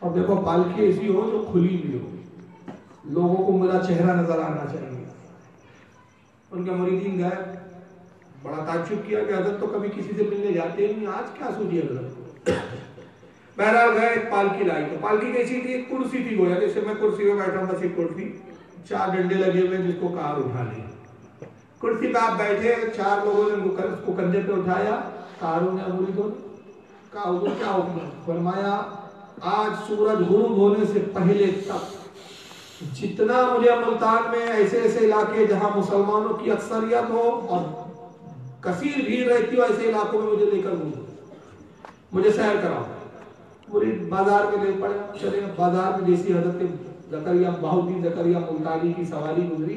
और देखो पालकी ऐसी हो जो खुली भी हो। लोगों को मेरा चेहरा नज़र आना चाहिए। उनके मुरीदीन गए बड़ा ताजुब किया कि हज़रत तो कभी किसी से मिलने जाते ही नहीं, आज क्या सूझी हज़रत बहरहाल गए पालकी लाई। तो पालकी कैसी थी? कुर्सी थी गोया जैसे मैं कुर्सी पे बैठा हूँ, बस एक कुर्सी। चार डंडे लगे हुए जिसको कार उठा ली। कुर्सी पे आप बैठे, चार लोगों ने उसको कंधे पे उठाया। कारों ने मुरीदों ने कहा क्या? फरमाया आज सूरज गुरूब होने से पहले तक, जितना मुझे मुल्तान में ऐसे ऐसे इलाके जहाँ मुसलमानों की अक्सरियत हो और कसीर भीड़ रहती हो, ऐसे इलाकों में मुझे लेकर मुझे सैर कराओ। पूरे बाज़ार में ले पड़े। चले, बाज़ार में जैसी हज़रत जकरिया बाहुद्दीन जकरिया मुल्तानी की सवारी गुजरी।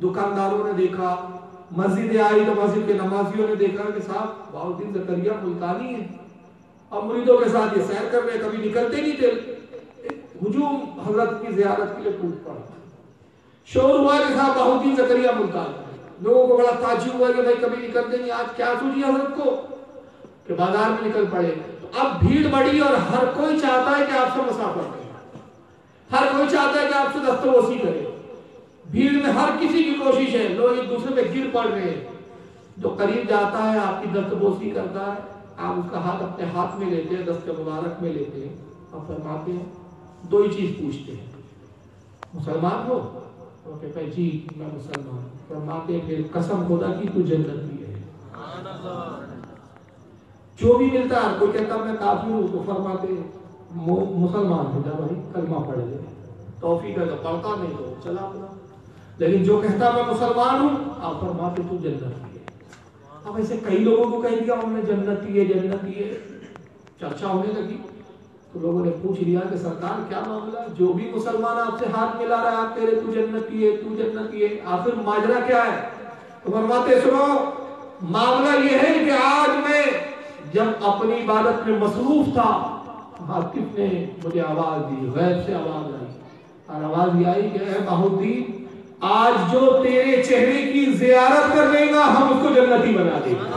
दुकानदारों ने देखा, मस्जिद आई तो मस्जिद के नमाजियों ने देखा कि साहब, बाहुद्दीन जकरिया मुल्तानी है। अब मुरीदों के साथ ये सैर कर रहे कभी निकलते नहीं थे। हुजूम हज़रत की जियारत के लिए टूट पड़ा। शोर हुआ कि साहब बाहुद्दीन जकरिया मुल्तान। लोगों को बड़ा ताजुब हुआ कि भाई कभी निकलते नहीं, आज क्या सूझी हज़रत को? कि बाज़ार में निकल पड़े। अब भीड़ बढ़ी और हर कोई चाहता है कि आपसे मुसाफर करे। हर कोई चाहता है कि आपसे दस्तोसी करे। भीड़ में हर किसी की कोशिश है, लोग एक दूसरे पे गिर पड़ रहे हैं। जो करीब जाता है, आपकी दस्तबोसी करता है। आप उसका हाथ अपने हाथ में लेते हैं, दस्त मुबारक में लेते हैं। और फरमाते हैं, दो ही चीज़ पूछते हैं। मुसलमान हो? तो कहता है जी, मैं मुसलमान फरमाते हैं, फिर कसम खुदा की, तू जन्नती है। जो भी मिलता है, कोई कहता, मैं काफ़ी हूँ। तो फरमाते मुसलमान हो जा भाई, कलमा पढ़ ले। है तो पढ़ता नहीं तो चला अपना। लेकिन जो कहता, मैं मुसलमान हूँ, आप फरमाते, तू जन्नती अब ऐसे कई लोगों को कह दिया, हमने जन्नती है जन्नती है। चर्चा होने लगी। तो लोगों ने पूछ लिया कि सरकार, क्या मामला? जो भी मुसलमान आपसे हाथ मिला रहा है, आप कह रहे तू जन्नती है, तू जन्नती है। आखिर माजरा क्या है? तो फरमाते, सुनो, मामला ये है कि आज मैं जब अपनी इबादत में मसरूफ था, हाकिफ ने मुझे आवाज़ दी, गैब से आवाज़ आई। और आवाज़ आई कि "ऐ बाहुद्दीन आज जो तेरे चेहरे की जियारत कर लेगा, हम उसको जन्नती बना देंगे।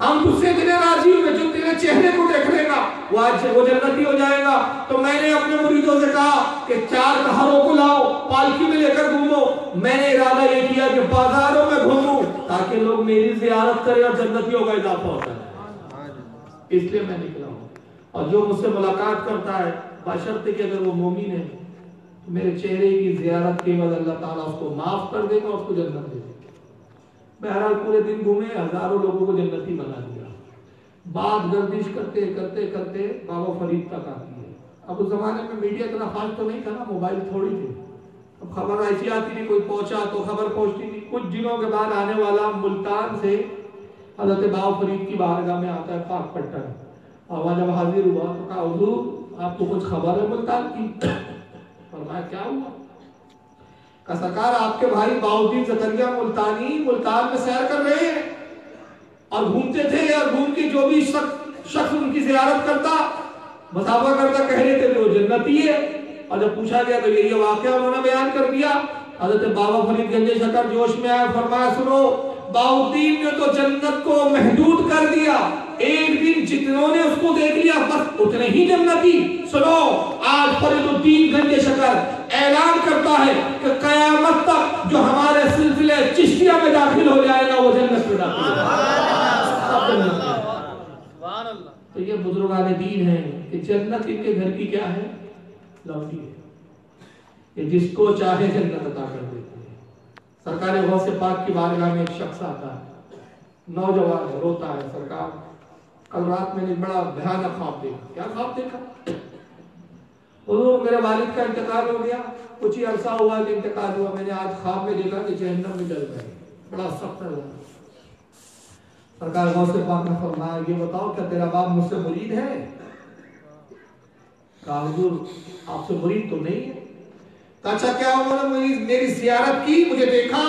हम तुझसे इतने राज़ी हुए जो तेरे चेहरे को देख लेगा, वो आज वो जन्नती हो जाएगा। तो मैंने अपने मुरीदों से कहा कि चार कहारों को लाओ, पालकी में लेकर घूमो। मैंने इरादा ये किया कि बाजारों में घूमू, ताकि लोग मेरी जियारत करें और जन्नतियों का इजाफा होता है इसलिए मैं निकला हूँ। और जो मुझसे मुलाकात करता है, बशर्ते कि अगर वो मोमिन है मेरे चेहरे की जियारत केवल अल्लाह ताला उसको माफ़ कर देगा उसको जन्नत दे देगा। बहरहाल पूरे दिन घूमे, हज़ारों लोगों को जन्नती बना दिया। बात गर्दिश करते करते करते बाबा फरीद तक आती है। अब उस जमाने में मीडिया इतना फास्ट तो नहीं था ना, मोबाइल थोड़ी थे। अब खबर ऐसी आती नहीं, कोई पहुँचा तो खबर पहुँचती नहीं। कुछ दिनों के बाद आने वाला मुल्तान से हज़रत बाबा फरीद की बारगाह में आता है पाक पट्टन। और जब हाजिर हुआ तो कहा, हुजूर, आपको कुछ खबर है मुल्तान की? फरमाया क्या हुआ? का सरकार आपके भाई बाउद्दीन जकरिया मुल्तानी मुल्तान में सैर कर रहे हैं और घूमते थे और घूम के जो भी शख्स शख्स उनकी जियारत करता, मुसाफा करता, कह रहे थे, वो जन्नती है। और जब पूछा गया तो ये ये वाकया उन्होंने बयान कर दिया। हज़रत बाबा फरीद गंजे शकर जोश में आया फरमाया, सुनो बाउद्दीन ने तो जन्नत को महदूद कर दिया। एक दिन जितनों ने उसको देख लिया, बस उतने ही जन्नती। सुनो, आज फरीदुद्दीन गंजे शकर ऐलान करता है कि कयामत तक जो हमारे सिलसिले चिश्तिया में दाखिल हो जाएगा, वो जन्नत में दाखिल तो ये बुजुर्गान दीन है कि जन्नत इनके घर की क्या है? लौटी है। जिसको चाहे जन्नत अदा कर हैं सरकार गौस से पाक की बारगाह में एक शख्स आता है। नौजवान है, रोता है सरकार। कल रात मैंने बड़ा भयानक ख्वाब देखा। क्या ख्वाब देखा? मेरे वालिद का इंतकाल हो गया। कुछ ही अरसा हुआ कि इंतकाल हुआ। मैंने आज ख्वाब में देखा कि जहन्नम में जल रहे बड़ा सख्त है सरकार गौर से पाक ने फरमाया, ये बताओ, क्या तेरा बाप मुझसे मुरीद है? कहा, हुजूर, आपसे मुरीद तो नहीं है। अच्छा क्या उन्होंने मेरी मेरी जियारत की, मुझे देखा।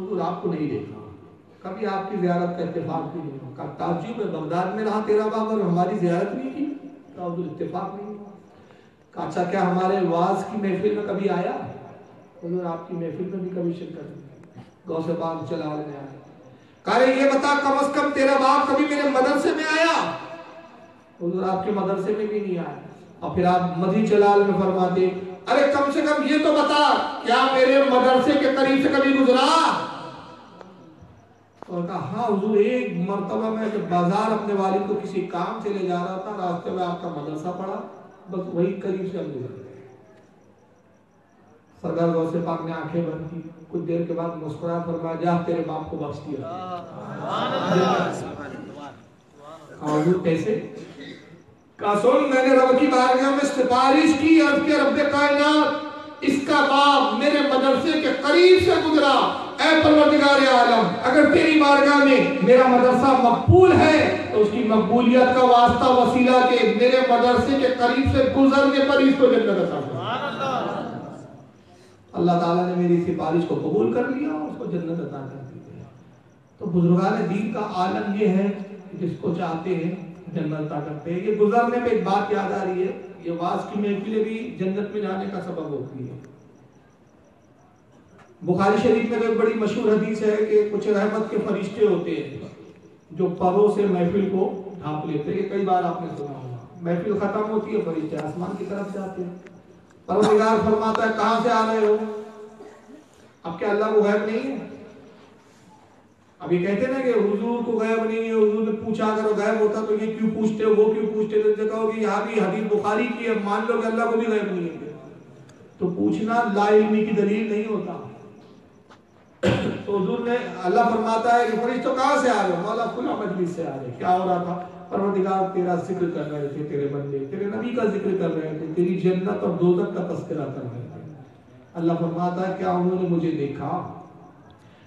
हुजूर आपको नहीं देखा। कभी आपकी जियारत का इतफाक भी नहीं हुआ। ताजुब में बगदाद में रहा तेरा बाप, और हमारी जियारत नहीं की। कहा हुजूर इत्तेफाक नहीं हुआ। अच्छा क्या हमारे वाज की महफिल में कभी आया? हुजूर, आपकी महफिल में भी कभी शिरकत गौ से पाक चला लेने आया। ये बता, कम अज कम तेरा बाप कभी मेरे मदरसे में आया? हुजूर, आपके मदरसे में भी नहीं आया। और फिर आप मधी जलाल में फरमाते अरे कम से कम ये तो बता क्या मेरे मदरसे के करीब से कभी गुजरा? तो कहा हाँ हुजूर एक मर्तबा मैं जब बाज़ार अपने वालिद को किसी काम से ले जा रहा था रास्ते में आपका मदरसा पड़ा बस वही करीब से हम गुजर गए। सरदार गौसे पाक ने आँखें बंद की। कुछ देर के बाद मुस्कुरा फरमाया जा तेरे बाप को बख्श दिया। हुजूर कैसे? कहा सुन मैंने रब की बारगाह में सिफारिश की अर्ज़ के रब कायनात इसका बाप मेरे मदरसे के करीब से गुजरा। ऐ परवरदिगार आलम अगर तेरी बारगाह में मेरा मदरसा मकबूल है तो उसकी मकबूलियत का वास्ता वसीला के मेरे मदरसे के करीब से गुजरने पर इसको जन्नत अता अल्लाह। ताला ने मेरी सिफारिश को कबूल कर लिया और उसको जन्नत अता कर दी। तो बुजुर्गान दीन का आलम यह है कि जिसको चाहते हैं जन्नत अता करते हैं। ये गुजरने पे एक बात याद आ रही है ये वाज की महफिलें भी जन्नत में जाने का सबब होती है। बुखारी शरीफ में तो एक बड़ी मशहूर हदीस है कि कुछ रहमत के फरिश्ते होते हैं जो परों से महफिल को ढांप लेते हैं। कई बार आपने सुना होगा। महफिल खत्म होती है, फरिश्ते आसमान की तरफ़ जाते हैं। परवरदिगार फरमाता है, कहाँ से आ रहे हो? अब क्या अल्लाह को गैब नहीं है? अभी कहते ना कि हुजूर को गायब नहीं है हुजूर ने पूछा, अगर गैब होता तो ये क्यों पूछते वो क्यों पूछते तो कहोगे यहाँ भी हदीस बुखारी की है, मान लो कि अल्लाह को भी गैब नहीं है तो पूछना लाइल्मी की दलील नहीं होता। तो हुजूर ने अल्लाह फरमाता है कि फरिश्तों कहाँ से आ रहे हो? मौला खुला मजलिस से आ रहे क्या हो रहा था? परवरदिगार तेरा ज़िक्र कर रहे थे, तेरे बंदे, तेरे नबी का ज़िक्र कर रहे थे, तेरी जन्नत और दोजख का तस्करा कर रहे थे। अल्लाह फरमाता है, क्या उन्होंने मुझे देखा?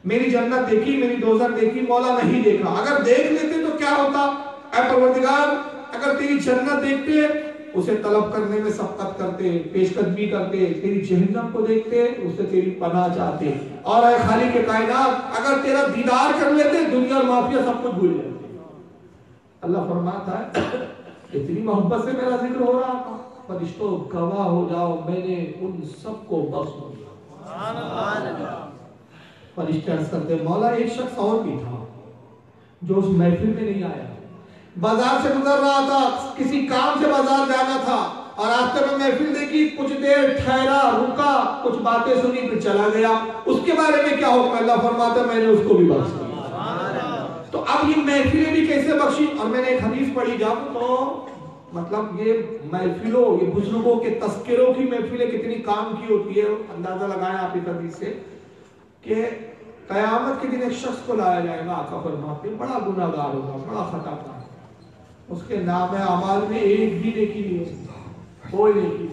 मेरी जन्नत देखी, मेरी दोजख देखी, मौला नहीं देखा। अगर देख लेते तो क्या होता? परवरदिगार, अगर तेरी जन्नत देखते, उसे तलब करने में सबकत करते, पेशकदमी करते, तेरी जहन्नम को देखते उससे तेरी पनाह चाहते। और ऐ खाली के कायनात, अगर तेरा दीदार कर लेते, दुनिया और माफिया सब कुछ भूल जाते। अल्लाह फरमाता है, इतनी मोहब्बत से मेरा ज़िक्र हो रहा था फरिश्तों गवाह हो जाओ, मैंने उन सबको बख्श दिया। फरिश्ते अर्ज़ करते मौला एक शख्स और भी था, जो उस महफिल में नहीं आया। बाज़ार से गुजर रहा था, किसी काम से बाज़ार जाना था और रास्ते में महफिल देखी, कुछ देर ठहरा, रुका, कुछ बातें सुनी, फिर चला गया। उसके बारे में क्या हुक्म अल्लाह फरमाता मैंने उसको भी बख्श दिया तो अब ये महफिलें भी कैसे बख्शी? और मैंने एक हदीस पढ़ी जब तो मतलब ये महफिलों, ये बुज़ुर्गों के तस्करों की महफिलें, कितनी काम की होती है, अंदाज़ा लगाएँ आप इस हदीस से। कि कयामत के दिन एक शख्स को लाया जाएगा आका फरमाते बड़ा गुनागार होगा, बड़ा खताकार उसके नाम अमाल में एक भी नेकी नहीं होगी कोई नेकी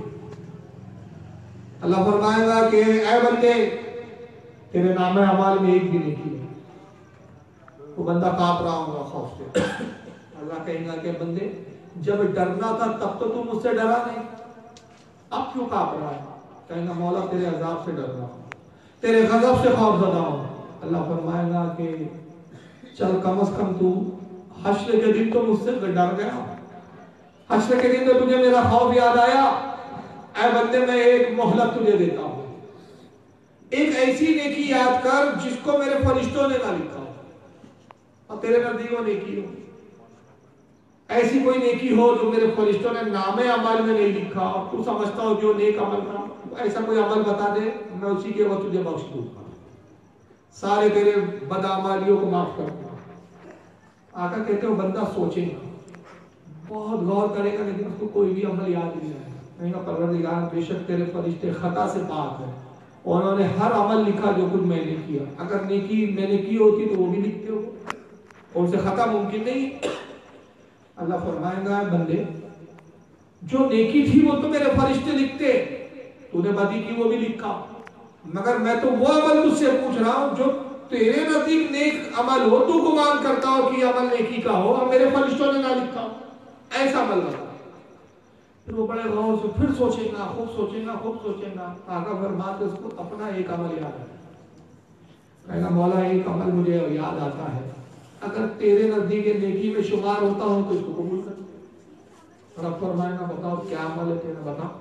अल्लाह फरमाएगा कि, ऐ बंदे, तेरे नाम अमाल में एक भी नेकी नहीं। वो बंदा काँप रहा होगा खौफ से। अल्लाह कहेगा कि, बंदे, जब डरना था तब तो तू मुझसे डरा नहीं। अब क्यों काँप रहा है? कहेगा, मौला, तेरे अजाब से डर रहा हूँ। तेरे गजब से खौफ जदा हूँ। अल्लाह फरमाएगा कि चल कम अज कम तू हश्र के दिन तो मुझसे डर गया। हश्र के दिन तो तुझे मेरा खौफ याद आया। ऐ बंदे, मैं एक मोहलत तुझे देता हूँ। एक ऐसी नेकी याद कर जिसको मेरे फरिश्तों ने ना लिखा हो। और तेरे नज़दीक वो नेकी हो। ऐसी कोई नेकी हो जो मेरे फरिश्तों ने नामे अमल में नहीं लिखा। और तू समझता हो जो नेक अमल का ऐसा कोई अमल बता दे, मैं उसी के वो तुझे बख्श दूँगा। सारे तेरे बदामालियों को माफ़ कर आका कहते हो बंदा सोचेगा। बहुत गौर करेगा, लेकिन उसको कोई भी अमल याद नहीं आएगा। कहेगा परवरदिगार, बेशक तेरे फरिश्ते खता से पाक है, और उन्होंने हर अमल लिखा जो कुछ मैंने किया। अगर नेकी मैंने की होती तो वो भी लिखते हो और उसे खता मुमकिन नहीं अल्लाह फरमाएगा, बंदे, जो नेकी थी वो तो मेरे फरिश्ते लिखते तूने बदी की वो भी लिखा। मगर मैं तो वो अमल तुझसे पूछ रहा हूँ जो तेरे नज़दीक नेक अमल हो तू गुमान करता हो कि अमल नेकी का हो और मेरे फरिश्तों ने ना लिखा। हो ऐसा अमल बता फिर वो बड़े गौर से फिर सोचेगा खूब सोचेगा खूब सोचेगा। आगा फरमाते उसको अपना एक अमल याद है। कहेगा मौला एक अमल मुझे याद आता है। अगर तेरे नज़दीक नेकी में शुमार होता हो तो इसको कबूल कर और अब फरमाएगा बताओ क्या अमल है तेरा बताओ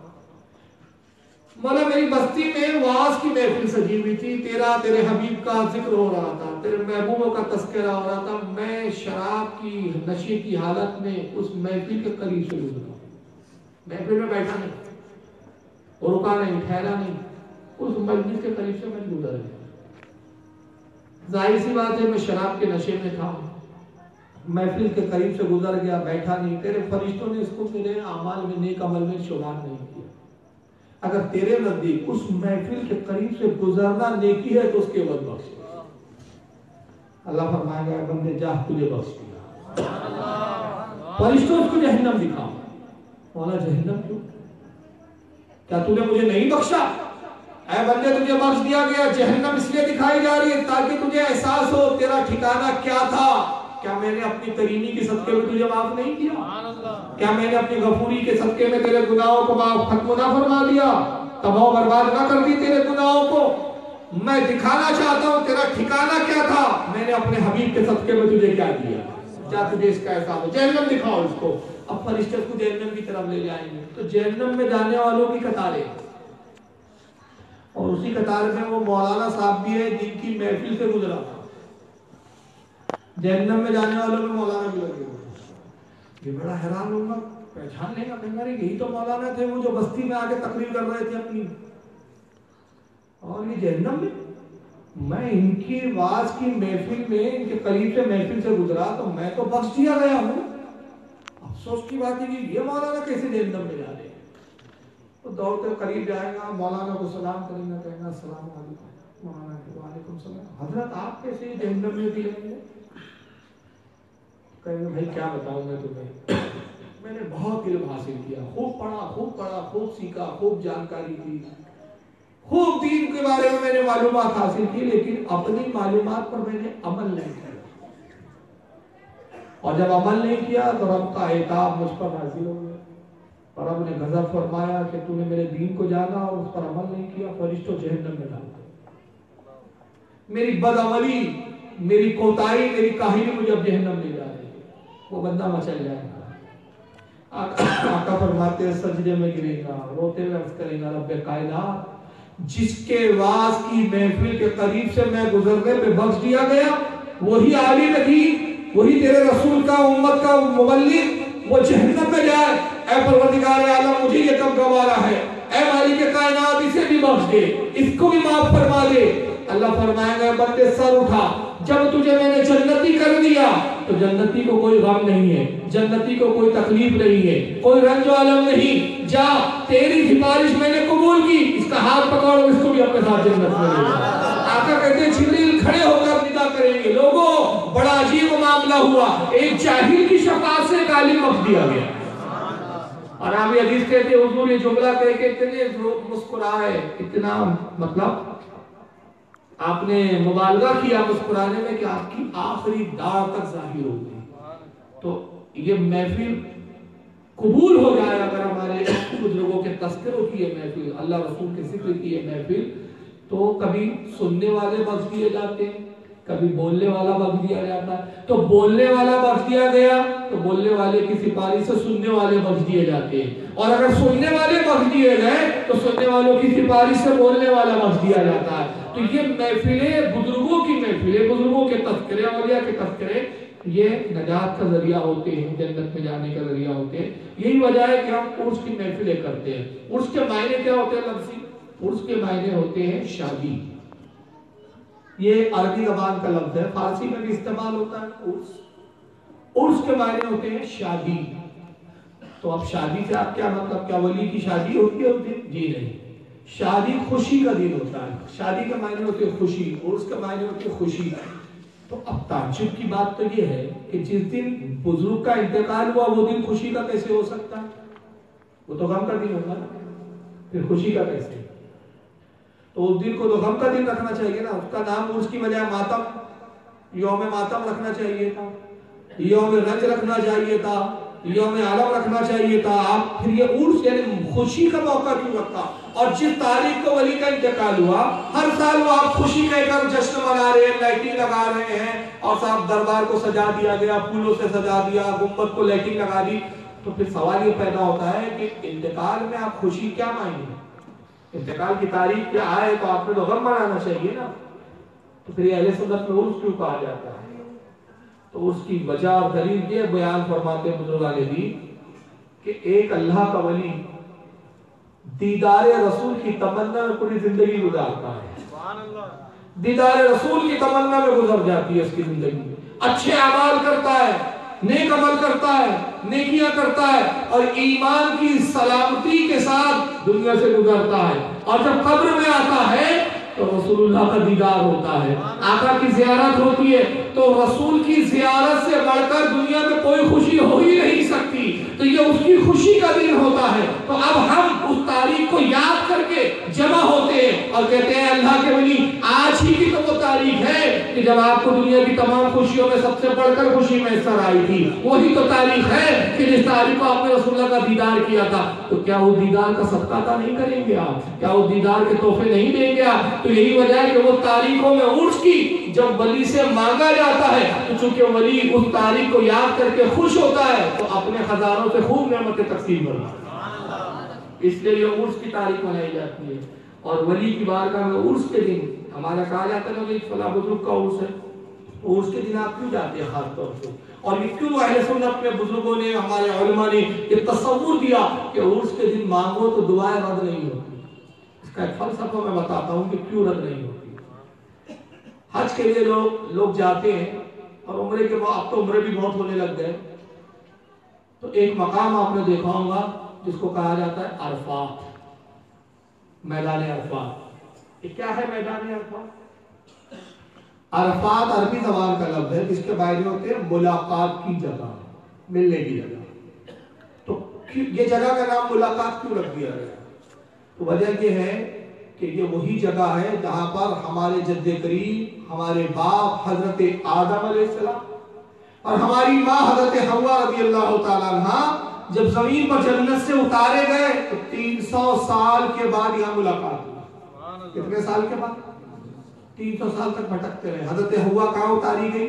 मौला, मेरी बस्ती में वास की महफिल सजी हुई थी। तेरा, तेरे हबीब का ज़िक्र हो रहा था, तेरे महबूबों का तस्करा हो रहा था। मैं शराब की, नशे की हालत में उस महफिल के करीब से गुजरा। महफिल में बैठा नहीं, रुका नहीं, ठहरा नहीं। उस मस्जिद के करीब से मैं गुजर गया। ज़ाहिर सी बात है, मैं शराब के नशे में था। महफिल के करीब से गुजर गया, बैठा नहीं। तेरे फरिश्तों ने इसको मेरे अमाल में, नेक अमल में शुमार नहीं। अगर तेरे नज़दीक उस महफिल के करीब से गुजरना नेकी है तो उसके बाद बख्श अल्लाह फरमाएगा बंदे जा तुझे बख्श दिया फरिश्तों उसको जहन्नम दिखाओ। मौला, जहन्नम क्यों? क्या तूने मुझे नहीं बख्शा? ऐ बंदे, तुझे बख्श दिया गया, जहन्नम इसलिए दिखाई जा रही है ताकि तुझे एहसास हो, तेरा ठिकाना क्या था? क्या मैंने अपनी करीमी के सदके में तुझे माफ़ नहीं किया? क्या मैंने अपनी गफूरी के सदके में तेरे गुनाहों को माफ़, खत्म ना फरमा दिया? तबाह बर्बाद ना कर दी तेरे गुनाहों को। मैं दिखाना चाहता हूँ तेरा ठिकाना क्या था? मैंने अपने हबीब के सदके में तुझे क्या दिया? जा तुझे इसका एहसास हो। जहन्नम दिखाओ इसको। अब फरिश्ते को जहन्नम की तरफ़ ले जाएँगे। तो जहन्नम में जाने वालों की कतारें। और उसी कतार में वो मौलाना साहब भी है, जिनकी महफिल से गुजरा था। जहन्नम में जाने वालों में मौलाना भी लगे हुए ये बड़ा हैरान होगा पहचान लेगा कहेंगे यही तो मौलाना थे वो जो बस्ती में आके तकरीर कर रहे थे अपनी। और ये जहन्नम में? मैं इनकी वाज की महफिल में, इनके करीब से महफिल से गुजरा तो मैं तो बख्श दिया गया हूँ। अफसोस की बात है कि ये मौलाना कैसे जहन्नम में जा रहे तो दौड़ते करीब जाएगा, मौलाना को सलाम करेंगे कहेंगे सलाम मौलाना वालेकुम सलाम। हज़रत आप कैसे जहन्नम में भी रहेंगे। कहेंगे, भाई, क्या बताऊँ मैं तुम्हें? मैंने बहुत इल्म हासिल किया। खूब पढ़ा खूब पढ़ा, खूब सीखा, खूब जानकारी दी। खूब दीन के बारे में मैंने मालूम हासिल की, लेकिन अपनी मालूम पर मैंने अमल नहीं किया। और जब अमल नहीं किया तो रब का एताब मुझ पर नाजिल हो और रब ने गजब फरमाया कि तूने मेरे दीन को जाना और उस पर अमल नहीं किया, फरिश्तों जहन्नम में डाल मेरी बदअमली, मेरी कोताही, मेरी काहिली मुझे अब जहन्नम ले जा रही। वो बंदा मचल जाएगा। आका फरमाते हैं, सजदे में गिरेगा, रोते हुए अर्ज़ करेगा रब कायनात, जिसके वास की महफिल के करीब से मैं गुजरने पे बख्श दिया गया, वही आली नदी वही तेरे रसूल का, उम्मत का मुबल्लिग वो जहन्नम में जाए। आलम, मुझे ये कब गवारा है। मालिक कायनात, इसे भी बख्श दे, इसको भी माफ़ फरमा दे। अल्लाह फरमाएगा बंदे सर उठा, जब तुझे मैंने जन्नती कर दिया तो जन्नती को कोई गम नहीं है, जन्नती को कोई तकलीफ़ नहीं है, कोई रंज आलम नहीं। जा, तेरी सिफारिश मैंने कबूल की, इसका हाथ पकड़ो इसको भी अपने साथ जन्नत में आका कहते जिब्रील खड़े होकर निदा करेंगे। लोगों, बड़ा अजीब मामला हुआ। एक जाहिल की शफात से एक आलिम दिया गया। और आप हदीस कहते हुजूर, ये जुमला कह के इतने मुस्कुराए, इतना मतलब आपने मुबालगा किया मुस्कुराने में कि आपकी आखिरी दाव तक ज़ाहिर हो गई। तो ये महफिल कबूल हो जाए अगर हमारे बुज़ुर्गों के तस्करों की ये महफिल, अल्लाह रसूल के ज़िक्र की ये महफिल तो कभी सुनने वाले बख्श दिए जाते हैं। कभी बोलने वाला बख्श दिया जाता है। तो बोलने वाला बख्श दिया गया तो बोलने वाले की सिफारिश से सुनने वाले बख्श दिए जाते हैं। और अगर सुनने वाले बख्श दिए गए तो सुनने वालों की सिफारिश से बोलने वाला बख्श दिया जाता है। तो ये महफिले बुज़ुर्गों की महफिलें, बुज़ुर्गों के तस्करे अवलिया के तस्करे, ये नजात का ज़रिया होते हैं, जन्नत में जाने का ज़रिया होते हैं। यही वजह है कि हम उर्स की महफिलें करते हैं। उर्स के मायने क्या होते हैं, लफ्जी? उर्स के मायने होते हैं शादी। ये अरबी जबान का लफ्ज है। फारसी में भी इस्तेमाल होता है उर्स। उर्स के मायने होते हैं शादी। तो अब शादी से आप क्या मतलब? क्या वली की शादी होती है उस दिन? जी नहीं। शादी खुशी का दिन होता है। शादी के मायने होते हैं खुशी, उर्स के मायने होते हैं खुशी। तो अब ताजुब की बात तो ये है कि जिस दिन बुज़ुर्ग का इंतकाल हुआ, वो दिन खुशी का कैसे हो सकता है? वो तो गम का दिन होगा फिर खुशी का कैसे? तो उस दिन को तो गम का दिन रखना चाहिए ना। उसका नाम उर्स उसकी वजह मातम, योम मातम रखना चाहिए था। योम रंज रखना चाहिए था, योम आलम रखना चाहिए था। आप फिर ये उर्स यानी खुशी का मौका क्यों रखा और जिस तारीख को वली का इंतकाल हुआ, हर साल वो आप खुशी कहकर जश्न मना रहे हैं, लाइटिंग लगा रहे हैं और साहब दरबार को सजा दिया गया, फूलों से सजा दिया गुंबद को लाइटिंग लगा दी। तो फिर सवाल ये पैदा होता है कि इंतकाल में आप खुशी क्या मांगे इंतकाल की तारीख क्या आए तो आपने तो गम मनाना चाहिए ना। तो फिर अहले सुन्नत में उर्स क्यों कहा जाता है। तो उसकी वजह और दलील ये बयान फरमाते बुज़ुर्ग दी कि एक अल्लाह का वली दीदार रसूल की तमन्ना में पूरी ज़िंदगी गुजारता है। दीदार रसूल की तमन्ना में गुजर जाती है उसकी ज़िंदगी। अच्छे अमाल करता है नेक अमल करता है नेकियाँ करता है और ईमान की सलामती के साथ दुनिया से गुजरता है। और जब कब्र में आता है तो रसूलुल्लाह का दीदार होता है। आका की जियारत होती है तो रसूल की जियारत से बढ़कर दुनिया में कोई खुशी हो ही नहीं सकती। तो ये उसकी खुशी का दिन होता है। तो अब हम उस तारीख को याद करके जमा होते हैं और कहते हैं, अल्लाह के बनी आज ही की तो वो तारीख है कि जब आपको दुनिया की तमाम खुशियों में सबसे बढ़कर खुशी मैसर आई थी। वही तो तारीख है कि जिस तारीख को आपने रसूलुल्लाह का दीदार किया था। तो क्या वो दीदार का सदका नहीं करेंगे आप? क्या वो दीदार के तोहफे नहीं देंगे आप? तो यही वजह है कि वो तारीखों में उर्स की, जब वली से मांगा जाता है तो चूँकि वली उस तारीख को याद करके खुश होता है तो अपने खजानों से खूब नेमतें तकसीम करता है। इसलिए ये उर्स की तारीख मनाई जाती है। और वली की बारगाह में उर्स के दिन, हमारा कहा जाता है कि फला बुज़ुर्ग का उर्स है। उर्स के दिन आप क्यों जाते हैं खास तौर से? और क्यों अहले सुन्नत में बुज़ुर्गों ने, हमारे उलमा ने ये तस्वुर दिया कि उर्स के दिन मांगो तो दुआएँ रद्द नहीं होती? इसका फलसफा मैं बताता हूँ कि क्यों रद्द नहीं होती? हज के लिए लोग लोग जाते हैं और उम्र के बाद, अब तो उम्र भी बहुत होने लग गए। तो एक मकाम आपने देखा होगा, जिसको कहा जाता है अरफात। मैदान अरफात। क्या है मैदान अरफात? अरफात अरबी जबान का लफ्ज है, जिसके बारे में होते हैं मुलाकात की जगह, मिलने की जगह। तो ये जगह का नाम मुलाकात क्यों रख दिया गया? तो वजह यह है कि ये वही जगह है जहाँ पर हमारे जद्द करीम हमारे बाप हज़रत आदम और हमारी माँ हज़रत हवा रबी अल्लाह जब ज़मीन पर जन्नत से उतारे गए तो 300 साल के बाद यहाँ मुलाकात हुई। कितने साल के बाद? 300 साल तक भटकते रहे। हज़रत हवा कहाँ उतारी गई?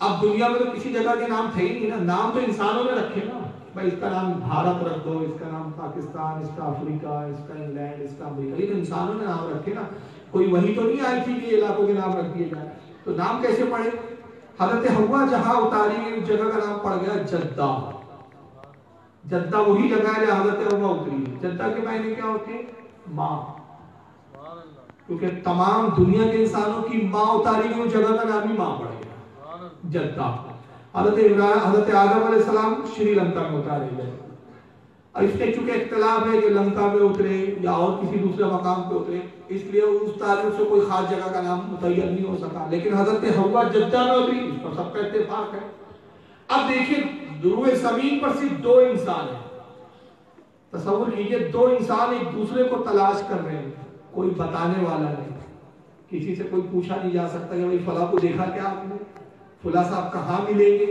अब दुनिया में तो किसी जगह के नाम थे ही नहीं ना। नाम तो इंसानों ने रखे ना। भाई, इसका नाम भारत रख दो, इसका नाम पाकिस्तान, इसका अफ्रीका, इसका इंग्लैंड, इसका अमेरिका। तो इंसानों ने नाम रखे ना, कोई वही तो नहीं आई थी कि इलाकों के नाम रख दिए जाए। तो नाम कैसे पड़े हज़रत हवा जहाँ उतारी गई उस जगह का नाम पड़ गया जद्दा। जद्दा वही जगह है जहाँ हज़रत हवा उतरी जद्दा के मायने क्या होते माँ। क्योंकि तमाम दुनिया के इंसानों की माँ उतारी गई उस जगह का नाम ही माँ पड़ गया। जद्दा। हज़रत इब्राहिम, हज़रत आदम सलाम श्रीलंका में उतारे गए। इसके चूँकि इख्तलाफ है कि लंका में उतरे या और किसी दूसरे मकाम पे उतरे, इसलिए उस तारीख से कोई खास जगह का नाम मुतैयर नहीं हो सका। लेकिन हज़रत हवा जद्दा में उतरी, इस पर सबका इत्तेफाक है। अब देखिए, दुरुए ज़मीन पर सिर्फ़ दो इंसान है। तस्वुर कीजिए, दो इंसान एक दूसरे को तलाश कर रहे हैं। कोई बताने वाला नहीं। किसी से कोई पूछा नहीं जा सकता कि भाई फला को देखा क्या आपने? फुला साहब कहाँ मिलेंगे?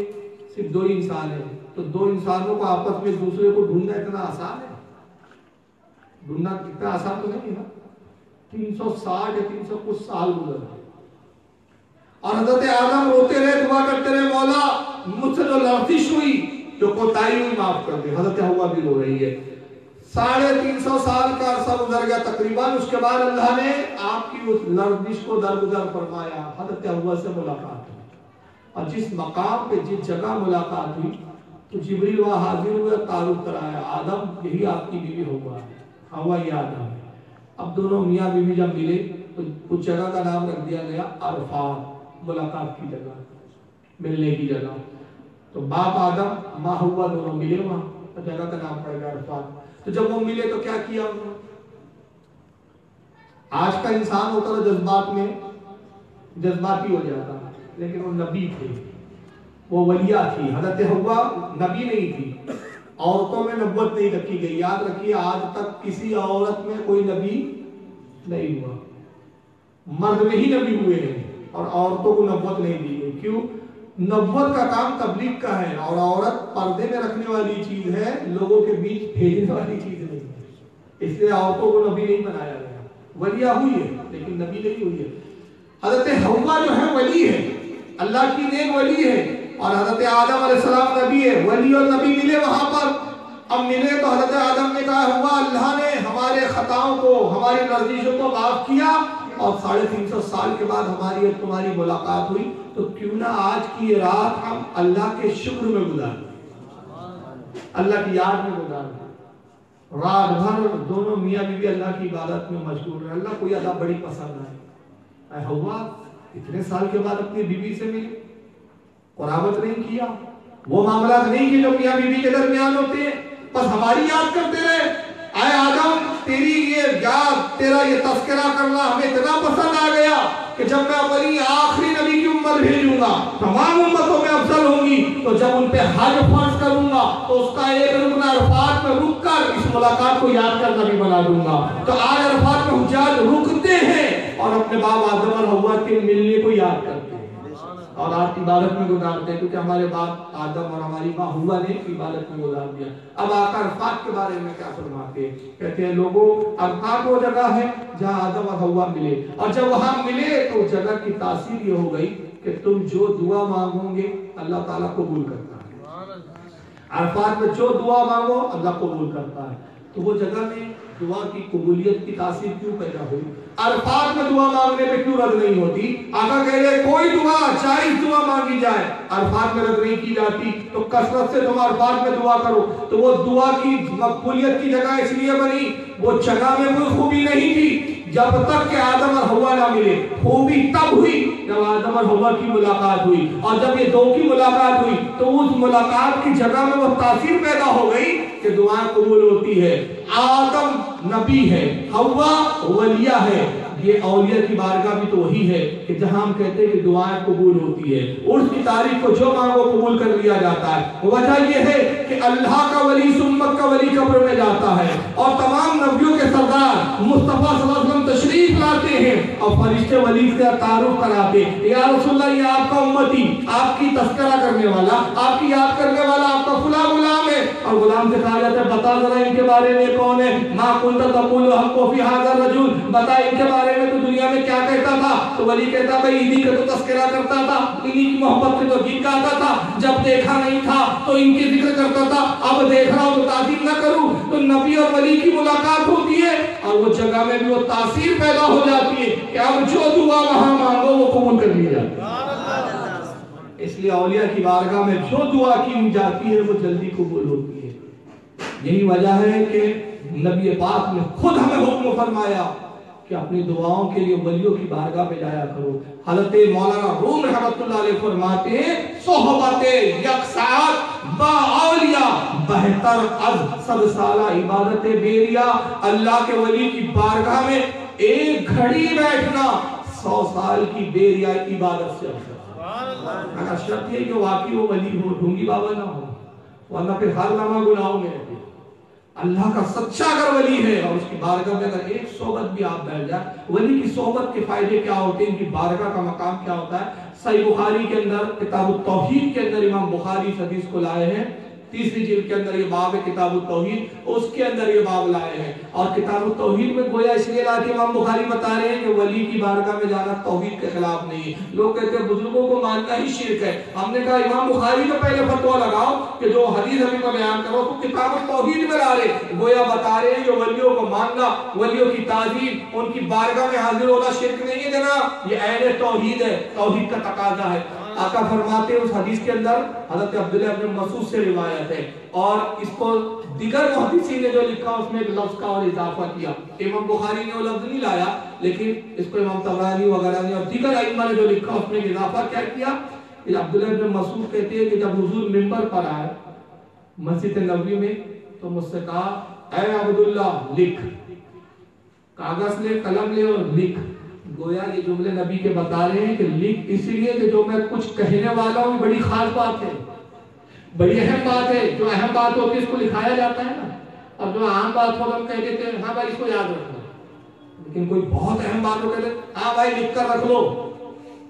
सिर्फ़ दो इंसान है। तो दो इंसानों को आपस में दूसरे को ढूंढना इतना आसान है? ढूंढना इतना आसान तो नहीं है तीन सौ साठ या तीन सौ कुछ साल गुजर गए। और हज़रत आदम रोते रहे, दुआ करते रहे, मौला, मुझसे जो लर्जिश हुई, जो कोताही हुई, माफ़ कर दे। हज़रत हुआ भी रो रही है। साढ़े तीन सौ साल का अरसा गुजर गया। तकरीबन उसके बाद अल्लाह ने आपकी उस लर्जिश को दरगुजर फरमाया। हज़रत हुआ से मुलाकात। और जिस मकाम पे, जिस जगह मुलाकात हुई तो जिबरील वहाँ हाजिर हुए तारुफ कराया। आदम, यही आपकी बीवी होगा हवा ये आदम। अब दोनों मियाँ बीवी जब मिले तो उस जगह का नाम रख दिया गया अरफात मुलाकात की जगह, मिलने की जगह। तो बाप आदम, माँ हुआ, दोनों मिले वहाँ तो जगह का नाम पड़ गया अरफात तो जब वो मिले तो क्या किया उन्होंने? आज का इंसान होता था जज्बात में, जज्बाती हो जाता। लेकिन वो नबी थे। वो वलिया थी। हज़रत हवा नबी नहीं थी। औरतों में नब्बत नहीं रखी गई। याद रखिए, आज तक किसी औरत में कोई नबी नहीं हुआ। मर्द में ही नबी हुए हैं और औरतों को नब्बत नहीं दी गई। क्यों? नब्बत का काम तबलीग का है और औरत पर्दे में रखने वाली चीज़ है, लोगों के बीच भेजने वाली चीज़ नहीं है। इसलिए औरतों को नबी नहीं बनाया गया। वलिया हुई है, लेकिन नबी नहीं हुई है। हज़रत हवा जो है, वली है। अल्लाह की नेक वली है। और हज़रत आदम सलाम नबी है, वली और नबी मिले वहाँ पर। अब मिले तो हज़रत आदम ने कहा, हुआ अल्लाह ने हमारे खताओं को, हमारी लर्जिशों को माफ़ किया और साढ़े तीन सौ साल के बाद हमारी और तुम्हारी मुलाकात हुई। तो क्यों ना आज की रात हम अल्लाह के शुक्र में गुजार। अल्लाह की याद में गुजार। रात भर दोनों मियाँ बीवी अल्लाह की इबादत में मशगूल रहे। अल्लाह कोई अल्लाह बड़ी पसंद आए। हुआ इतने साल के बाद अपनी बीवी से मिले। कुराबत नहीं किया। वो मामला नहीं किए जो मियाँ बीवी के दरमियान होते हैं, बस हमारी याद करते रहे। आए आदम, तेरी ये याद, तेरा ये तस्करा करना हमें इतना पसंद आ गया कि जब मैं अपनी आखिरी नबी की उम्मत भेजूँगा, तमाम उम्मतों में अफजल होंगी तो जब उन पे हज फ़र्ज़ करूँगा तो उसका एक रुकन अरफात में रुक कर इस मुलाकात को याद कर नबी बना दूँगा। तो आज अरफात में हुजाज रुकते हैं। और अपने बाप आदम और हवा के मिलने को याद करते हैं। और आप इबादत में गुजारते हैं, क्योंकि हमारे बाप आदम और हमारी माँ हुआ ने इबादत में गुजार दिया। अब आका अरफात के बारे में क्या फरमाते हैं? कहते हैं, लोगों, अरफात वो जगह है जहाँ आदम और हवा मिले। और जब वहाँ मिले तो जगह की तासीर ये हो गई कि तुम जो दुआ मांगोगे, अल्लाह ताला कबूल करता है। अरफात में जो दुआ मांगो, अल्लाह कबूल करता है। तो वो जगह में दुआ की कबूलियत की तासीर क्यों पैदा हुई? अरफात में दुआ मांगने पे क्यों रद्द नहीं होती? आका कह रहे कोई दुआ चाहे दुआ मांगी जाए। अरफात में रद्द नहीं की जाती। तो कसरत से तुम अरफात में दुआ करो। तो वो दुआ की मकबूलियत की जगह इसलिए बनी, वो जगह में कोई खूबी नहीं थी। जब तक के आदम और हवा ना मिले खूबी तब हुई जब आदम और हवा की मुलाकात हुई। और जब ये दो की मुलाकात हुई तो उस मुलाकात की जगह में वो तासीर पैदा हो गई कि दुआ कबूल होती है। आदम नबी है, हवा वलिया है। ये औलिया की बारगाह भी तो वही है कि जहाँ हम कहते हैं कि दुआएँ कबूल होती है। उर्स की तारीख को जो मांगो कबूल कर लिया जाता है। वजह यह है कि अल्लाह का वली सुन्नत का वली कब्र में जाता है। और तमाम नबियों के सरदार मुस्तफ़ा सल्लल्लाहु तशरीफ़ लाते हैं और फरिश्ते वली से तारुफ कराते या रसूलुल्लाह, ये आपका उम्मती, आपकी तस्करा करने वाला, आपकी याद करने वाला, आपका फुला गुलाम है। और गुलाम से कहा जाता है, बता जरा इनके बारे में कौन है? माँ कुंता तकुल हमको फ़ी हाजर रजूल, बता इनके बारे में तो दुनिया में क्या कहता था? तो वली कहता, भाई इन्हीं का तो तस्करा करता था, इन्हीं की मोहब्बत से तो गीत गाता था। जब देखा नहीं था तो इनके ज़िक्र करता था, अब देख रहा हूँ तो ताजीम ना करूँ। तो नबी और वली की मुलाकात होती है, और वो जगह में भी वो तासीर पैदा हो जाती है कि अब जो दुआ वहाँ मांगो, वो कबूल कर ली जाती है। इसलिए औलिया की बारगाह में जो दुआ की जाती है, वो जल्दी कबूल होती है। यही वजह है कि नबी पाक ने खुद हमें हुक्म फरमाया कि अपनी दुआओं के लिए वलियों की बारगाह पे जाया करो। हज़रत मौलाना रूम अलैह फरमाते हैं, सोहबत बेहतर अज सब साला इबादत बेरिया अल्लाह के वली की बारगाह में एक घड़ी बैठना, सौ साल की बेरिया इबादत से अगर शर्त है कि वाकई वो वली हो ढूँगी बाबा ना हो, वरना फिर हर नामा गुनाहों में अल्लाह का सच्चा अगर वली है, और उसकी बारगाह में अगर एक सोबत भी आप बैठ जाए, वली की सोबत के फ़ायदे क्या होते हैं, इनकी बारगाह का मकाम क्या होता है? सही बुखारी के अंदर किताब तौहीद के अंदर इमाम बुखारी इस हदीस को लाए हैं तीसरी जिल्द के अंदर ये बाब है किताब तौहीद। उसके अंदर ये बाब लाए हैं। और किताब तौहीद में गोया इसलिए लाके इमाम बुखारी बता रहे हैं कि वली की बारगाह में जाना तौहीद के खिलाफ नहीं है। लोग कहते हैं, बुज़ुर्गों को मानना ही शिरक है। हमने कहा, इमाम बुखारी का पहले फतवा लगाओ कि जो हदीस अभी का बयान करो तो किताब तौहीद में ला रहे गोया बता रहे हैं कि वलियों को मानना, वलियों की ताजीम, उनकी बारगाह में हाजिर होना शिरक नहीं है जनाब। ये ऐन तौहीद है, तौहीद का तकाजा है। आका फरमाते हैं उस हदीस के अंदर, हज़रत अब्दुल्ला इब्न मसूद से रिवायत है। और इसको दिगर मुहद्दिसीन ने जो लिखा, उसमें एक लफ्ज का और इजाफा किया। इमाम बुखारी ने वो लफ्ज नहीं लाया, लेकिन इसको इमाम तबरानी वगैरह ने और दिगर अइम्मा ने जो लिखा, उसमें इजाफा क्या किया? अब्दुल्ला इब्न मसूद कहते हैं कि जब हुजूर मिंबर पर आए, मस्जिद नबी में तो मुझसे कहा अब्दुल्ला लिख। कागज़ ले, कलम ले और लिख। गोया ये जुमले नबी के बता रहे हैं कि लिख इसीलिए कि जो मैं कुछ कहने वाला हूँ बड़ी खास बात है। बड़ी अहम बात है। जो अहम बात होती है, इसको लिखाया जाता है ना। अब जो आम बात हो हम कह देते हैं हाँ भाई, इसको याद रखना लेकिन कोई बहुत अहम बात हो, कहते हाँ भाई लिख कर रख लो।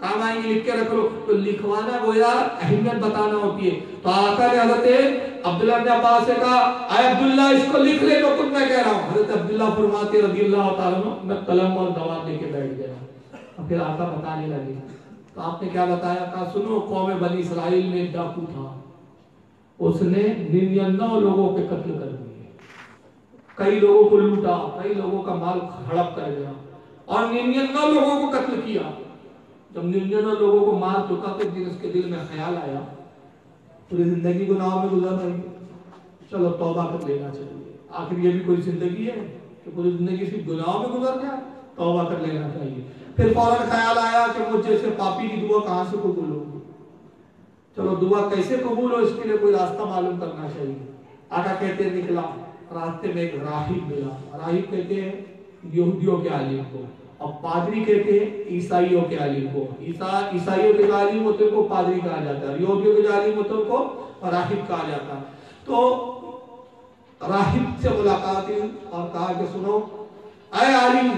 काम आएँगे, लिख के रख लो। तो लिखवाना गोया अहमियत बताना होती है। तो आका ने हज़रत अब्दुल्ला ने अब्बास से कहा अय अब्दुल्ला, इसको लिख ले, जो कुछ मैं कह रहा हूँ। हज़रत अब्दुल्ला फरमाते रज़ी अल्लाह ताला मैं कलम और दवाब लेके बैठ गया और फिर आका बताने लगे। तो आपने क्या बताया? कहा, सुनो, कौम बनी इसराइल में डाकू था। उसने निन्यानवे लोगों के कत्ल कर दिए। कई लोगों को लूटा, कई लोगों का माल हड़प कर गया और निन्यानवे लोगों को कत्ल किया। जब निन्यानवे लोगों को मार चुका तो दिन उसके दिल में ख्याल आया। पूरी ज़िंदगी गुनाहों में गुजर रही। चलो तौबा कर लेना चाहिए। आखिर ये भी कोई ज़िंदगी है कि पूरी ज़िंदगी सिर्फ़ गुनाहों में गुजर जाए तौबा कर लेना चाहिए। फिर फ़ौरन ख्याल आया कि मुझ जैसे पापी की दुआ कहाँ से कबूल होगी? चलो दुआ कैसे कबूल हो, इसके लिए कोई रास्ता मालूम करना चाहिए। आका कहते निकला। रास्ते में एक राहिब मिला। राहिब कहते हैं, यहूदियों के आलिम को। और पादरी कहते हैं ईसाइयों के आलिम को। ईसा, ईसाइयों के आलिम होते उनको पादरी कहा जाता है। यहूदियों के आलिम होते उनको राहिब कहा जाता है। तो राहिब से मुलाकात हुई और कहा कि सुनो अय आलिम,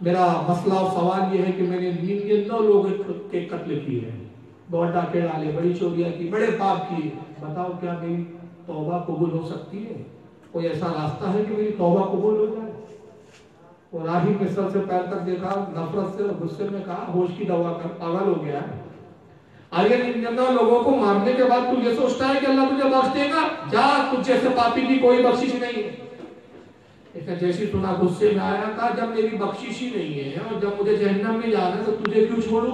मेरा मसला और सवाल ये है कि मैंने निन्यानवे लोगों के कत्ल किए हैं। बहुत डाके डाले बड़ी चोरियाँ की, बड़े पाप किए। बताओ क्या मेरी तौबा कबूल हो सकती है? कोई ऐसा रास्ता है कि मेरी तौबा कबूल हो जाए? वो राही में सर से पैर तक देखा, नफरत से और गुस्से में कहा, होश की दवा कर पागल हो गया है। आगे निन्यानवे लोगों को मारने के बाद तू ये सोचता है कि अल्लाह तुझे बख्श देगा? जा, तुझ जैसे पापी की कोई बख्शिश नहीं है। इसने जैसी सुना गुस्से में आया, कहा, जब मेरी बख्शिश ही नहीं है और जब मुझे जहन्नम में जाना है तो तुझे क्यों छोड़ू?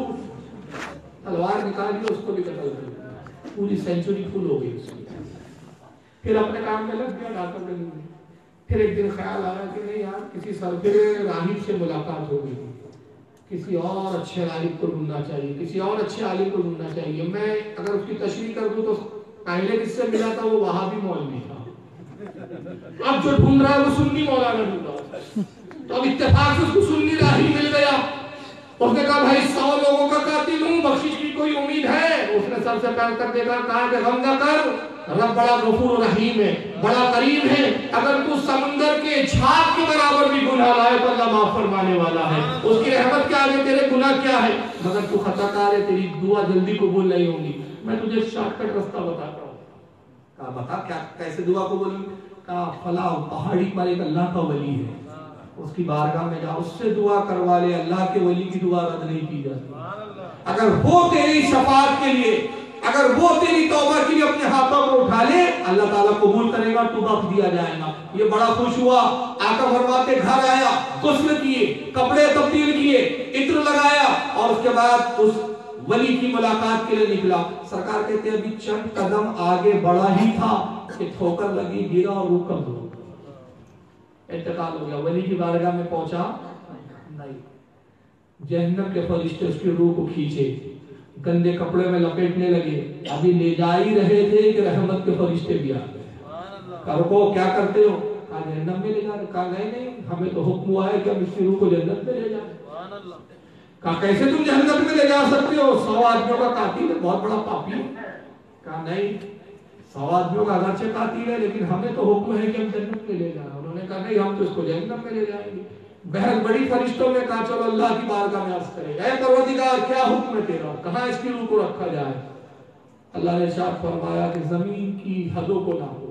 तलवार निकाली उसको भी कतल कर पूरी सेंचुरी फुल हो गई उसकी। फिर अपने काम में लग गया डॉक्टर के फिर एक दिन ख्याल आया कि नहीं यार, किसी सरफिरे राहिब से मुलाकात हो गई किसी और अच्छे आलिम को ढूंढना चाहिए, किसी और अच्छे आलिम को ढूंढना चाहिए। मैं अगर उसकी तशरी कर दूँ तो पहले किससे मिला था, वो वहाँ भी मौलवी था। अब जो ढूंढ रहा है, वो सुन्नी मौलाना ढूंढ रहा तो अब इत्तेफाक से उसको सुन्नी राही मिल गया। उसने कहा, भाई, सौ लोगों का कातिल हूँ, बख्शिश की कोई उम्मीद है? उसने सबसे पैर कर देखा, कहा कि गम न कर। रब बड़ा गफूर रहीम है, बड़ा करीम है। अगर तू समुंदर के छाप के बराबर भी गुनाह लाए तो अल्लाह माफ़ फरमाने वाला है। उसकी रहमत के आगे तेरे गुनाह क्या है? मगर तू खताकार है, तेरी दुआ जल्दी कबूल नहीं होगी। मैं तुझे शॉर्टकट रास्ता बताता हूँ। कहा, बता क्या, कैसे दुआ कबूल कहा फला पहाड़ी पर एक अल्लाह का वली है। उसकी बारगाह में जा, उससे दुआ करवा ले, अल्लाह के वली की दुआ रद्द नहीं की जाती। अगर हो तेरी शफात के लिए अगर वो तेरी तौबा के लिए अपने हाथों को उठा ले, अल्लाह ताला कबूल करेगा तो बख्श दिया जाएगा। ये बड़ा खुश हुआ। आका फरमाते, घर आया, गुस्ल किए, कपड़े तब्दील किए, इत्र लगाया और उसके बाद उस वली की मुलाकात के लिए निकला। सरकार कहते अभी चंद कदम आगे बढ़ा ही था कि ठोकर लगी, गिरा और रूह कम इंतकाल हो गया। वली की बारगाह में पहुँचा? नहीं। जहन्नम के फरिश्ते उसकी रूह को खींचे। गंदे कपड़े में लपेटने लगे। अभी ले जा ही रहे थे कि रहमत के फरिश्ते भी आ गए। कहा क्या करते हो? कहा जहन्नम में ले जा रहे कहा, नहीं नहीं, हमें तो हुक्म हुआ है कि हम इसकी रूह को जन्नत में ले जाए। कहा, कैसे तुम जहन्नत में ले जा सकते हो? सौ आदमियों का कातिल बहुत बड़ा पापी है। कहा, नहीं, सौ आदमियों का अगरचे कातिल है, लेकिन हमें तो हुक्म है कि हम जन्नत में ले जाए। उन्होंने कहा, नहीं, हम तो इसको जहन्नम में ले जाएँगे। बहन, बड़ी फरिश्तों ने कहा, चलो अल्लाह की बारगाह में अर्ज़ करें। ऐ परवरदिगार, क्या हुक्म है तेरा? कहाँ इसकी रूह को रखा जाए? अल्लाह ने शाह फरमाया कि ज़मीन की हदों को ना हो।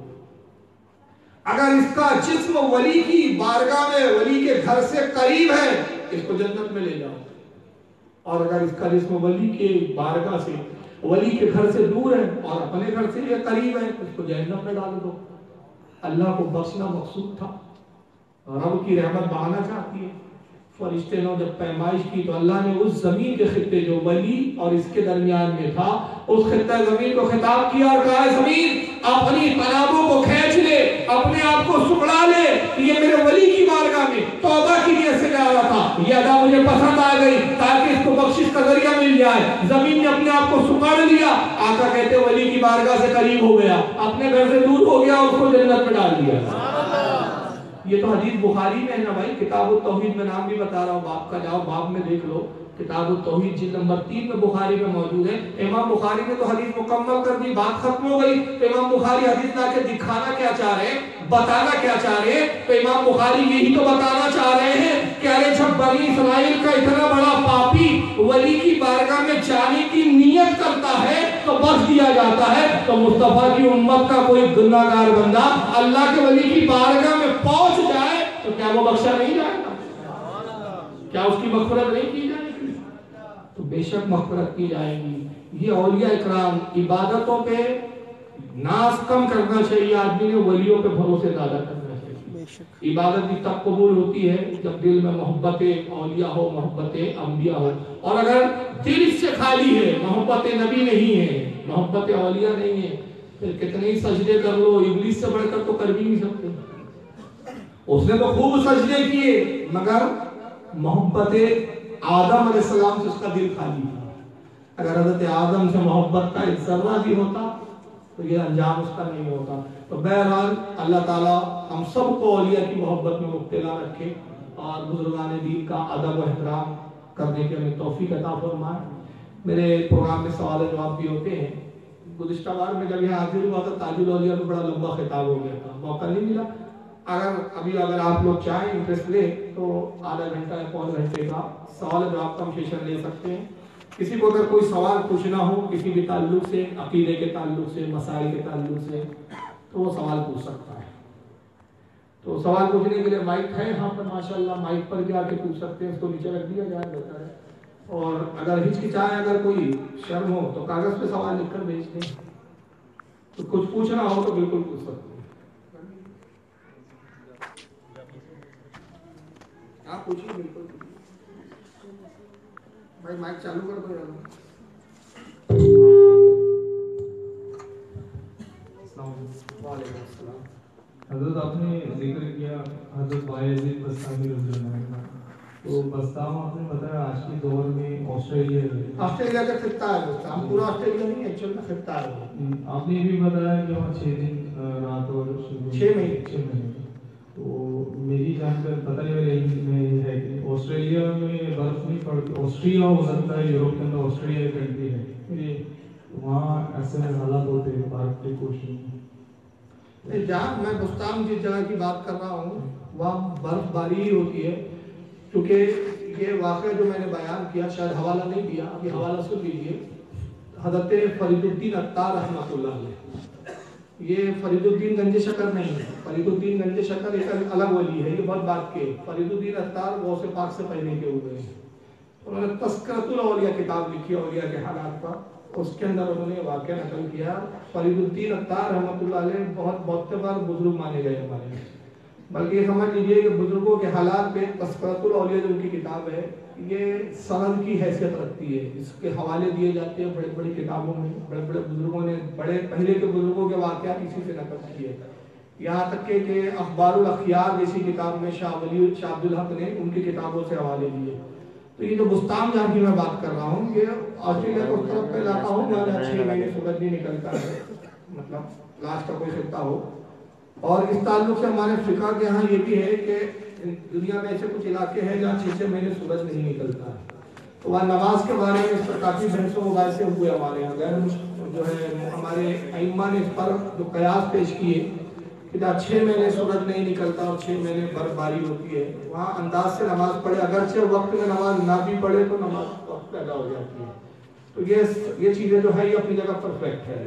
अगर इसका जिस्म वली की बारगाह में, वली के घर से करीब है, इसको जन्नत में ले जाओ। और अगर इसका जिस्म वली के बारगाह से, वली के घर से दूर है और अपने घर से करीब है, इसको जहन्नम में डाल दो। अल्लाह को बख्शना मकसूद था। रब की रहमत बहाना चाहती है। फरिश्ते ने जब पैमाइश की तो अल्लाह ने उस ज़मीन के खत्ते जो वली और इसके दरमियान में था, उस खत्ता ज़मीन को खिताब किया और कहा ज़मीन अपनी तनाबों को खींच ले, अपने आप को सुखड़ा ले। ये मेरे वली की बारगाह में तौबा की नियत से जा रहा था। ये अदा मुझे पसंद आ गई ताकि इसको बख्शिश का ज़रिया मिल जाए। ज़मीन ने अपने आप को सुखाड़ लिया। आका कहते, वली की बारगाह से करीब हो गया। अपने घर से दूर हो गया उसको जन्नत में डाल दिया। ये तो हदीस बुखारी में है ना भाई? किताब तोहहीद में नाम भी बता रहा हूँ। बाप का जाओ, बाप में देख लो। किताब तौहीद जिल्द नंबर तीन में बुखारी में मौजूद है। इमाम बुखारी ने तो हदीस मुकम्मल कर दी, बात खत्म हो गई। तो इमाम बुखारी हदीस ला के दिखाना क्या चाह रहे हैं? बताना क्या चाह रहे हैं? तो इमाम बुखारी यही तो बताना चाह रहे हैं कि अरे जब बनी इसराइल का इतना बड़ा पापी वली की बारगाह में जाने की नीयत करता है तो बख्श दिया जाता है। तो मुस्तफ़ा की उम्मत का कोई गुनाहगार बंदा अल्लाह के वली की बारगाह में पहुँच जाए तो क्या वो बख्शा नहीं जाएगा? क्या उसकी मफरत नहीं की जाएगी? तो बेशक मफरत की जाएगी। ये औलिया इकराम इबादतों पे नाश कम करना चाहिए आदमी ने वलियों पे भरोसे ज़्यादा करना चाहिए। इबादत भी तब कबूल होती है जब दिल में मोहब्बत औलिया हो मोहब्बत अम्बिया हो। और अगर दिल इससे खाली है मोहब्बत नबी नहीं है मोहब्बत औलिया नहीं है फिर कितने ही सजदे कर लो इबलीस से बढ़कर तो कर भी नहीं सकते। उसने तो खूब सजदे किए मगर मोहब्बत आदम अलैहिस्सलाम से उसका दिल खाली था। अगर हज़रत आदम से मोहब्बत का एक जर्रा भी होता तो ये अंजाम उसका नहीं होता। तो बहरहाल, अल्लाह ताला हम सबको औलिया की मोहब्बत में मुब्तला रखे और बुजुर्गान दीन का अदब व एहतराम करने के हमें तोफ़ी अता फरमाए। मेरे प्रोग्राम में सवाल जवाब भी होते हैं। गुजशत बार में जब यहाँ हाजिर हुआ था, ताजुल औलिया में बड़ा लंबा खिताब हो गया था। मौका नहीं मिला। अगर, अभी अगर आप लोग चाहें इंटरेस्ट ले तो आधा घंटा या पौन घंटे का सवाल हम सेशन ले सकते हैं। किसी को अगर कोई सवाल पूछना हो, किसी भी ताल्लुक से, अकीदे के ताल्लुक से, मसाइल के ताल्लुक से तो वो सवाल पूछ सकता है। तो सवाल पूछने के लिए माइक है यहाँ पर, माशाल्लाह, माइक पर भी आके पूछ सकते हैं। उसको नीचे रख दिया जाए बेहतर है और अगर हिचकिचाए, अगर कोई शर्म हो तो कागज़ पे सवाल लिखकर भेज दें। तो कुछ पूछना हो तो बिल्कुल पूछ सकते हैं। आप पूछिए, बिल्कुल। भाई माइक चालू कर दो यार। हज़रत आपने ज़िक्र किया हज़रत बायजीद बस्तामी अन्हु तो बस्ताम आपने बताया आज के दौर में ऑस्ट्रेलिया ऑस्ट्रेलिया का खिता है दोस्त हम पूरा ऑस्ट्रेलिया नहीं एक्चुअल में खिता है। हम्म, आपने भी बताया कि वहाँ छः दिन रात और सुबह- छः महीने। छः महीने। तो मेरी जानकर पता नहीं मेरे में है कि ऑस्ट्रेलिया में बर्फ़ नहीं पड़ती। ऑस्ट्रिया हो सकता है यूरोप के अंदर ऑस्ट्रेलिया एक कंट्री है। वहाँ ऐसे हालात होते हैं पार्क के क्वेश्चन नहीं, जहाँ मैं बुस्तान जिस जगह की बात कर रहा हूँ वहाँ बर्फबारी ही होती है। क्योंकि ये वाक़ जो मैंने बयान किया शायद हवाला नहीं दिया अभी हवाला सुन लीजिए हज़रत फरीदुद्दीन अत्तार रहमतुल्लाह अलैह। ये फरीदुद्दीन गंजे शकर नहीं है। फरीदुद्दीन गंज शकर एक अलग वली है, ये बहुत बात के फरीदुद्दीन अख्तार गौ से पाक से पहले के हुए हैं। उन्होंने तस्करतुल औलिया किताब लिखी औलिया के हालात पर, उसके अंदर उन्होंने वाक्य नकल किया, फरीदुद्दीन अख्तार रहमत बहुत बहुत बार बुज़ुर्ग माने गए हमारे। बल्कि समझ लीजिए कि बुज़ुर्गों के हालात पे तस्करतुल औलिया जो उनकी किताब है, ये सनद की हैसियत रखती है। इसके हवाले दिए जाते हैं बड़े बड़ी किताबों में। बड़े बड़े बुज़ुर्गों ने, बड़े, पहले के बुज़ुर्गों के वाक़ात इसी से नकल किए यहाँ तक के कि अखबार अखियार जैसी किताब में शाह वली, शाह हक ने उनकी किताबों से हवाले दिए। तो ये जो बुस्तान जहाँ की मैं बात कर रहा हूँ, ये ऑस्ट्रेलिया का तरफ़ का इलाका हो जहाँ सूरज नहीं निकलता है। मतलब लास्ट का कोई खत्ता हो। और इस ताल्लुक से हमारे फिका के यहाँ ये भी है कि दुनिया में ऐसे कुछ इलाके हैं जहाँ छः छः महीने सूरज नहीं निकलता। तो वह नमाज़ के बारे में इस पर काफ़ी बहसों मुबासे हुए हमारे यहाँ। गैर जो है, हमारे अइम्मा ने इस पर जो कयास पेश किए कि जहाँ छः महीने सूरज नहीं निकलता और छः महीने बर्फबारी होती है, वहाँ अंदाज से नमाज़ पढ़े। अगरचे वक्त में नमाज़ ना भी पढ़े तो नमाज़ वक्त पैदा हो जाती है। तो ये ये चीज़ें जो है, ये अपनी जगह परफेक्ट है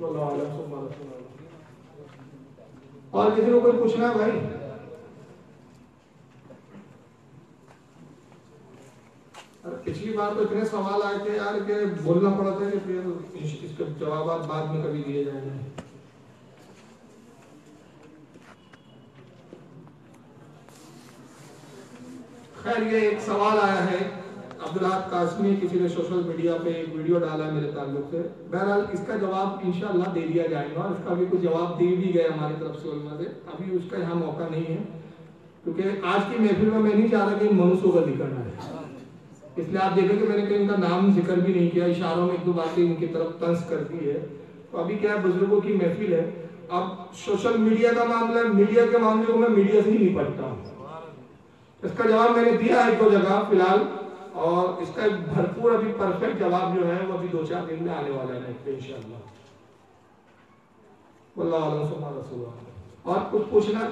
वल्लाहु आलम, सुम्मा रसूलुल्लाह। और किसी को कोई पूछना है भाई? पिछली बार तो इतने सवाल आए थे यार के बोलना पड़ा था कि फिर इसके जवाब बाद में कभी दिए जाएँगे। खैर, ये एक सवाल आया है। अब्दुल्ला कासमी किसी ने सोशल मीडिया पे एक वीडियो डाला है मेरे ताल्लुक से। बहरहाल, इसका जवाब इंशाल्लाह दे दिया जाएगा और इसका भी कुछ जवाब दे भी गए हमारी तरफ़ से उलमा से। अभी उसका यहाँ मौका नहीं है, क्योंकि आज की महफिल में मैं नहीं चाह रहा कि मनुष्यों का निकलना है इसलिए आप देखेंगे मैंने कहीं उनका नाम ज़िक्र भी नहीं किया, इशारों में एक दो बातें इनकी तरफ़ तंज कर दी है। तो अभी क्या है, बुज़ुर्गों की महफिल है। अब सोशल मीडिया का मामला मीडिया के मामले को मैं मीडिया से ही निपटता हूँ। इसका जवाब मैंने दिया है एक दो जगह, फ़िलहाल और इसका भरपूर अभी परफेक्ट जवाब जो है, वो अभी दो चार दिन में आने वाला है इंशाल्लाह। और कुछ पूछना?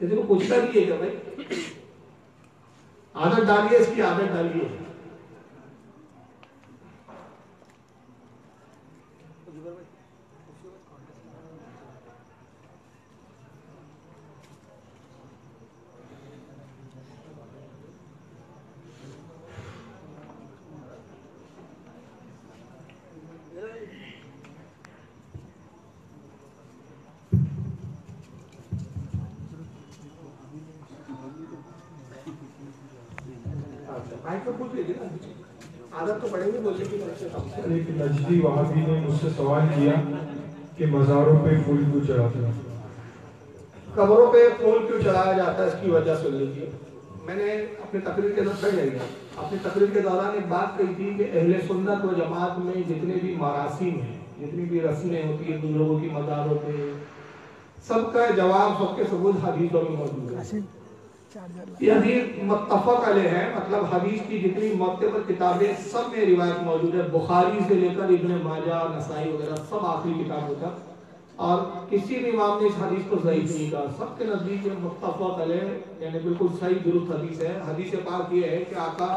किसी को पूछना भी है क्या भाई। आदत डालिए, इसकी आदत डालिए अच्छा माइक पे पूछ लीजिए ना आदत तो पड़ेगी बोलने की कम से कम एक नजदी वहाबी ने मुझसे सवाल किया कि मज़ारों पे फूल क्यों चढ़ाते हैं? कब्रों पे फूल क्यों चढ़ाया जाता है इसकी वजह सुन लीजिए। मैंने अपने तकरीर के अंदर जाइए अपनी तकरीर के दौरान एक बात कही थी कि अहले सुन्नत व जमात में जितने भी मरासिम हैं, जितनी भी रस्में होती है बुज़ुर्गों की मज़ारों पे, सबका जवाब सबके सबूत हदीसों में मौजूद है। आसिफ चार्जर ला ये हदीस मुत्तफक अलैह है मतलब हदीस की जितनी मौतेबर किताबें सब में रिवायत मौजूद है। बुखारी से लेकर इब्ने माजा, नसाई वगैरह सब आखिरी किताबों तक और किसी भी इमाम ने इस हदीस को सही नहीं कहा। सबके नज़दीक ये मुत्तफक अलैह, यानी बिल्कुल सही दुरुस्त हदीस है। हदीस पाक ये है कि आका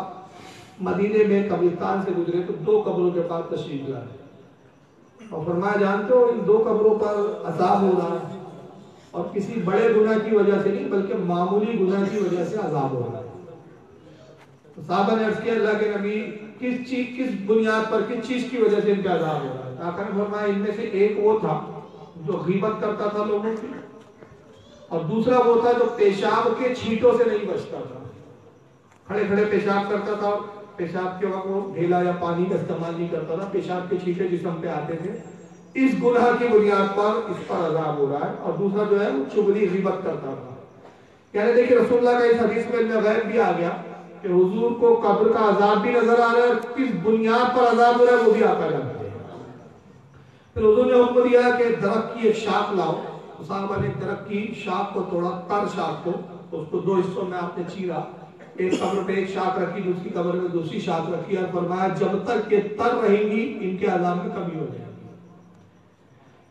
मदीने में कब्रिस्तान से गुजरे तो दो कब्रों के पास तशरीफ़ लाए। और फरमाया, जानते हो इन दो कब्रों पर अजाब हो रहा है? और किसी बड़े गुना की वजह से नहीं, बल्कि मामूली गुना की वजह से अजाब हो रहा है तो साहबा ने अर्ज़ किया, अल्लाह के नबी, किस चीज़, किस बुनियाद पर, किस चीज़ की वजह से इन पे अजाब हो रहा है? आका फरमाया, इनमें से एक वो था जो गीबत करता था लोगों की, और दूसरा वो था जो पेशाब के छींटों से नहीं बचता था। खड़े खड़े पेशाब करता था पेशाब के वक्त वो ढेला या पानी का इस्तेमाल नहीं करता था, पेशाब के छींटे जिसम पे आते थे इस गुनाह की बुनियाद पर इस पर अजाब हो रहा है और दूसरा जो है, वो चुगली गिबत करता था। यानी देखिए, रसूलुल्लाह का इस हदीस में गैब भी आ गया कि हुजूर को कब्र का अजाब भी नज़र आ रहा है किस बुनियाद पर अजाब हो रहा है, वो भी आता जानते हैं। फिर हुजूर ने हुक्म दिया कि दरख्त की एक शाख लाओ। तो ने एक दरख्त की शाख को तोड़ा, तर शाख को, उसको दो हिस्सों में आपने चीरा, एक कब्र पे एक शाख रखी, दूसरी कब्र में दूसरी शाख रखी और फरमाया, जब तक ये तर रहेंगी, इनके अजाब में कमी हो जाएगी।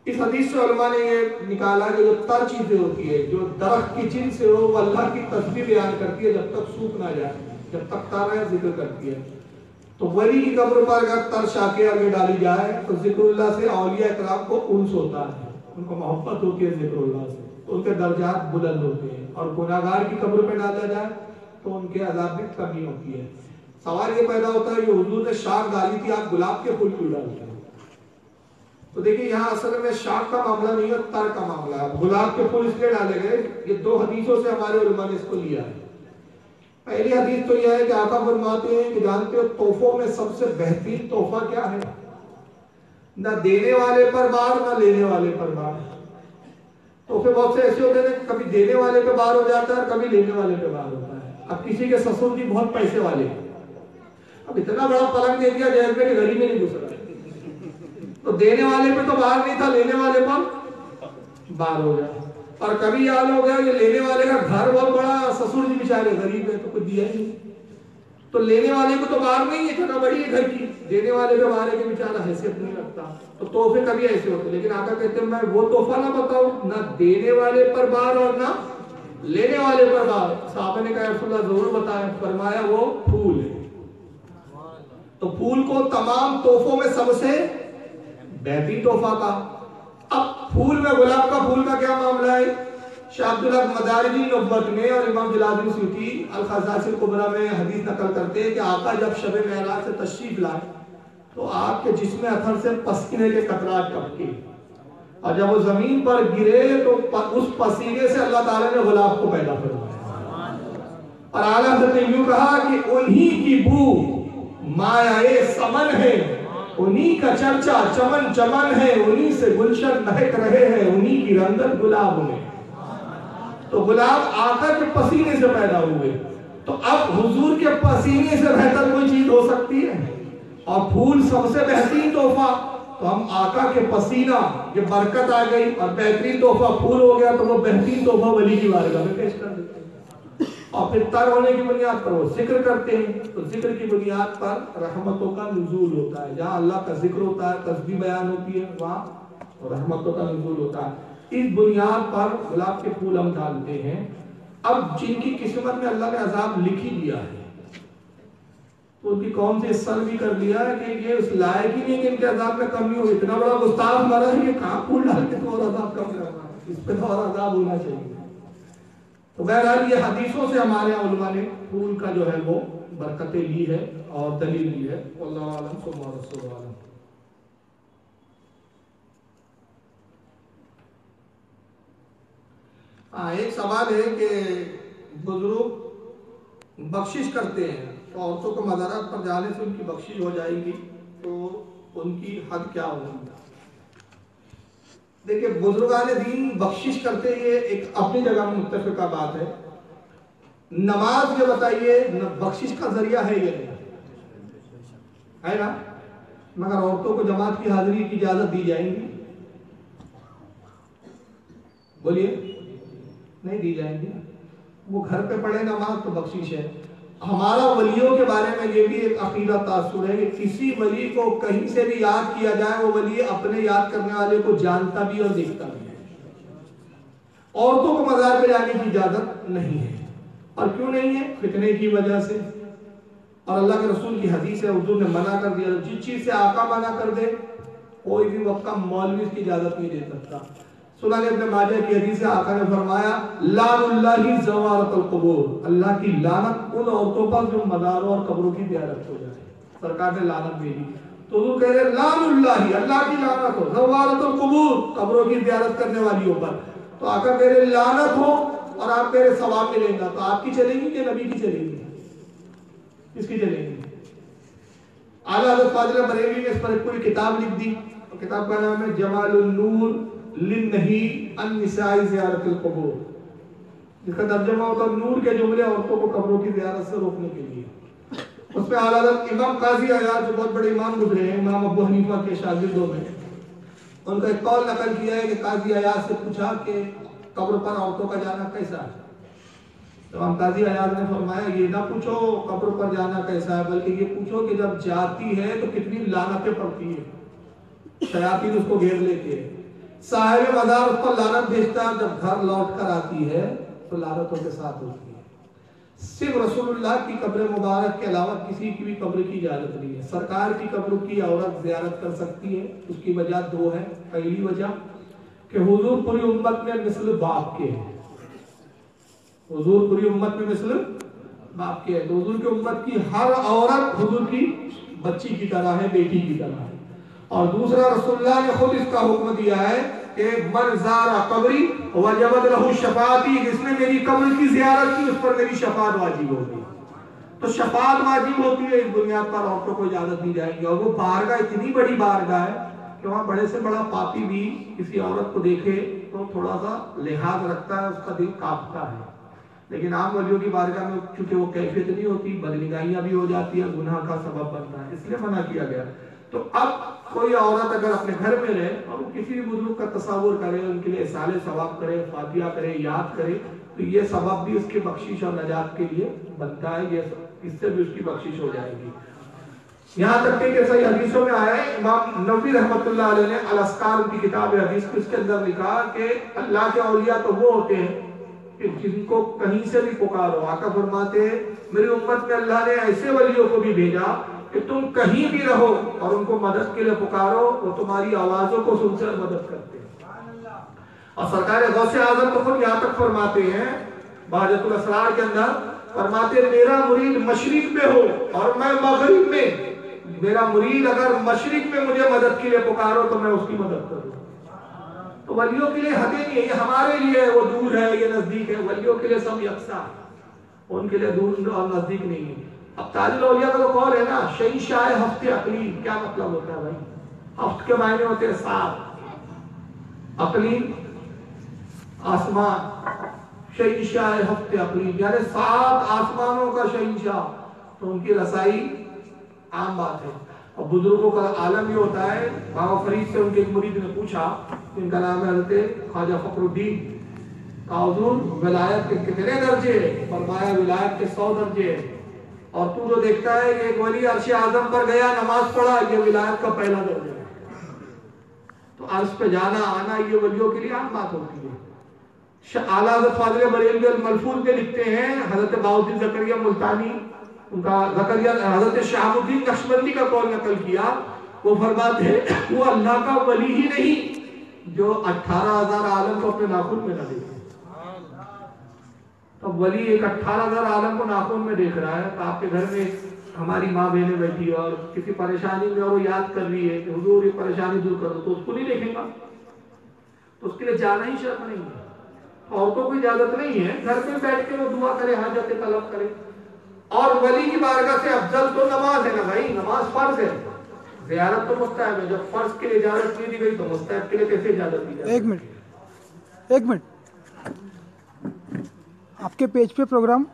इस हदीस से ने ये निकाला कि जो तर चीज़ें होती है, जो दरख्त की जिन से हो, वो अल्लाह की तस्वीर बयान करती है जब तक सूख ना जाए, जब तक तारा ज़िक्र करती है। तो वली की कब्र पर अगर तर शाके आगे डाली जाए तो जिक्रुल्लाह से औलिया इकराम को उन्स होता है, उनको मोहब्बत होती है जिक्रुल्लाह से तो उनके दर्जात बुलंद होते हैं और गुनागार की कब्र पर डाला जाए तो उनके अजाब में कमी होती है। सवाल ये पैदा होता है कि हुजूर ने शाख डाली थी, आप गुलाब के फूल क्यों डालते हैं? तो देखिए, यहाँ असल में शाख का मामला नहीं है तर का मामला है। गुलाब के फूल इसलिए डाले गए, ये दो हदीसों से हमारे उलमा ने इसको लिया है। पहली हदीस तो यह है कि आका फरमाते हैं कि जानते हो, तोहफों में सबसे बेहतरीन तोहफा क्या है? ना देने वाले पर बार, ना लेने वाले पर बार। तोहफे बहुत से ऐसे होते हैं कभी देने वाले पे बार हो जाता है कभी लेने वाले पे बार होता है। अब किसी के ससुर जी बहुत पैसे वाले अब इतना बड़ा पलंग दे दिया कि गली में नहीं घुस रहा। तो देने वाले पे तो बार नहीं था, लेने वाले पर बार हो गया। और कभी याद हो गया कि लेने वाले का घर बहुत बड़ा ससुर जी बेचारे, गरीब है तो कुछ दिया ही नहीं। तो लेने वाले को तो बार नहीं है जगह बड़ी है घर की। देने वाले पे है कि बेचारा हैसियत नहीं रखता। तो तोहफे कभी ऐसे होते, लेकिन आका कहते हैं, मैं वो तोहफा ना बताऊँ, ना देने वाले पर बार और ना लेने वाले पर बार साहब ने कहा, रसूलुल्लाह, ज़रूर बताया फरमाया, वो फूल है। तो फूल को तमाम तोहफों में सबसे बेहतरीन तोहफा का अब फूल में, गुलाब का फूल का क्या मामला है? शाहब्दुल्लाह मदारिजी नब्बत में और इमाम में हदीस नकल करते हैं कि आका जब शब मेराज से तशरीफ़ लाए तो आपके जिस्म अथर से पसीने के टपके। और जब वो ज़मीन पर गिरे तो प- उस पसीने से अल्लाह ताला ने गुलाब को पैदा करवाया और आला यूँ कहा कि उन्हीं की बू माया समन है। उन्हीं का चर्चा चमन चमन है, उन्हीं से गुलशन महक रहे हैं, उन्हीं की रंगत गुलाब में। तो गुलाब आका के पसीने से पैदा हुए। तो अब हुजूर के पसीने से बेहतर कोई चीज़ हो सकती है? और फूल सबसे बेहतरीन तोहफा तो हम आका के पसीना, ये बरकत आ गई, और बेहतरीन तोहफा फूल हो गया तो वो बेहतरीन तोहफा वली की बारगाह में पेश कर देते और फिर तर होने की बुनियाद पर वो ज़िक्र करते हैं तो ज़िक्र की बुनियाद पर रहमतों का नजूल होता है। जहाँ अल्लाह का ज़िक्र होता है, तस्बीह बयान होती है, वहाँ रहमतों का नजूल होता है। इस बुनियाद पर गुलाब के फूल हम डालते हैं। अब जिनकी किस्मत में अल्लाह ने अजाब लिख ही दिया है तो उनकी कौन से सर भी कर दिया है कि ये उस लायक ही नहीं कि इनके अजाब में कमी हो। इतना बड़ा गुस्ताख मरा है कि कहाँ फूल डाल के तो और अजाब कम करना इस पे तो और अजाब होना चाहिए। तो बहरहाल ये हदीसों से हमारे उलमा ने फूल का जो है वो बरकतें ली है और दलील ली है। आलम। हाँ एक सवाल है कि बुज़ुर्ग बख्शिश करते हैं तो औरतों को मदारत पर जाने से उनकी बख्शिश हो जाएगी तो उनकी हद क्या होगी? देखिए, बुजुर्गान दीन बख्शिश करते ये एक अपनी जगह में मुतफ़ का बात है। नमाज़ ये बताइए बख्शिश का ज़रिया है ये है ना? मगर औरतों को जमात की हाजिरी की इजाज़त दी जाएँगी। बोलिए, नहीं दी जाएँगी वो घर पे पढ़े नमाज़ तो बख्शिश है। हमारा वलियों के बारे में ये भी एक अकीदा तासुर है कि किसी वली को कहीं से भी याद किया जाए, वो वली अपने याद करने वाले को जानता भी और देखता भी है। औरतों को मजार पे जाने की इजाज़त नहीं है। और क्यों नहीं है? फितने की वजह से। और अल्लाह के रसूल की हदीस है उर्दू ने मना कर दिया, जिस चीज़ से आका मना कर दे, कोई भी वक्त का मौलवी इसकी इजाज़त नहीं दे सकता। सुना माजा की हदीस आका ने फरमाया जवारतुल अल्लाह की लानत उन औरतों पर जो मज़ारों और कब्रों की हो जाए सरकार ने लानत भेजी तो वो कह रहे अल्लाह की लानत हो जवारतुल कबूर, कब्रों की करने पर। तो आका कह रहे लानत हो और आप कह सवाब मिलेगा तो आपकी चलेगी कि नबी की चलेगी? किसकी चलेगी? आला हज़रत बरेली ने इस पर पूरी किताब लिख दी। किताब का नाम है जमालुन नूर। लिन्नही अन्निसाई ज़ियारतुल कबूर। जिसका तर्जुमा होता है नूर के जुमले औरतों को कब्रों की ज़ियारत से रोकने के लिए। उसमें आला इमाम काजी आयात जो बहुत बड़े इमाम गुजरे हैं, इमाम अबू हनीफा के शागिर्दों में। उनका एक कौल नकल किया है कि काजी आयात से पूछा कि कब्र पर औरतों का जाना कैसा है? तो हम काजी आयात ने फरमाया, ये ना पूछो कब्र पर जाना कैसा है, बल्कि ये पूछो कि जब जाती है तो कितनी लानतें पड़ती है। शयातीन उसको घेर लेते हैं। साहिब मजार उस पर लानत भेजता है, जब घर लौट कर आती है तो लानतों के साथ होती है। सिर्फ़ रसूलुल्लाह की कब्र मुबारक के अलावा किसी की भी कब्र की इजाज़त नहीं है। सरकार की कब्र की औरत जियारत कर सकती है, उसकी वजह दो है। पहली वजह, कि हुजूर पूरी उम्मत में मिसल बाप के हैं। हुजूर पूरी उम्मत में मिसल बाप के है। तो हुजूर की उम्मत की हर औरत हुजूर की बच्ची की तरह है, बेटी की तरह है। और दूसरा रसुल्ला ने खुद इसका हुक्म दिया है कि मन ज़ारा कब्री वजबत लहू शफाती, जिसने मेरी कब्र की जियारत की, उस पर मेरी शफात वाजिब हो गई। तो शफात वाजिब होती है इस बुनियाद पर औरतों को इजाज़त दी जाएगी। और वो बारगाह, इतनी बड़ी बारगाह है कि वहाँ बड़े से बड़ा पापी भी किसी औरत को देखे तो थोड़ा सा लिहाज रखता है, उसका दिल कांपता है। लेकिन आम वलियों की बारगाह में चूँकि वो कैफियत नहीं होती, बदनिगाहियाँ भी हो जाती है, गुनाह का सबब बनता है, इसलिए मना किया गया। तो अब कोई औरत अगर अपने घर में रहे, और किसी भी बुज़ुर्ग का तस्वुर करे, उनके लिए साले सवाब करे फातिया करे, याद करे तो ये सबब भी उसके बख्शिश और नजात के लिए बनता है, ये इससे भी उसकी बख्शिश हो जाएगी। यहाँ तक कि सही हदीसों में आया है, इमाम नबी अलैह ने अल अस्कार की किताब हदीस को इसके अंदर लिखा कि अल्लाह के औलिया तो वो होते हैं कि जिनको कहीं से भी पुकारो आका फरमाते मेरी उम्मत में अल्लाह ने ऐसे वलियों को भी भेजा कि तुम कहीं भी रहो और उनको मदद के लिए पुकारो, वो तुम्हारी आवाजों को सुनकर मदद करते हैं। और सरकार गौसे आज़म तो खुद यहाँ तक फरमाते हैं बाजतुल असरार के अंदर, फरमाते मेरा मुरीद मशरिक में हो और मैं मगरिब में। मेरा मुरीद अगर मशरिक में मुझे मदद के लिए पुकारो तो मैं उसकी मदद करूँ। तो वलियों के लिए हदें नहीं है ये हमारे लिए वो दूर है, ये नज़दीक है। वलियों के लिए सब यकसा, उनके लिए दूर और नज़दीक नहीं है। अब ताजिल का तो कौल है ना शही शाह हफ़्ते अकली क्या मतलब होता है भाई? हफ्त के मायने होते हैं साफ़ अकली आसमान शहीशाह हफ़्ते अकरीब यानी सात आसमानों का शहीशाह तो उनकी रसाई आम बात है। और बुज़ुर्गों का आलम ये होता है, बाबा फरीद से उनके एक मुरीद ने पूछा, इनका नाम है हज़रत ख्वाजा फखरुद्दीन। काजूर विलायत के कितने दर्जे? फरमाया, विलायत के सौ दर्जे। और तू जो देखता है कि एक वली अर्श आज़म पर गया, नमाज़ पढ़ा, ये विलायत का पहला दर्जा है। तो अर्श पे जाना आना ये वलियों के लिए आम बात होती है। आला फाजल बरेलवी मलफूल पे लिखते हैं, हज़रत बाउद्दीन जकरिया मुल्तानी, उनका जकरिया, हज़रत शाहबुद्दीन नक्शबंदी का कौल नकल किया, वो फरमाते हैं, वो अल्लाह का वली ही नहीं, जो अठारह हज़ार आलम को अपने नाखून में न देखे। तो वली एक अठारह हज़ार आलम को नाखून में देख रहा है तो आपके घर में हमारी माँ बहने बैठी है और किसी परेशानी में और वो याद कर रही है कि, हुजूर, ये परेशानी दूर करो तो उसको नहीं देखेगा तो उसके लिए जाना ही शर्त नहीं है। औरतों को इजाज़त नहीं है, घर में बैठ के वो दुआ करे, हाजत तलब करे। और वली की बारगाह से अफजल तो नमाज़ है ना भाई, नमाज़ फ़र्ज़ है। जियारत तो मुस्तहब है, जब फ़र्ज़ के लिए इजाज़त नहीं दी गई तो मुस्तहब के लिए कैसे इजाज़त दी जाए एक मिनट एक मिनट। आपके पेज पे प्रोग्राम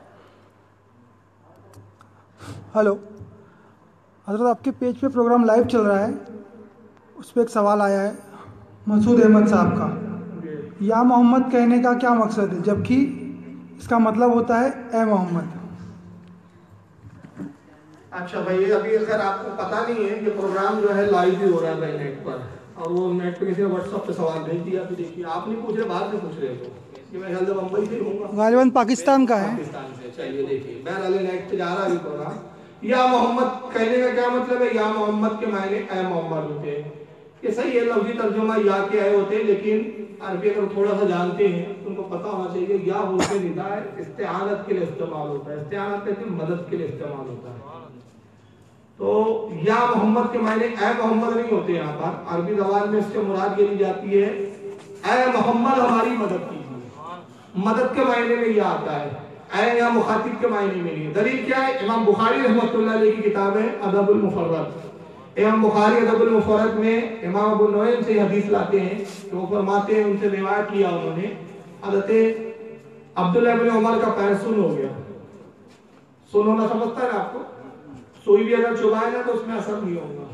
हेलो हज़रत, आपके पेज पे प्रोग्राम लाइव चल रहा है। उस पर एक सवाल आया है, मसूद अहमद साहब का। या मोहम्मद कहने का क्या मकसद है? जबकि इसका मतलब होता है, ए मोहम्मद। अच्छा भाई अभी खैर आपको पता नहीं है कि प्रोग्राम जो है लाइव भी हो रहा है भाई नेट पर। और वो नेट पे किसी ने पे सवाल भेज दिया कि देखिए, आप नहीं पूछ रहे बाहर से पूछ रहे हो। गालिबन पाकिस्तान का है। पाकिस्तान से। चलिए देखिए बहरहाल नेट जा रहा है प्रोग्राम या मोहम्मद कहने का क्या मतलब है? या मोहम्मद के मायने ए मोहम्मद होते हैं। ये सही है लफ्जी तर्जुमा या के आए होते हैं लेकिन अरबी अगर थोड़ा सा जानते हैं तो उनको पता होना चाहिए या होते निदा है इस्तेआनत के लिए इस्तेमाल होता है। इस्तेआनत कहते हैं मदद के लिए इस्तेमाल होता है। तो या मोहम्मद के मायने ए मोहम्मद नहीं होते यहाँ पर। अरबी जबान में इससे मुराद ये ली जाती है ए मोहम्मद हमारी मदद कीजिए मदद के मायने में यह आता है। ए या मुखातिब के मायने में नहीं दलील क्या है? इमाम बुखारी रहमतुल्लाह की किताब है, अदबुल मुफर्रद। इमाम बुखारी अदबुल मुफर्रद में इमाम अबू नोएम से हदीस लाते हैं कि वो फरमाते हैं, उनसे रिवायत किया उन्होंने, हज़रत अब्दुल्लाह इब्न उमर का पैर सुन हो गया। सुन होना समझता है ना आपको? सोई भी अगर चुबाए तो उसमें असर नहीं होगा।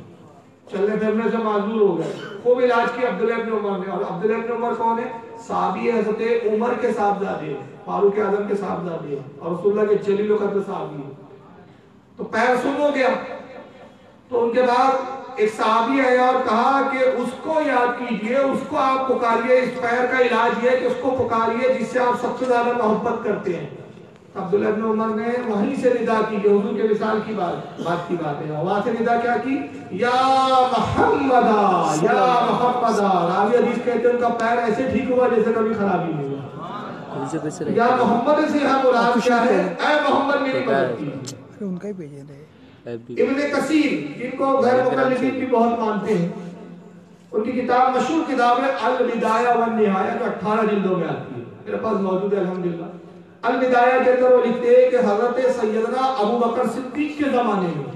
चलने फिरने से माजूर हो गए। खूब इलाज किया अब्दुल्ला इब्न उमर ने। और अब्दुल्ला इब्न उमर कौन है? साहबी हज़रत उमर के साहबजादे फारूक आज़म के साहबजादे और रसूलुल्लाह के जलील कद्र साहबी तो पैर सुन हो गया। तो उनके बाद एक साहबी आया और कहा कि उसको याद कीजिए, उसको आप पुकारिए। इस पैर का इलाज यह है कि उसको पुकारिए, जिससे आप सबसे ज़्यादा मोहब्बत करते हैं। अब्दुल्ला इब्न उमर ने वहीं से निदा की जो हुजूर के विसाल की बात बात की बात है। वहाँ से निदा क्या की? या मोहम्मदा या मोहम्मदा। रावी हदीस कहते हैं उनका पैर ऐसे ठीक हुआ जैसे कभी खराबी नहीं हुआ। या मोहम्मद से यहाँ मुराद क्या है? ऐ मोहम्मद मेरी मदद अरे उनका ही है इब्ने कसीर जिनको गैर मुकल्लिदीन भी बहुत मानते हैं उनकी किताब मशहूर किताब है अल बिदाया व निहाया जो 18 जिल्दों में आती है। मेरे पास मौजूद है अल्हम्दुलिल्लाह। अल बिदाया के अंदर वो लिखते हैं कि हज़रत सैयदना अबू बकर सिद्दीक के जमाने में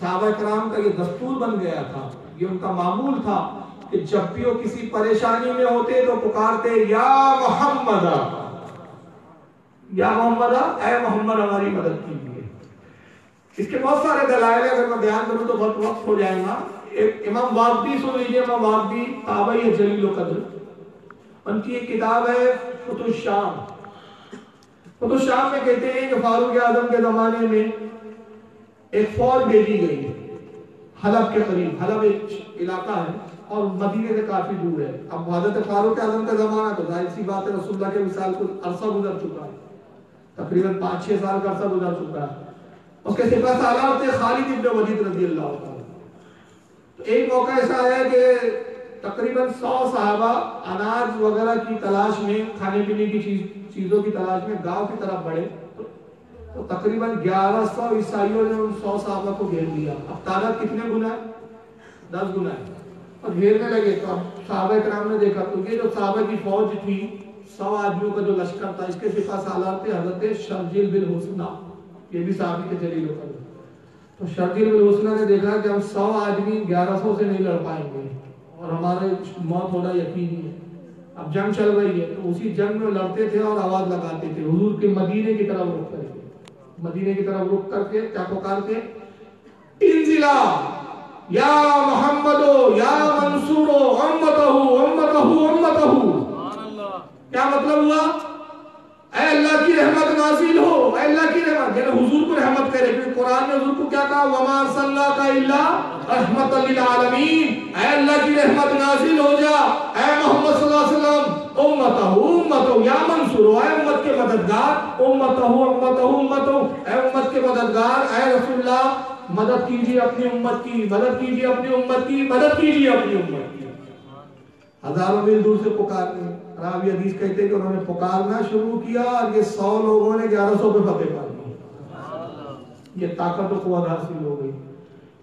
सहाबा कराम का ये दस्तूर बन गया था। ये उनका मामूल था कि जब भी वो किसी परेशानी में होते तो पुकारते या मोहम्मदा या मोहम्मदा ए मोहम्मद हमारी मदद कीजिए। इसके बहुत सारे दलाइल हैं, अगर मैं बयान करूँ तो बहुत वक्त हो जाएगा। एक इमाम वाकदी सुन लीजिए इमाम वाकदी ताबई जलील कद्र उनकी एक किताब है फतुश शाम फतुश शाम में कहते हैं कि फारूक आज़म के जमाने में एक फौज भेजी गई हलब के करीब हलब एक इलाका है और मदीने से काफ़ी दूर है। अब हज़रत फारूक आज़म का जमाना तो ज़ाहिर सी बात है रसुल्ला के विशाल को अरसा गुजर चुका है। तकरीबन पाँच छह साल का अरसा गुजर चुका है। उसके सिपा सालार थे खालिद इब्न वलीद रज़ी अल्लाह तो एक मौका ऐसा आया कि तकरीबन सौ साहबा अनाज वगैरह की तलाश में खाने पीने की चीज़ चीज़ों की तलाश में गाँव की तरफ़ बढ़े तो, तो तकरीबन ग्यारह सौ ईसाइयों ने उन सौ साहबा को घेर लिया। अब तादाद कितने गुना है? दस गुना है। और घेरने लगे तो साहबा कराम ने देखा तो ये जो साहबा की फौज थी सौ आदमियों का जो लश्कर था इसके सिपा सालार थे हज़रत शर्जील बिन हुसना ये भी साहबी के जलील होकर तो शर्जिल बिन हुसना ने देखा कि हम सौ आदमी ग्यारह सौ से नहीं लड़ पाएँगे और हमारे मौत होना यकीनी है। अब जंग चल रही है तो उसी जंग में लड़ते थे और आवाज़ लगाते थे। हजूर के मदीने की तरफ़ रुक करके मदीने की तरफ़ रुक करके क्या पुकारते? इंजिला या मोहम्मदो या मंसूरो अम्मतहु अम्मतहु अम्मतहु क्या मतलब हुआ? अल्लाह की रहमत नाजिल हो अल्लाह की रहमत। यानी हुजूर को रहमत करे, क्योंकि कुरान ने हुजूर को क्या कहा? वमा सल्ला का इल्ला रहमत लिल आलमीन। ऐ अल्लाह की रहमत नाजिल हो जा। ऐ मोहम्मद सल्लल्लाहु अलैहि वसल्लम, उम्मतहु उम्मतहु, या मंसूर ऐ उम्मत के मददगार, उम्मतहु उम्मतहु उम्मतहु। ऐ उम्मत के मददगार, ऐ रसूलुल्लाह, मदद कीजिए अपनी उम्मत की, मदद कीजिए अपनी उम्मत की, मदद कीजिए अपनी उम्मत की। हज़ारों मील दूर से पुकारने रावी हदीस कहते हैं कि उन्होंने पुकारना शुरू किया और ये सौ लोगों ने ग्यारह सौ पे फतेह पा ली ये ताकत और कुवत हासिल हो गई।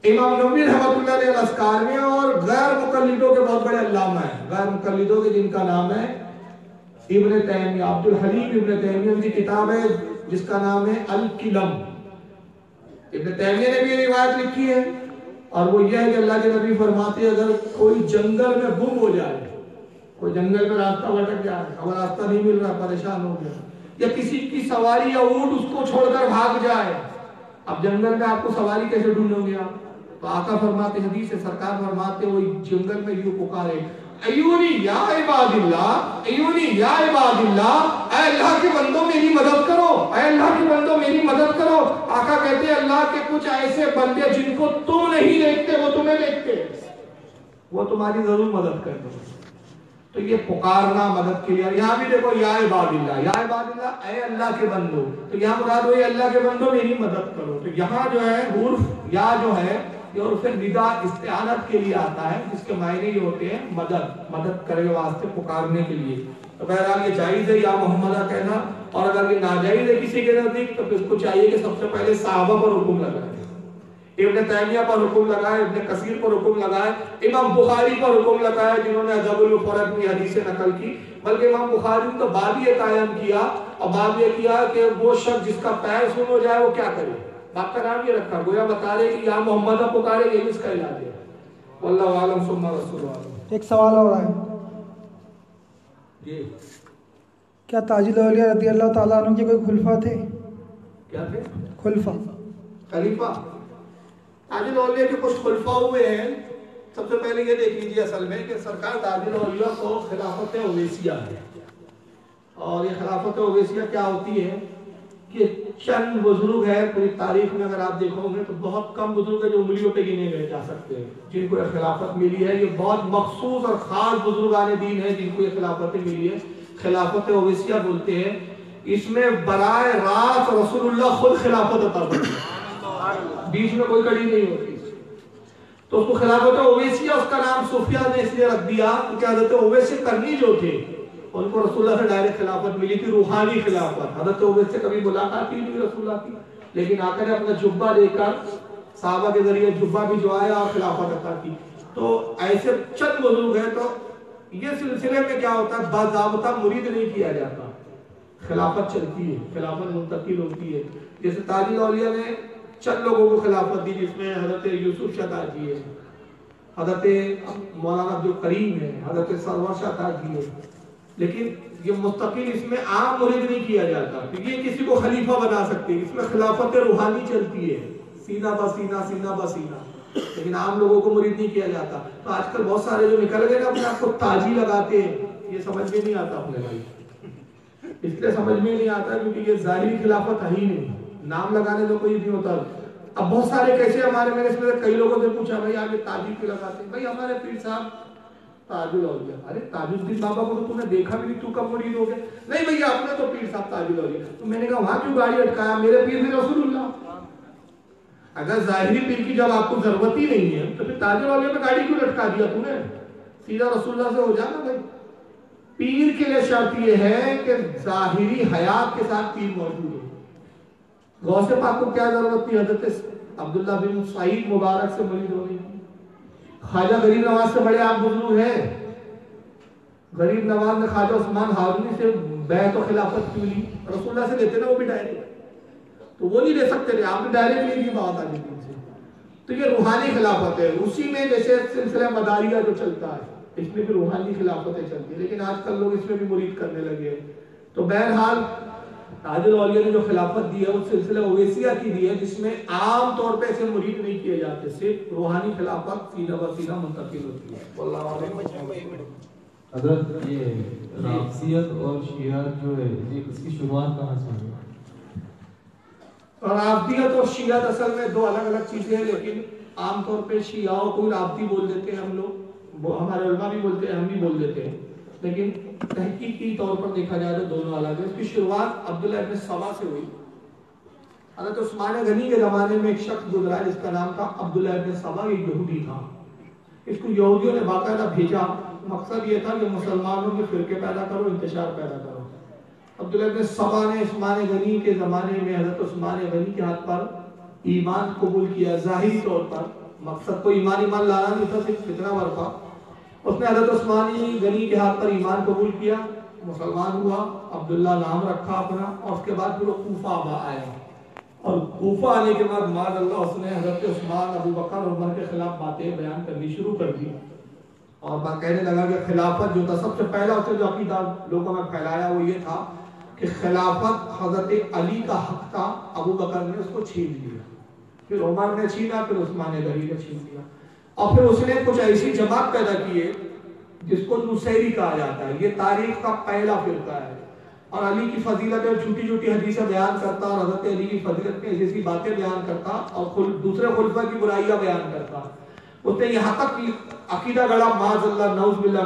इमाम नबी रहमतुल्लाह में और गैर मुकल्लिदों के बहुत बड़े अल्लामा हैं। गैर मुकल्लिदों के जिनका नाम है इब्ने तैमिया अब्दुल हलीम इब्ने तैमिया की किताब है जिसका नाम है अल किलम इब्ने तैमिया ने भी ये रिवायत लिखी है और वो यह है कि अल्लाह के नबी फरमाते अगर कोई जंगल में गुम हो जाए कोई जंगल में रास्ता भटक गया है अगर रास्ता नहीं मिल रहा, परेशान हो गया। या किसी की सवारी या ऊँट उसको छोड़कर भाग जाए, अब जंगल में आपको सवारी कैसे ढूंढोगे आप? तो आका फरमाते हदीस है, सरकार फरमाते वो जंगल में यूँ पुकारे अयूनी या इबादिल्ला अयूनी या इबादिल्ला अल्लाह के बंदों मेरी मदद करो अल्लाह के बंदों मेरी मदद करो। आका कहते हैं, अल्लाह के कुछ ऐसे बंदे जिनको तुम नहीं देखते, वो तुम्हें देखते वो तुम्हारी ज़रूर मदद कर दो। तो ये पुकारना मदद के लिए। यहाँ भी देखो, या इबादिल्ला या अल्लाह के बंदो। तो यहाँ मुराद हो अल्लाह के बंदो मेरी मदद करो। तो यहाँ जो है, उर्फ़, या जो है, ये उर्फ़ निदा इस्तेआनत के लिए आता है, जिसके मायने ये होते हैं मदद मदद करने वास्ते पुकारने के लिए। तो बहरहाल ये जायज़ है, या मोहम्मदा कहना। और अगर ये नाजायज है किसी के नज़दीक तो फिर इसको चाहिए कि सबसे पहले साहबा पर हुक्म लगाए। इब्न तैमिया पर हुक्म लगाए इब्न कसीर पर हुक्म लगाए इमाम बुखारी पर हुक्म लगाया जिन्होंने अदबुल फरक में हदीसें नकल की। बल्कि इमाम बुखारी ने तो बाद ये कायम किया और बाद ये किया कि वो शख्स जिसका पैर सुन हो जाए वो क्या करे? बाप का नाम ये रखा गोया बता रहे कि या मोहम्मद पुकारे ये इसका इलाज है। वल्लाहु आलम सुन्ना रसूल एक सवाल और है जी। क्या ताजिल औलिया रदी अल्लाह ताला के कोई खुलफा थे? क्या थे? खुलफा। खलीफा? ताजुल औलिया के कुछ खुलफा हुए हैं। सबसे पहले ये देख लीजिए असल में कि सरकार ताजुल औलिया को खिलाफत ओवैसिया है और ये खिलाफत ओवैसिया क्या होती है कि चंद बुज़ुर्ग है, पूरी तारीख में अगर आप देखोगे तो बहुत कम बुज़ुर्ग है जो उंगलियों पे गिने गए जा सकते हैं, जिनको ये खिलाफत मिली है। ये बहुत मखसूस और खास बुजुर्गान दीन है जिनको ये खिलाफत मिली है। खिलाफत ओवैसिया बोलते हैं। इसमें बराए रात रसूलुल्लाह खुद खिलाफत अता करते हैं। बीच में कोई कड़ी नहीं होती। तो उसको खिलाफत ओवैसिया उसका नाम सुफिया ने इसलिए रख दिया क्योंकि हज़रत ओवैसी करनी जो थे, उनको रसूलुल्लाह से डायरेक्ट खिलाफत मिली थी, रूहानी खिलाफत। हज़रत ओवैस से कभी मुलाकात ही नहीं रसूलुल्लाह की। लेकिन आकर ने अपना जुब्बा देकर, साहबा के ज़रिए जुब्बा भी जो आया और खिलाफत अता की। तो ऐसे चंद बुज़ुर्ग हैं तो ये सिलसिले में क्या होता है, बाजाबता मुरीद नहीं किया जाता। खिलाफत चलती है, खिलाफत मुंतकिल होती है। जैसे औलिया ने चंद लोगों को खिलाफत दी, जिसमें हज़रत यूसुफ शता जी है, हज़रत मौलाना अब्दुल करीम है, हज़रत सरवर शता जी है। लेकिन ये मुस्तकिल इसमें आम मुरीद नहीं किया जाता तो ये किसी को खलीफा बना सकते हैं। इसमें खिलाफत रूहानी चलती है, सीना बसीना सीना बसीना लेकिन आम लोगों को मुरीद नहीं किया जाता। तो आजकल बहुत सारे जो निकल गए ना, अपने आपको ताजी लगाते हैं, ये समझ में नहीं आता अपने भाई। इसलिए समझ में नहीं आता, क्योंकि ये ज़ाहिर खिलाफत है ही नहीं। नाम लगाने से कोई नहीं होता अब बहुत सारे कैसे हमारे मैंने इसमें कई लोगों से पूछा, भाई आप ये क्यों लगाते भाई, हमारे पीर साहब ताजुल गया। अरे ताजुद्दीन बाबा को तो तूने देखा भी नहीं, तू कब मुरीद हो गया? नहीं भैया आपने तो पीर साहब ताजुल गया तो मैंने कहा, वहाँ क्यों गाड़ी अटकाया? मेरे पीर में रसूलुल्लाह। अगर जाहिरी पीर की जब आपको ज़रूरत ही नहीं है तो फिर ताजुल वाले में गाड़ी क्यों लटका दिया तूने? सीधा रसूलुल्लाह से हो जाना भाई। पीर के लिए शर्त यह है कि जाहिरी हयात के साथ पीर मौजूद हो। गौसे पाक को क्या ज़रूरत थी? हज़रत अब्दुल्ला बिन सईद मुबारक से मुरीद होने की ख्वाजा गरीब नवाज़ से बड़े आप बुज़ुर्ग हैं। गरीब नवाज़ ने ख्वाजा उस्मान हारूनी से बैत और खिलाफत क्यों ली? रसुल्ला से लेते ना वो भी डायरेक्ट तो वो नहीं ले सकते थे। आपने डायरेक्ट ली थी बात आगे से तो ये रूहानी खिलाफत है। उसी में जैसे सिलसिला मदारिया जो चलता है, इसमें भी रूहानी खिलाफतें चलती है। लेकिन आजकल लोग इसमें भी मुरीद करने लगे तो बहरहाल ताजुल औलिया ने जो खिलाफत दी है वो सिलसिला ओवेसिया की दी है जिसमें आम तौर पे ऐसे मुरीद नहीं किए जाते सिर्फ़ रूहानी खिलाफत सीधा ब सीधा मुंतकिल होती है। वल्लाहु हज़रत ये राफसियत और शियात जो है ये इसकी शुरुआत कहाँ से हुई? और राबदियत और शियात असल में दो अलग अलग चीज़ें हैं लेकिन आमतौर पे शियाओं को राबदी बोल देते हैं हम लोग। हमारे उलमा भी बोलते हैं हम भी बोल देते हैं। लेकिन तहकीकी तौर पर देखा जाए तो दोनों अलग है। इसकी शुरुआत अब्दुल्ला इब्न सबा से हुई। हज़रत उस्मान गनी के जमाने में एक शख्स गुजरा जिसका नाम था अब्दुल्ला इब्न सबा एक यहूदी था। इसको यहूदियों ने बाकायदा भेजा। मकसद ये था कि मुसलमानों के फिरके पैदा करो इंतशार पैदा करो। अब्दुल्ला इब्न सबा ने उस्मान गनी के ज़माने में हज़रत उस्मान गनी के हाथ पर ईमान कबूल किया। ज़ाहिरी तौर पर मकसद तो ईमान ईमान लाना नहीं था, सिर्फ़ फितना बरपा उसने हज़रत उस्मानी गनी के हाथ पर ईमान कबूल किया, मुसलमान हुआ, अब्दुल्ला नाम रखा अपना, और उसके बाद फिर वो कूफा आया। और कूफा आने के बाद माद अल्लाह उसने हज़रत उस्मान, अबू बकर उमर के खिलाफ बातें बयान करनी शुरू कर दी। और कहने लगा कि खिलाफत जो था, सबसे पहला उसने जो अकीदा लोगों में फैलाया वो ये था कि खिलाफत हज़रत अली का हक था, अबू बकर ने उसको छीन लिया। फिर उमर ने छीना, फिर उस्मान गनी ने छीन लिया। और फिर उसने कुछ ऐसी जमात पैदा की है जिसको नुसैरी कहा जाता है। ये तारीख का पहला फिरका है। और अली की फजीलत में छोटी छोटी हदीसें बयान करता और हज़रत अली की फजीलत में ऐसी ऐसी बातें बयान करता और खुल, दूसरे खुलफा की बुराइयाँ बयान करता। उसने यहाँ तक कि अकीदा गड़ा माजल्ला नौजबिल्ला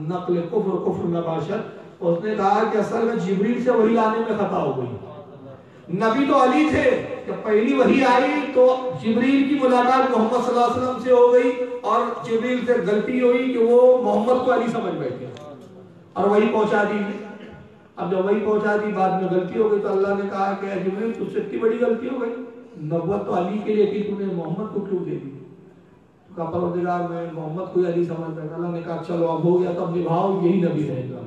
नकल कुफ्र कुफ्र नबाशत उसने कहा कि असल में जिब्रील से वही लाने में खता हो गई। नबी तो अली थे। जब पहली वही आई तो जिब्रील की मुलाकात मोहम्मद सल्लल्लाहु अलैहि वसल्लम से हो गई और जिब्रील से गलती हुई कि वो मोहम्मद को अली समझ बैठे और वही पहुँचा दी। अब जब वही पहुँचा दी बाद में गलती हो गई तो अल्लाह ने कहा कि जिब्रील तुझसे इतनी बड़ी गलती हो गई। नबुवत तो अली के लिए थी तूने मोहम्मद को क्यों दे दी? तो कहा परवरदिगार मैं मोहम्मद को अली समझ बैठा अल्लाह ने कहा चलो अब हो गया तो अब निभाओ यही नबी रहेगा।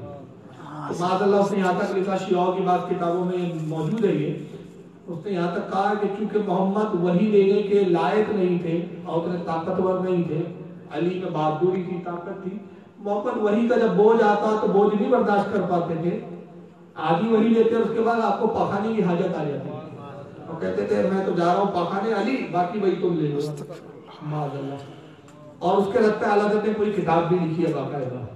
तो माजल्ला उसने यहाँ तक लिखा शियाओं की बात किताबों में मौजूद है ये। उसने यहाँ तक कहा कि चूँकि मोहम्मद वही लेने के लायक नहीं थे और उतने ताकतवर नहीं थे, अली में बहादुरी थी ताकत थी, मोहम्मद वही का जब बोझ आता तो बोझ नहीं बर्दाश्त कर पाते थे। आधी वही लेते उसके बाद आपको पखाने की हाजत आ जाती और कहते थे, मैं तो जा रहा हूँ पखाने, अली, बाकी वही तुम ले लो। और उसके लगता है अल्लाह ने पूरी किताब भी लिखी है बाकायदा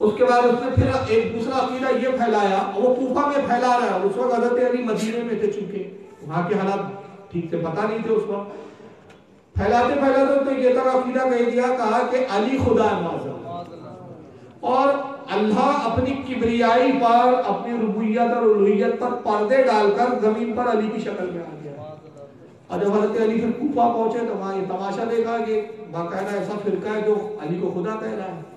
उसके बाद उसने फिर एक दूसरा अकीदा ये फैलाया वो कूफा में फैला रहा है। उस वक्त हज़रत अली मदीने में थे चुके। वहाँ के हालात ठीक से पता नहीं थे उस वक्त। फैलाते फैलाते उसने ये तक अकीदा कह दिया, कहा कि अली खुदा और अल्लाह अपनी किबरियाई पर, अपनी रुबुयत और उलूहियत पर पर्दे डालकर ज़मीन पर अली की शक्ल में आ गया। और जब हज़रत अली फिर कूफा पहुँचे तो वहाँ ये तमाशा देखा कि बाकायदा ऐसा फिरका है जो अली को खुदा कह रहा है।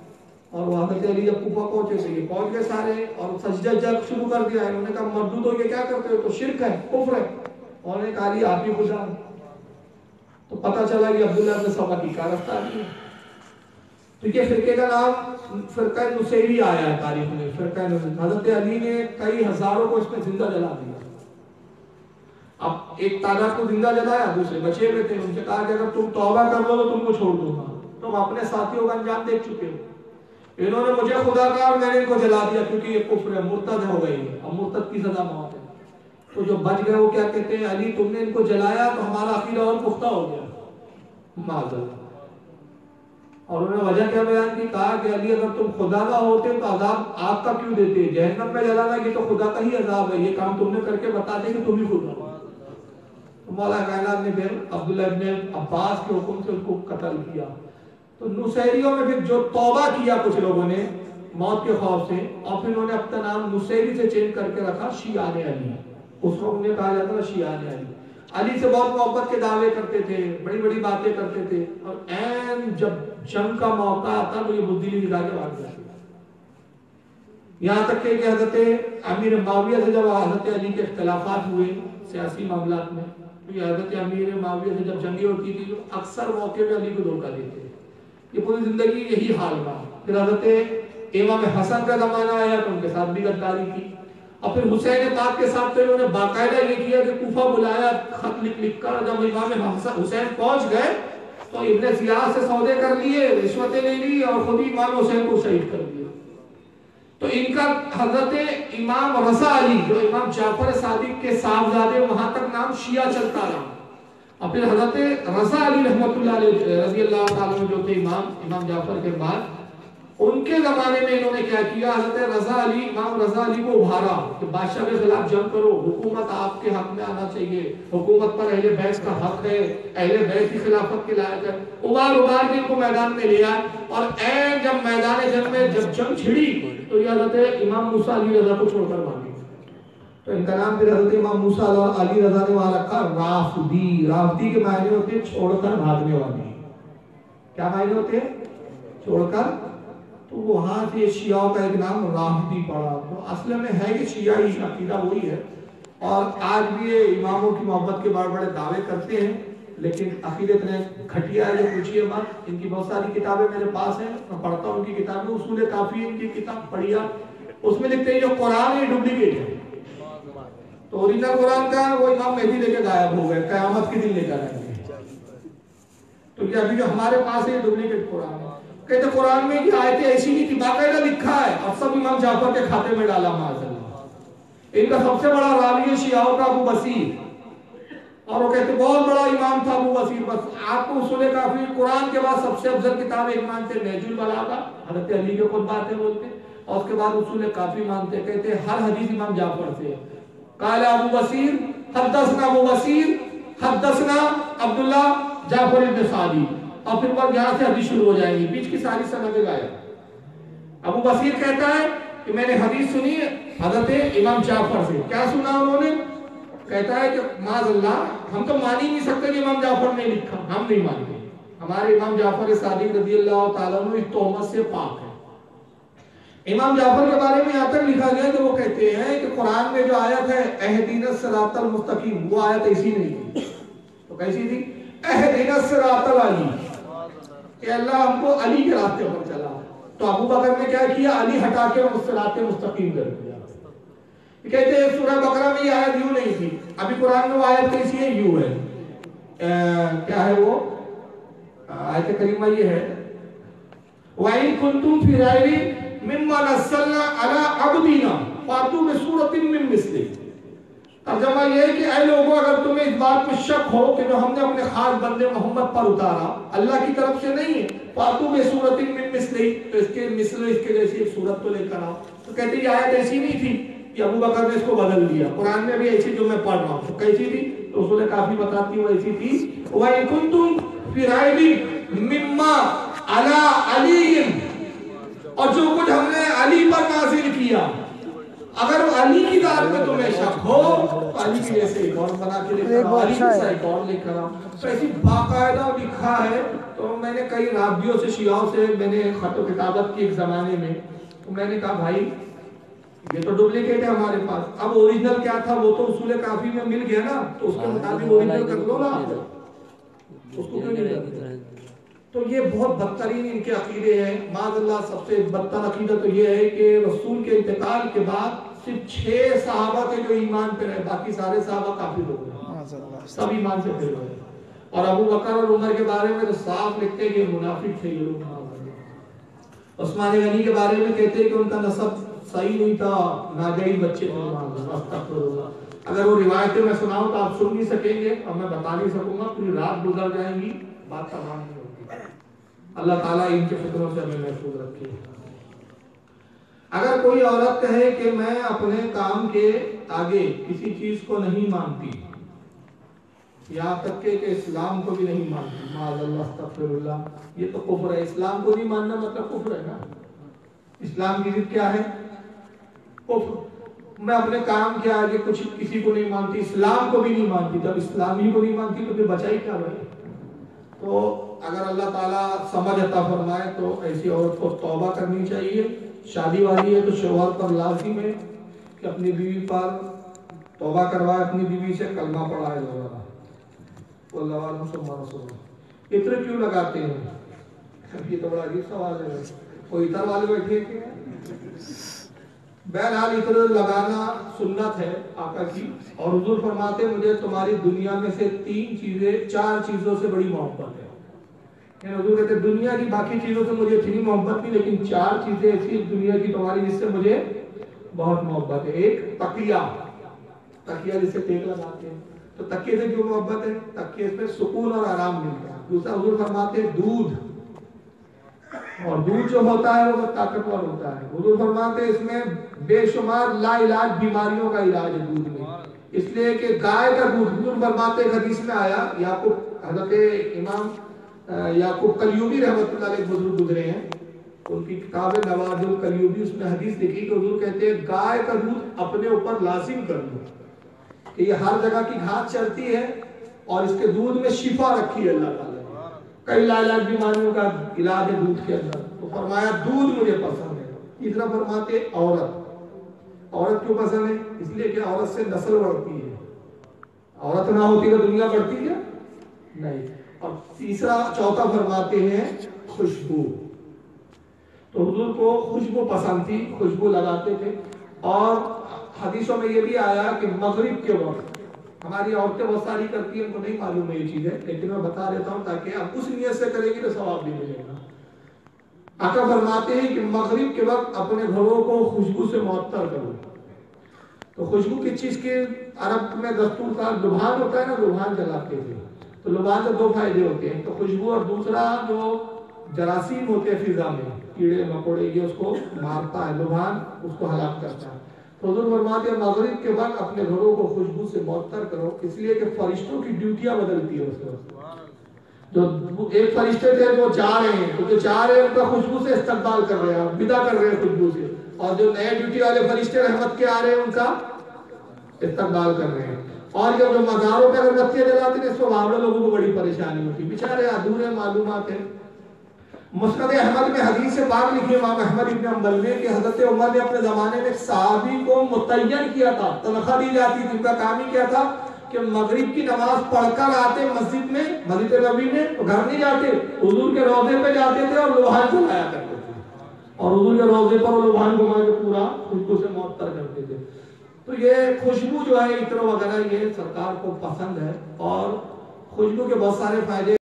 और वो हज़रत अली जब कूफा पहुँचे तो ये पहुँच गए सारे और सजदा जग शुरू कर दिया। इन्होंने कहा मर्दूद हो के क्या करते हो? तो शिरक है, कुफ्र है। उन्होंने कहा अली आप ही खुदा तो पता चला कि अब्दुल्ला ने सबा की कारफ्तार की तो ये फिरके का नाम फिरका नुसैरी आया है तारीख में। फिरका हज़रत अली ने कई हज़ारों को इसमें ज़िंदा जला दिया। अब एक तादाद को ज़िंदा जलाया, दूसरे बचे हुए थे। उनसे कहा कि अगर तुम तौबा कर लो तो तुमको छोड़ दूँगा। तुम अपने साथियों का अंजाम देख चुके हो। इन्होंने मुझे खुदा कहा मैंने इनको जला दिया क्योंकि ये कुफ्र है, मुर्तद हो गई और मुर्तद की सजा मौत है। तो जो बच गए वो क्या कहते हैं, अली, तुमने इनको जलाया तो हमारा अकीदा और पुख्ता हो गया। माजल्ला। और उन्होंने वजह क्या बयान की? कहा कि अली, अगर तुम खुदा ना होते तो अजाब आग का क्यों देते? जहन्नम में जलाना ये तो खुदा का ही अजाब है। ये काम तुमने करके बता दे कि तुम ही खुदा हो। तो मौला कायनात ने फिर अब्दुल्ला अब्बास के हुक्म से उसको कत्ल किया। तो नुसैरियों में फिर जो तौबा किया कुछ लोगों ने मौत के खौफ से और फिर उन्होंने अपना नाम नुसैरी से चेंज करके रखा शियान अली। उसको उन्हें कहा जाता था शियान अली। अली से बहुत मोहब्बत के दावे करते थे बड़ी बड़ी बातें करते थे, और एन जब जंग का मौका आता तो ये बुद्धि दिखा के भाग जाते। यहाँ तक कि हज़रत अमीर माविया से जब हज़रत अली के इख्तलाफात हुए सियासी मामला में तो ये हज़रत अमीर माविया से जब जंगी होती थी तो अक्सर मौके पर अली को धोखा देते ये पूरी ज़िंदगी यही हाल रहा। फिर हज़रत इमाम हसन का जमाना आया तो उनके साथ भी गद्दारी की। और फिर हुसैन पाक के साथ तो इन्होंने बाकायदा ये किया कि कूफा बुलाया, खत लिख लिख कर जब इमाम हुसैन पहुँच गए तो इब्ने सियास से सौदे कर लिए, रिश्वतें ले ली और खुद ही इमाम हुसैन को शहीद कर दिया। तो इनका हज़रत इमाम रसा अली, जो इमाम जाफ़र सादिक के साहबजादे, वहाँ तक नाम शिया चलता रहा। फिर हज़रत रसा अली अलैहि रज़ी अल्लाह जो थे इमाम इमाम जाफ़र के बाद, उनके जमाने में इन्होंने क्या किया? हज़रत रजा अली, इमाम रजा अली को उभारा कि बादशाह के खिलाफ जंग करो, हुकूमत आपके हक में आना चाहिए। हुकूमत पर अहले बैत का हक है, अहले बैत की खिलाफत के लायक है। उबार उबार के इनको मैदान में लिया और ऐ जब मैदान जंग में जब जंग छिड़ी तो ये हज़रत इमाम मूसा अली रजा को छोड़कर भागे तो इनका नाम फिर हज़रत इमाम मूसा अली रजा ने वहाँ रखा, राफदी। राफदी के मायने होते छोड़कर भागने वाले। क्या मायने होते छोड़कर। तो वहाँ से शियाओं का एक नाम राहती पड़ा। तो असल में है कि शिया ही अकीदा वही है। और आज भी ये इमामों की मोहब्बत के बड़े बड़े दावे करते हैं, लेकिन अकीद इतने घटिया है, जो पूछिए मत। इनकी बहुत सारी किताबें मेरे पास हैं, मैं पढ़ता हूँ उनकी किताबें। उसूल काफ़ी इनकी किताब पढ़िया उसमें लिखते हैं, जो कुरान ये डुप्लीकेट है। तो ओरिजिनल कुरान का वो इमाम मेहदी लेके गायब हो गए, कयामत के दिन लेकर आएँगे तो ये अभी जो हमारे पास है डुप्लीकेट कुरान। है कहते कुरान में ये आयतें ऐसी नहीं थी बाकायदा लिखा है और सब इमाम जाफ़र के खाते में डाला माजल्ला इनका सबसे बड़ा रावी है शियाओं का अबू बसीर। और वो कहते बहुत बड़ा इमाम था अबू बसीर, बस आपको उसूल काफ़ी कुरान के बाद सबसे अफजल किताब एक मानते नहजुल बलागा हज़रत अली के खुद बातें बोलते और उसके बाद उसूल काफ़ी मानते कहते हर हदीस इमाम जाफ़र से काला अबू जाफ़र सादी और फिर से क्या सुना उन्होंने कहता है माजल्ला हम तो मान ही नहीं सकते इमाम जाफ़र ने लिखा हम नहीं मानते हमारे इमाम जाफ़र सादिक रज़ी अल्लाह से पाक इमाम जाफ़र के बारे में यहाँ तक लिखा गया कि वो कहते हैं कि कुरान में जो आयत है अहदीन सरातल मुस्तकीम वो आयत ऐसी नहीं थी। तो कैसी थी? अहदीन सरातल अली। कि अल्लाह हमको अली के रास्ते पर चला। तो अबू बकर ने क्या किया? अली हटा के मुस्तराते मुस्तकीम कर दिया। कहते हैं सूरह बकरा में ये आयत यूँ नहीं थी। अभी कुरान में वो आयत कैसी है? यूँ है। आ, क्या है वो? आयत करीमा ये है। वाइन कुंतुम फ़ी अपने खास बंदे मोहम्मद पर उतारा, अल्लाह की तरफ़ से नहीं है। फातू में सूरतिन मिन तो इसके मिस्ल, इसके जैसी एक सूरत तो लेकर आओ। तो कहते आयत ऐसी नहीं थी कि अबू बकर ने इसको बदल दिया। कुरान में भी ऐसी जो मैं पढ़ रहा हूँ, कैसी थी? तो उसने काफ़ी बताती हूँ ऐसी थी। वही कुंतुम फिराइबी मिम्मा अला अली और जो कुछ हमने अली पर नाजिल किया, अगर अली की दाद में तुम्हें शक हो तो अली की जैसे एक और बना के लेकर अली जैसा एक और लेकर आओ। तो ऐसी बाकायदा लिखा है तो मैंने कई राबियों से, शियाओं से, मैंने खत किताबत की एक जमाने में तो मैंने कहा, भाई, ये तो डुप्लीकेट है हमारे पास। अब ओरिजिनल क्या था? वो तो उसूल काफ़ी में मिल गया ना तो उसके मुताबिक ओरिजिनल कर लो ना। उसको क्यों नहीं तो ये बहुत बदतरीन इनके अकीदे हैं। माजल्ला सबसे बदतर अकीदा तो ये है कि रसूल के इंतकाल के बाद सिर्फ़ छह साहबा के जो ईमान पे रहे बाकी सारे साहबा काफ़ी लोग सब ईमान से फिर गए। और अबू बकर और उमर के बारे में तो साफ़ लिखते हैं कि मुनाफिक थे ये लोग उस्मान गनी के बारे में कहते हैं कि उनका नसब सही नहीं था नाजायज बच्चे अगर वो रिवायतें मैं सुनाऊं तो आप सुन नहीं सकेंगे और मैं बता नहीं सकूँगा पूरी रात गुजर जाएँगी बात तमाम अल्लाह ताला इनके फिक्रों से हमें महफूज रखे। अगर कोई औरत कहे कि मैं अपने काम के आगे किसी चीज़ को नहीं मानती यहाँ तक के कि इस्लाम को भी नहीं मानती, माजल्लाह ये तो कुफर है। इस्लाम को नहीं मानना मतलब कुफर है ना? इस्लाम की जिद क्या है? कुफर। मैं अपने काम के आगे कुछ किसी को नहीं मानती, इस्लाम को भी नहीं मानती। जब इस्लाम ही को नहीं मानती तो फिर बचाई क्या भाई? तो अगर अल्लाह ताला समझ अता फरमाए तो ऐसी औरत को तौबा करनी चाहिए। शादी वाली है तो शोहर पर लाजिम है कि अपनी बीवी पर तौबा करवाए, अपनी बीवी से कलमा पढ़ाए इत्र क्यों लगाते हैं? ये तो बड़ा अजीब सवाल है। कोई इतर वाले बैठे बहरहाल इत्र लगाना सुन्नत है आका की। और फरमाते मुझे तुम्हारी दुनिया में से तीन चीज़ें, चार चीज़ों से बड़ी मोहब्बत है। कहते, दुनिया की बाकी चीज़ों से मुझे इतनी मोहब्बत नहीं, लेकिन चार चीज़ें ऐसी दुनिया की तुम्हारी जिससे मुझे बहुत मोहब्बत है। एक, तकिया। तकिया जिससे टेक लगाते हैं। तो तकिए से क्यों मोहब्बत है? तकिए से सुकून और आराम मिलता है। दूसरा हजूर फरमाते हैं, दूध। और दूध जो होता है, वो बहुत ताकतवर होता है। हजूर फरमाते हैं, इसमें बेशुमार लाइलाज बीमारियों का इलाज है दूध में। इसलिए कि गाय का दूध। हजूर फरमाते हदीस में आया याकूब हज़रत इमाम याकूब कलयूबी अलैह बुज़ुर्ग गुजरे हैं। उनकी किताब है नवाजुल कलयूबी उसमें हदीस लिखी कि हजूर कहते हैं, गाय का दूध अपने ऊपर लाजिम कर दो, कि ये हर जगह की घास चलती है और इसके दूध में शिफा रखी है अल्लाह ताला कई लाइलाज बीमारियों का इलाज है दूध के अंदर। तो फरमाया, दूध मुझे पसंद है। तीसरा फरमाते, औरत। औरत क्यों पसंद है? इसलिए कि औरत से नस्ल बढ़ती है। औरत ना होती तो दुनिया बढ़ती है नहीं। और तीसरा, चौथा फरमाते हैं, खुशबू। तो हुजूर को खुशबू पसंद थी, खुशबू लगाते थे। और हदीसों में ये भी आया कि मगरिब के वक्त, हमारी औरतें बहुत सारी करती हैं, उनको नहीं मालूम है ये चीज़ है लेकिन मैं बता देता हूँ ताकि आप उस नियत से करेंगे तो सवाब भी मिलेगा। आका फरमाते हैं कि मगरिब के वक्त अपने घरों को खुशबू से मुअत्तर करो। तो खुशबू किस चीज़ के अरब में दस्तूर था? लुभान होता है ना लुभान जलाते थे। तो लुभान से दो फ़ायदे होते हैं। तो खुशबू और दूसरा जो जरासीम होते हैं फिजा में, कीड़े, मकोड़े, ये उसको मारता है, लुभान, उसको हलाक करता है। तो मगरिब के वक्त अपने घरों को खुशबू से मुअत्तर करो, इसलिए कि फरिश्तों की ड्यूटियाँ बदलती है उस वक्त। जो एक फरिश्ते थे, वो जा रहे हैं तो जो जा रहे हैं, उनका खुशबू से इस्तकबाल कर रहे हैं विदा कर रहे हैं खुशबू से। और जो नए ड्यूटी वाले फरिश्ते रहमत के आ रहे हैं, उनका इस्तकबाल कर रहे हैं। और जब मज़ारों पे अगरबत्तियाँ जलाते हैं इसको वहाँ लोगों को बड़ी परेशानी होती। बेचारे अधूरे मालूमात है। मुस्कद अहमद में हदीस से बात लिखी, इमाम अहमद इब्न अंबल ने कि हज़रत उमर ने अपने जमाने में सहाबी को मुतय्यन किया था, तनख्वाह दी जाती थी। उनका काम ही क्या था कि मगरिब की नमाज़ पढ़कर आते मस्जिद में, मस्जिद नबी में तो घर नहीं जाते, हुजूर के रोज़े पे जाते थे और लोहान चलाया करते थे। और हुजूर के रोज़े पर लोहान घुमा के पूरा खुशबू से मुअत्तर करते थे। तो ये खुशबू जो है इत्र वगैरह ये सरकार को पसंद है और खुशबू के बहुत सारे फ़ायदे